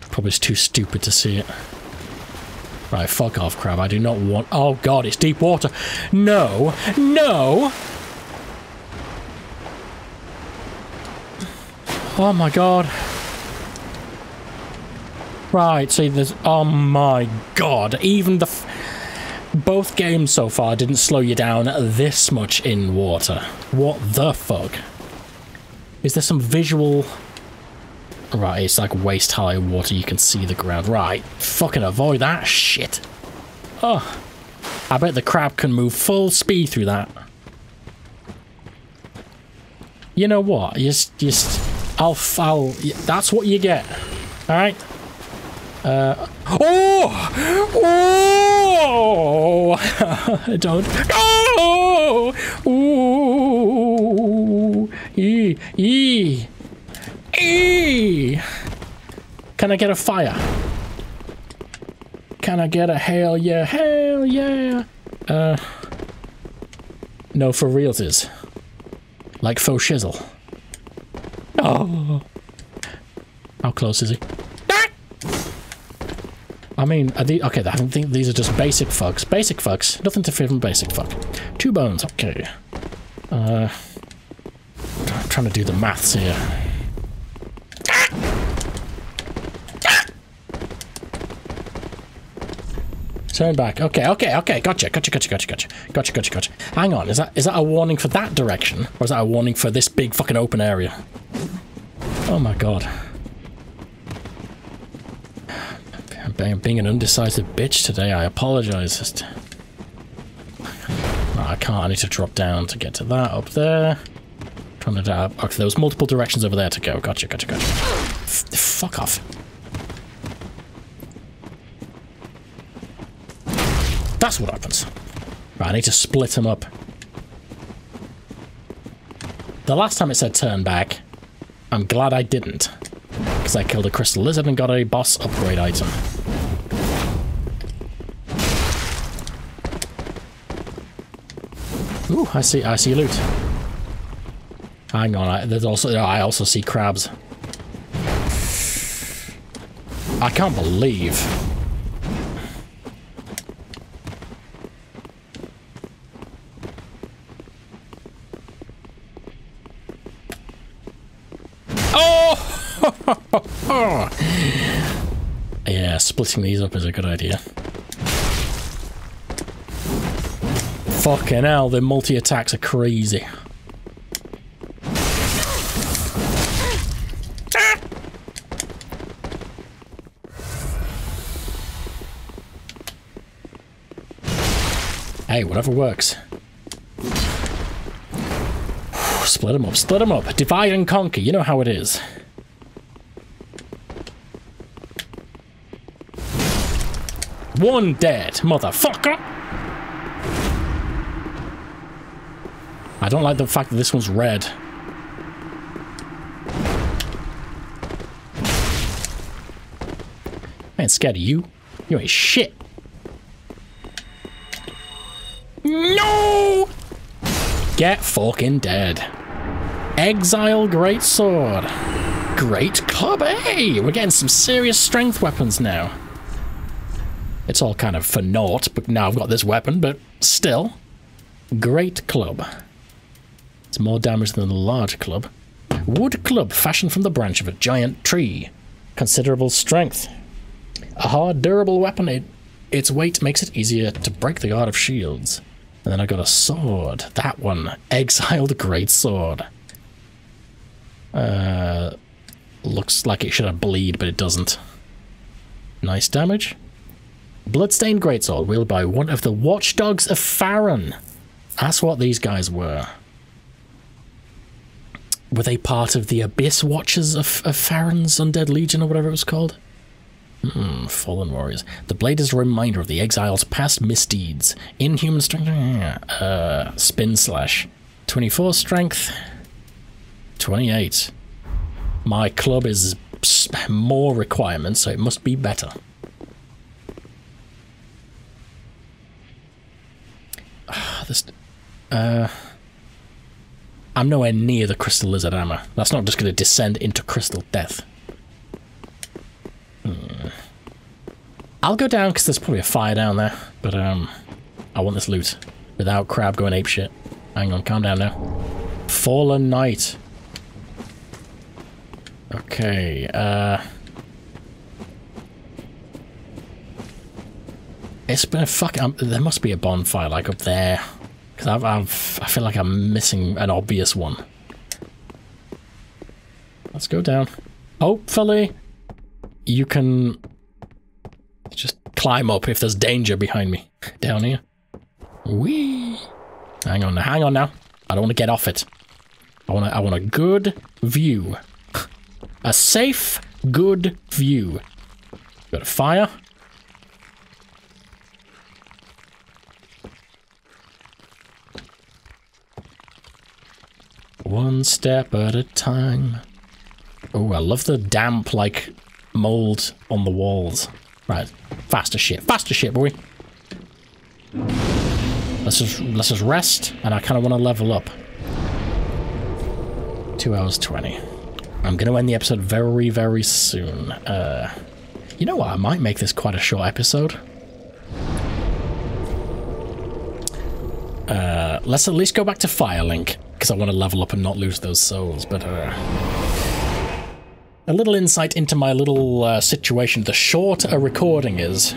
probably too stupid to see it. Right, fuck off, crab. I do not want... Oh, God, it's deep water. No. No. Oh, my God. Right, see, there's... Oh, my God. Even the... Both games so far didn't slow you down this much in water. What the fuck? Is there some visual... Right, it's like waist high water, you can see the ground. Right, fucking avoid that shit. Oh, I bet the crab can move full speed through that. You know what? Just, just, I'll, I'll, that's what you get. Alright? Uh, oh! Oh! Don't, oh! Ooh! Ee! Ee! Eee! Can I get a fire? Can I get a hell yeah, hell yeah? Uh, no, for realsies. Like faux shizzle. Oh. How close is he? I mean, okay, I don't think these are just basic fucks. Basic fucks. Nothing to fear from basic fuck. Two bones, okay. Uh, I'm trying to do the maths here. Turn back. Okay, okay, okay. Gotcha, gotcha, gotcha, gotcha, gotcha. Gotcha, gotcha, gotcha. Hang on. Is that is that a warning for that direction? Or is that a warning for this big fucking open area? Oh my god. I'm being an undecisive bitch today. I apologize. Just... No, I can't. I need to drop down to get to that up there. Trying to... Uh, okay, there was multiple directions over there to go. Gotcha, gotcha, gotcha. F fuck off. That's what happens. Right, I need to split them up. The last time it said turn back, I'm glad I didn't. Because I killed a crystal lizard and got a boss upgrade item. Ooh, I see, I see loot. Hang on, I, there's also, I also see crabs. I can't believe. Oh! yeah, splitting these up is a good idea. Fucking hell, the multi-attacks are crazy. Hey, whatever works. Split them up, split them up. Divide and conquer, you know how it is. One dead, motherfucker! I don't like the fact that this one's red. I ain't scared of you. You ain't shit. No! Get fucking dead. Exile Great Sword. Great Club. Hey, we're getting some serious strength weapons now. It's all kind of for naught, but now I've got this weapon, but still. Great Club. More damage than the large club. Wood club fashioned from the branch of a giant tree. Considerable strength. A hard, durable weapon. It, its weight makes it easier to break the guard of shields. And then I got a sword. That one. Exiled Great Sword. Uh, looks like it should have bleed, but it doesn't. Nice damage. Bloodstained Greatsword, wielded by one of the Watchdogs of Farron. That's what these guys were. Were they part of the Abyss Watchers of, of Farron's Undead Legion or whatever it was called? Hmm, Fallen Warriors. The blade is a reminder of the exile's past misdeeds. Inhuman strength. Uh, spin slash. 24 strength. 28. My club is more requirements, so it must be better. this. Uh. I'm nowhere near the Crystal Lizard Hammer. That's not just going to descend into Crystal Death. Hmm. I'll go down because there's probably a fire down there, but um, I want this loot without Crab going apeshit. Hang on, calm down now. Fallen Knight. Okay, uh... It's been a fuck. Um, there must be a bonfire like up there. Because I've, I've, I feel like I'm missing an obvious one. Let's go down. Hopefully, you can just climb up if there's danger behind me. Down here. Whee! Hang on, now, hang on now. I don't want to get off it. I want, a, I want a good view. a safe, good view. Got a fire. One step at a time. Oh, I love the damp, like, mold on the walls. Right, faster shit, faster shit, boy. Let's just let's just rest, and I kind of want to level up. Two hours twenty. I'm gonna end the episode very, very soon. Uh, you know what? I might make this quite a short episode. Uh, let's at least go back to Firelink because I want to level up and not lose those souls, but uh, a little insight into my little uh, situation. The shorter a recording is,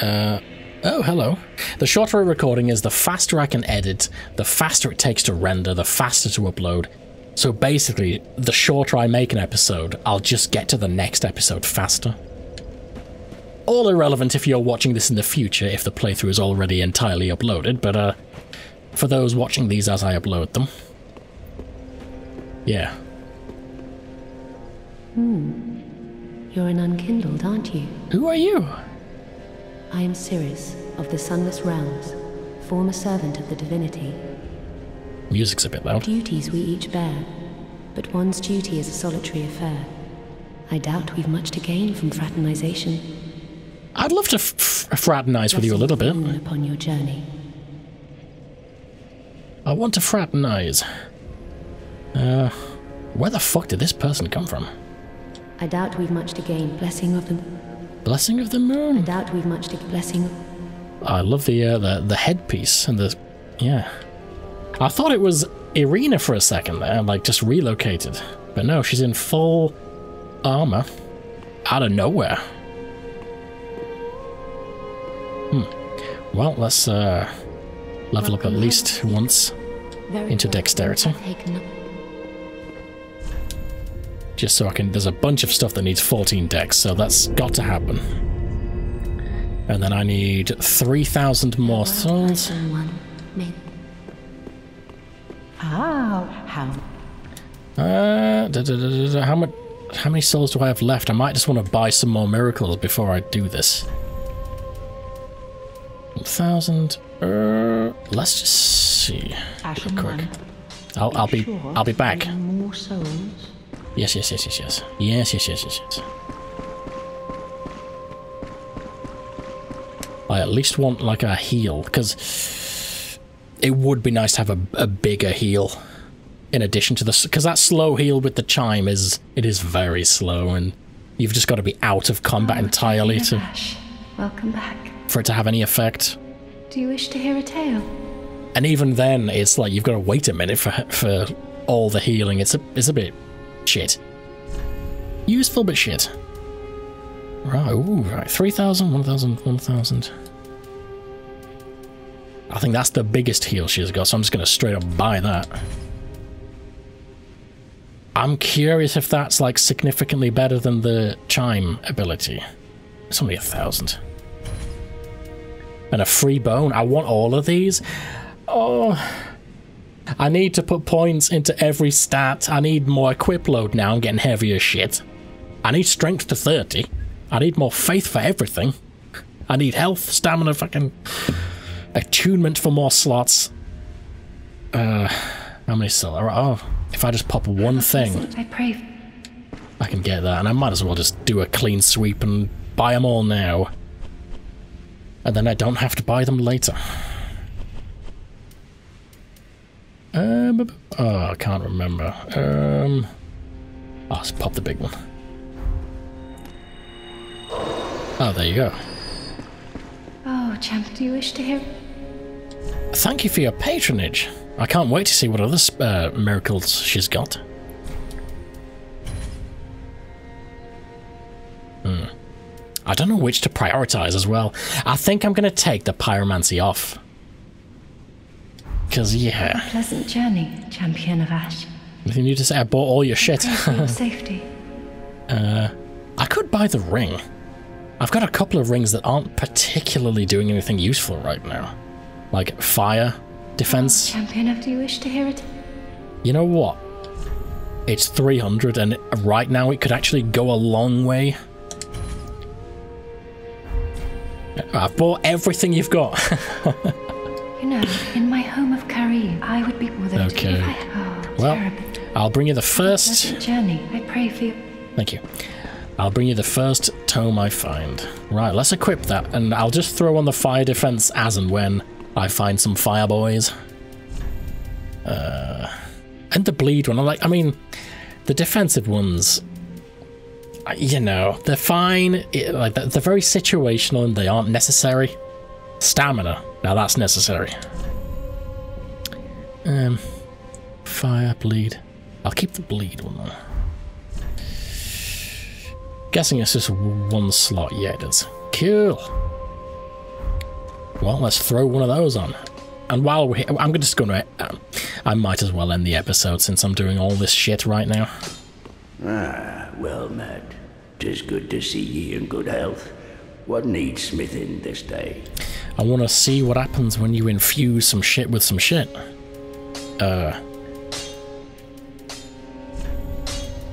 uh, oh, hello. The shorter a recording is, the faster I can edit, the faster it takes to render, the faster to upload. So basically, the shorter I make an episode, I'll just get to the next episode faster. All irrelevant if you're watching this in the future, if the playthrough is already entirely uploaded, but uh, for those watching these as I upload them. Yeah. Hmm. You're an unkindled, aren't you? Who are you? I am Sirris, of the Sunless Realms, former servant of the divinity. Music's a bit loud. Duties we each bear, but one's duty is a solitary affair. I doubt we've much to gain from fraternization. I'd love to fraternize with you a little bit. Upon your journey. I want to fraternize. Uh, where the fuck did this person come from? I doubt we've much to gain. Blessing of the... Blessing of the moon. I doubt we've much to... Blessing... I love the uh, the the headpiece and the yeah. I thought it was Irina for a second there, like just relocated, but no, she's in full armor out of nowhere. Well, let's uh, level up at least once into dexterity, just so I can. There's a bunch of stuff that needs 14 dex, so that's got to happen. And then I need 3,000 more souls. May... How? How? Uh, da, da, da, how much? How many souls do I have left? I might just want to buy some more miracles before I do this. Thousand. Uh, let's just see. Ashen quick. one. I'll, I'll be. Sure, I'll be back. More souls. Yes, yes, yes, yes, yes, yes, yes, yes, yes, yes. I at least want like a heal because it would be nice to have a, a bigger heal in addition to this because that slow heal with the chime is it is very slow and you've just got to be out of combat Oh, entirely to welcome back. For it to have any effect. Do you wish to hear a tale? And even then, it's like you've got to wait a minute for for all the healing. It's a it's a bit shit. Useful but shit. Right, ooh, right. 3,000, 1,000, 1,000. I think that's the biggest heal she's got, so I'm just going to straight up buy that. I'm curious if that's like significantly better than the chime ability. It's only a thousand. And a free bone. I want all of these. Oh. I need to put points into every stat. I need more equip load now. I'm getting heavier shit. I need strength to 30. I need more faith for everything. I need health, stamina, fucking attunement for more slots. Uh, how many still? Oh, if I just pop one thing, I pray. I can get that, and I might as well just do a clean sweep and buy them all now. And then I don't have to buy them later. Um, oh, I can't remember. Um, oh, let's pop the big one. Oh, there you go. Oh, champ, do you wish to hear? Thank you for your patronage. I can't wait to see what other uh, miracles she's got. Hmm. I don't know which to prioritize as well. I think I'm going to take the pyromancy off. Because, yeah. A Pleasant journey, champion of Ash. Anything you to say? I bought all your shit. Your safety. Uh, I could buy the ring. I've got a couple of rings that aren't particularly doing anything useful right now. Like fire, defense. Champion of, do you wish to hear it? You know what? It's 300 and right now it could actually go a long way. I've bought everything you've got. You know, in my home of Carim, I would be bothered Okay. I... Oh, well, terrible. I'll bring you the first. Journey. I pray for you. Thank you. I'll bring you the first tome I find. Right, let's equip that, and I'll just throw on the fire defense as and when I find some fire boys. Uh, and the bleed one. I like. I mean, the defensive ones. You know, they're fine. It- like they're they're very situational, and they aren't necessary. Stamina. Now that's necessary. Um, fire bleed. I'll keep the bleed one though. Guessing it's just one slot. Yeah, it is. Cool. Well, let's throw one of those on. And while we're here, I'm just going to, um, I might as well end the episode since I'm doing all this shit right now. Ah, well met. Tis good to see ye in good health. What needs smithing this day? I want to see what happens when you infuse some shit with some shit. Uh.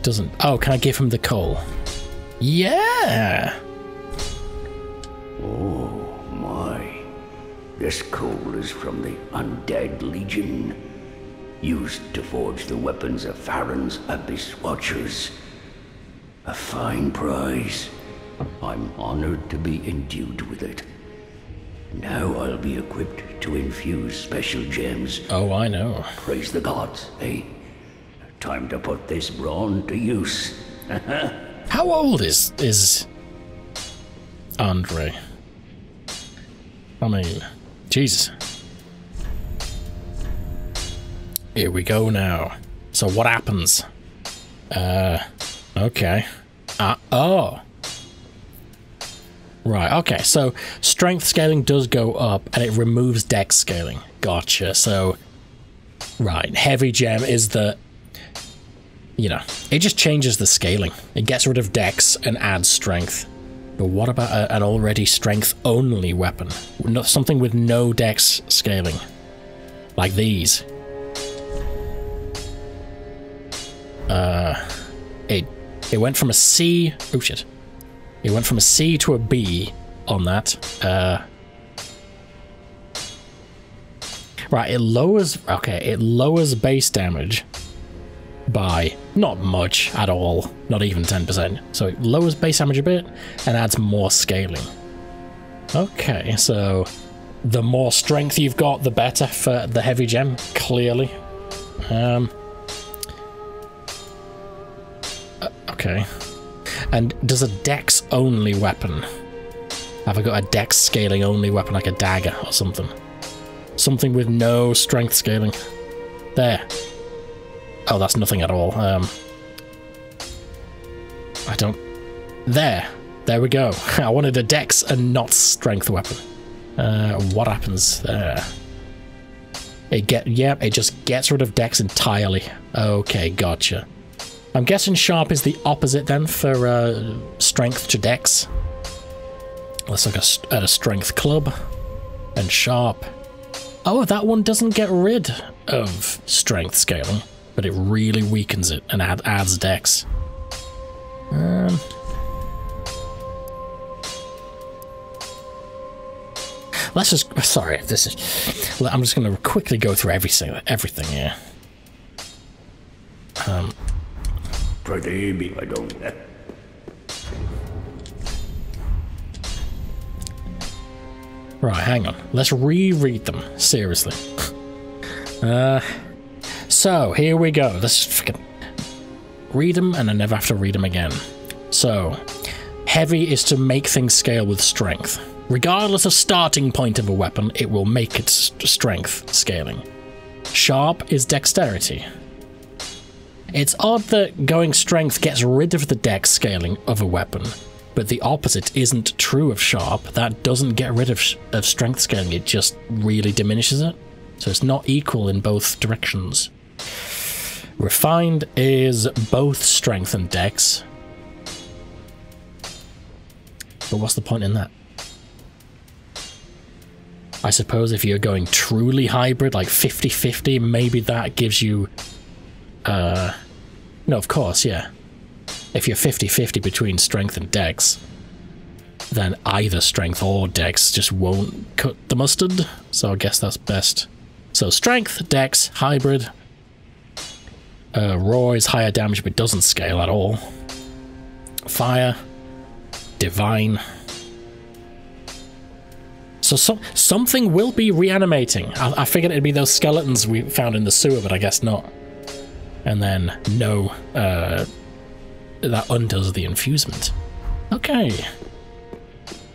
Doesn't. Oh, can I give him the coal? Yeah! Oh, my. This coal is from the Undead Legion, used to forge the weapons of Farron's Abyss Watchers. A fine prize. I'm honored to be endued with it. Now I'll be equipped to infuse special gems. Oh, I know. Praise the gods, eh? Time to put this brawn to use. How old is is Andre? I mean, Jesus. Here we go now. So what happens? Uh, okay. Uh, oh. Right, okay, so strength scaling does go up and it removes dex scaling. Gotcha, so... Right, heavy gem is the... You know, it just changes the scaling. It gets rid of dex and adds strength. But what about a, an already strength-only weapon? No, something with no dex scaling. Like these. Uh, it, it went from a C... Oh shit. It went from a C to a B on that. Uh, right, it lowers... Okay, it lowers base damage by not much at all, not even 10%. So it lowers base damage a bit and adds more scaling. Okay, so the more strength you've got, the better for the heavy gem, clearly. Um, uh, okay. And does a dex only weapon? Have I got a dex scaling only weapon like a dagger or something? Something with no strength scaling. There. Oh, that's nothing at all. Um, I don't... There. There we go. I wanted a dex and not strength weapon. Uh, what happens there? It get... Yeah, it just gets rid of dex entirely. Okay, gotcha. I'm guessing sharp is the opposite then for uh, strength to dex. Let's look at a strength club and sharp. Oh, that one doesn't get rid of strength scaling, but it really weakens it and add, adds dex. Um, let's just. Sorry, this is. I'm just going to quickly go through everything. Everything here. Um, Right, hang on. Let's reread them. Seriously. Uh, so, here we go. Let's fucking read them and I never have to read them again. So, heavy is to make things scale with strength. Regardless of starting point of a weapon, it will make its strength scaling. Sharp is dexterity. It's odd that going strength gets rid of the dex scaling of a weapon, but the opposite isn't true of sharp. That doesn't get rid of, of strength scaling, it just really diminishes it. So it's not equal in both directions. Refined is both strength and dex. But what's the point in that? I suppose if you're going truly hybrid, like 50-50, maybe that gives you... Uh, no, of course, yeah. If you're 50-50 between strength and dex, then either strength or dex just won't cut the mustard. So I guess that's best. So strength, dex, hybrid. Uh, raw is higher damage but doesn't scale at all. Fire, divine. So, so something will be reanimating. I, I figured it'd be those skeletons we found in the sewer, but I guess not. And then no, uh, that undoes the infusement. Okay.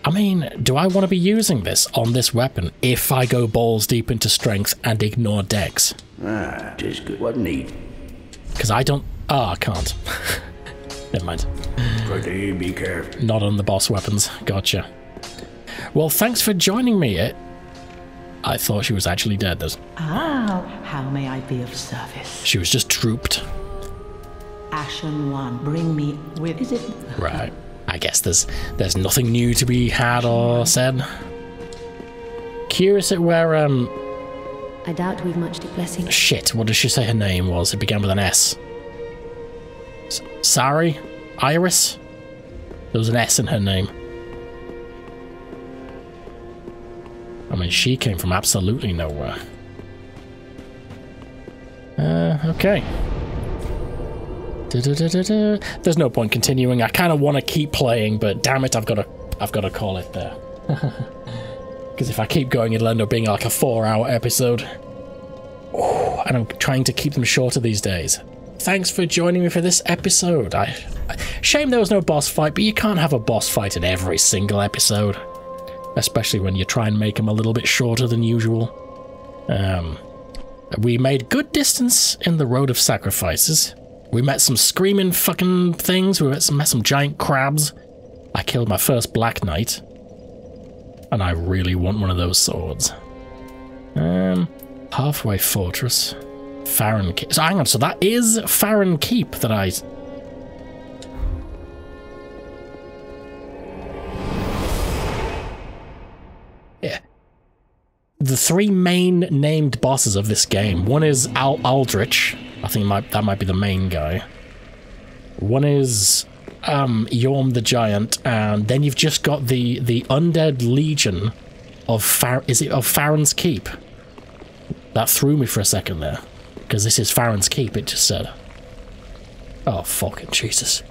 I mean, do I want to be using this on this weapon if I go balls deep into strength and ignore dex? Ah, tis good. What need? Because I don't... Ah, oh, I can't. Never mind. Pretty be careful. Not on the boss weapons. Gotcha. Well, thanks for joining me. It, I thought she was actually dead. There's... Ah, how may I be of service? She was just drooped. Ashen One, bring me with... Is it... Right. I guess there's there's nothing new to be had or said. Curious at where, um... I doubt we've much to blessing. Shit, what did she say her name was? It began with an S. S Sari? Iris? There was an S in her name. I mean, she came from absolutely nowhere. Uh, okay. Da -da -da There's no point continuing. I kind of want to keep playing, but damn it, I've got to, I've got to call it there. Because if I keep going, it'll end up being like a four hour episode. Ooh, and I'm trying to keep them shorter these days. Thanks for joining me for this episode. I, shame there was no boss fight, but you can't have a boss fight in every single episode, especially when you try and make them a little bit shorter than usual. Um, we made good distance in the Road of Sacrifices. We met some screaming fucking things. We met some, met some giant crabs. I killed my first Black Knight. And I really want one of those swords. Um, Halfway Fortress. Farron Keep. So hang on, so that is Farron Keep that I... The three main named bosses of this game. One is Al Aldrich. I think might, that might be the main guy. One is um, Yhorm the Giant, and then you've just got the the Undead Legion of Far is it of Farron's Keep? That threw me for a second there. Because this is Farron's Keep, it just said. Oh, fucking Jesus.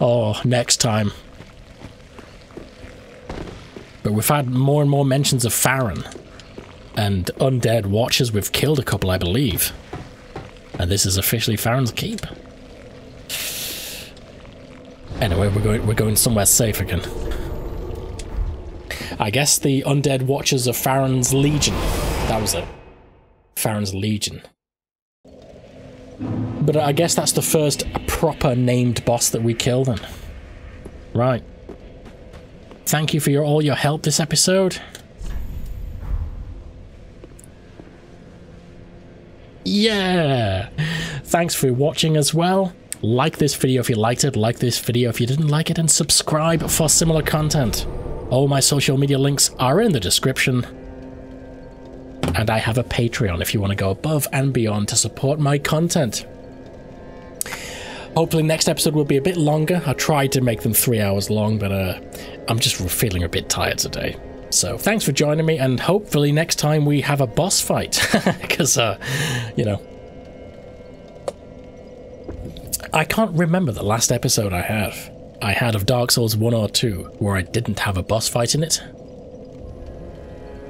Oh, next time. But we've had more and more mentions of Farron. And undead watchers, we've killed a couple, I believe. And this is officially Farron's Keep. Anyway, we're going we're going somewhere safe again. I guess the undead watchers of Farron's Legion. That was it. Farron's Legion. But I guess that's the first proper named boss that we kill then. Right. Thank you for your, all your help this episode. Yeah! Thanks for watching as well. Like this video if you liked it, like this video if you didn't like it, and subscribe for similar content. All my social media links are in the description. And I have a Patreon if you want to go above and beyond to support my content. Hopefully next episode will be a bit longer. I tried to make them three hours long, but uh, I'm just feeling a bit tired today. So thanks for joining me, and hopefully next time we have a boss fight. Because, uh, you know, I can't remember the last episode I have. I had of Dark Souls 1 or 2 where I didn't have a boss fight in it.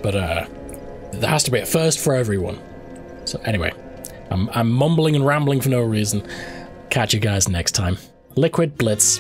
But, uh, there has to be a first for everyone. So anyway, I'm, I'm mumbling and rambling for no reason. Catch you guys next time. Liquid Blitz.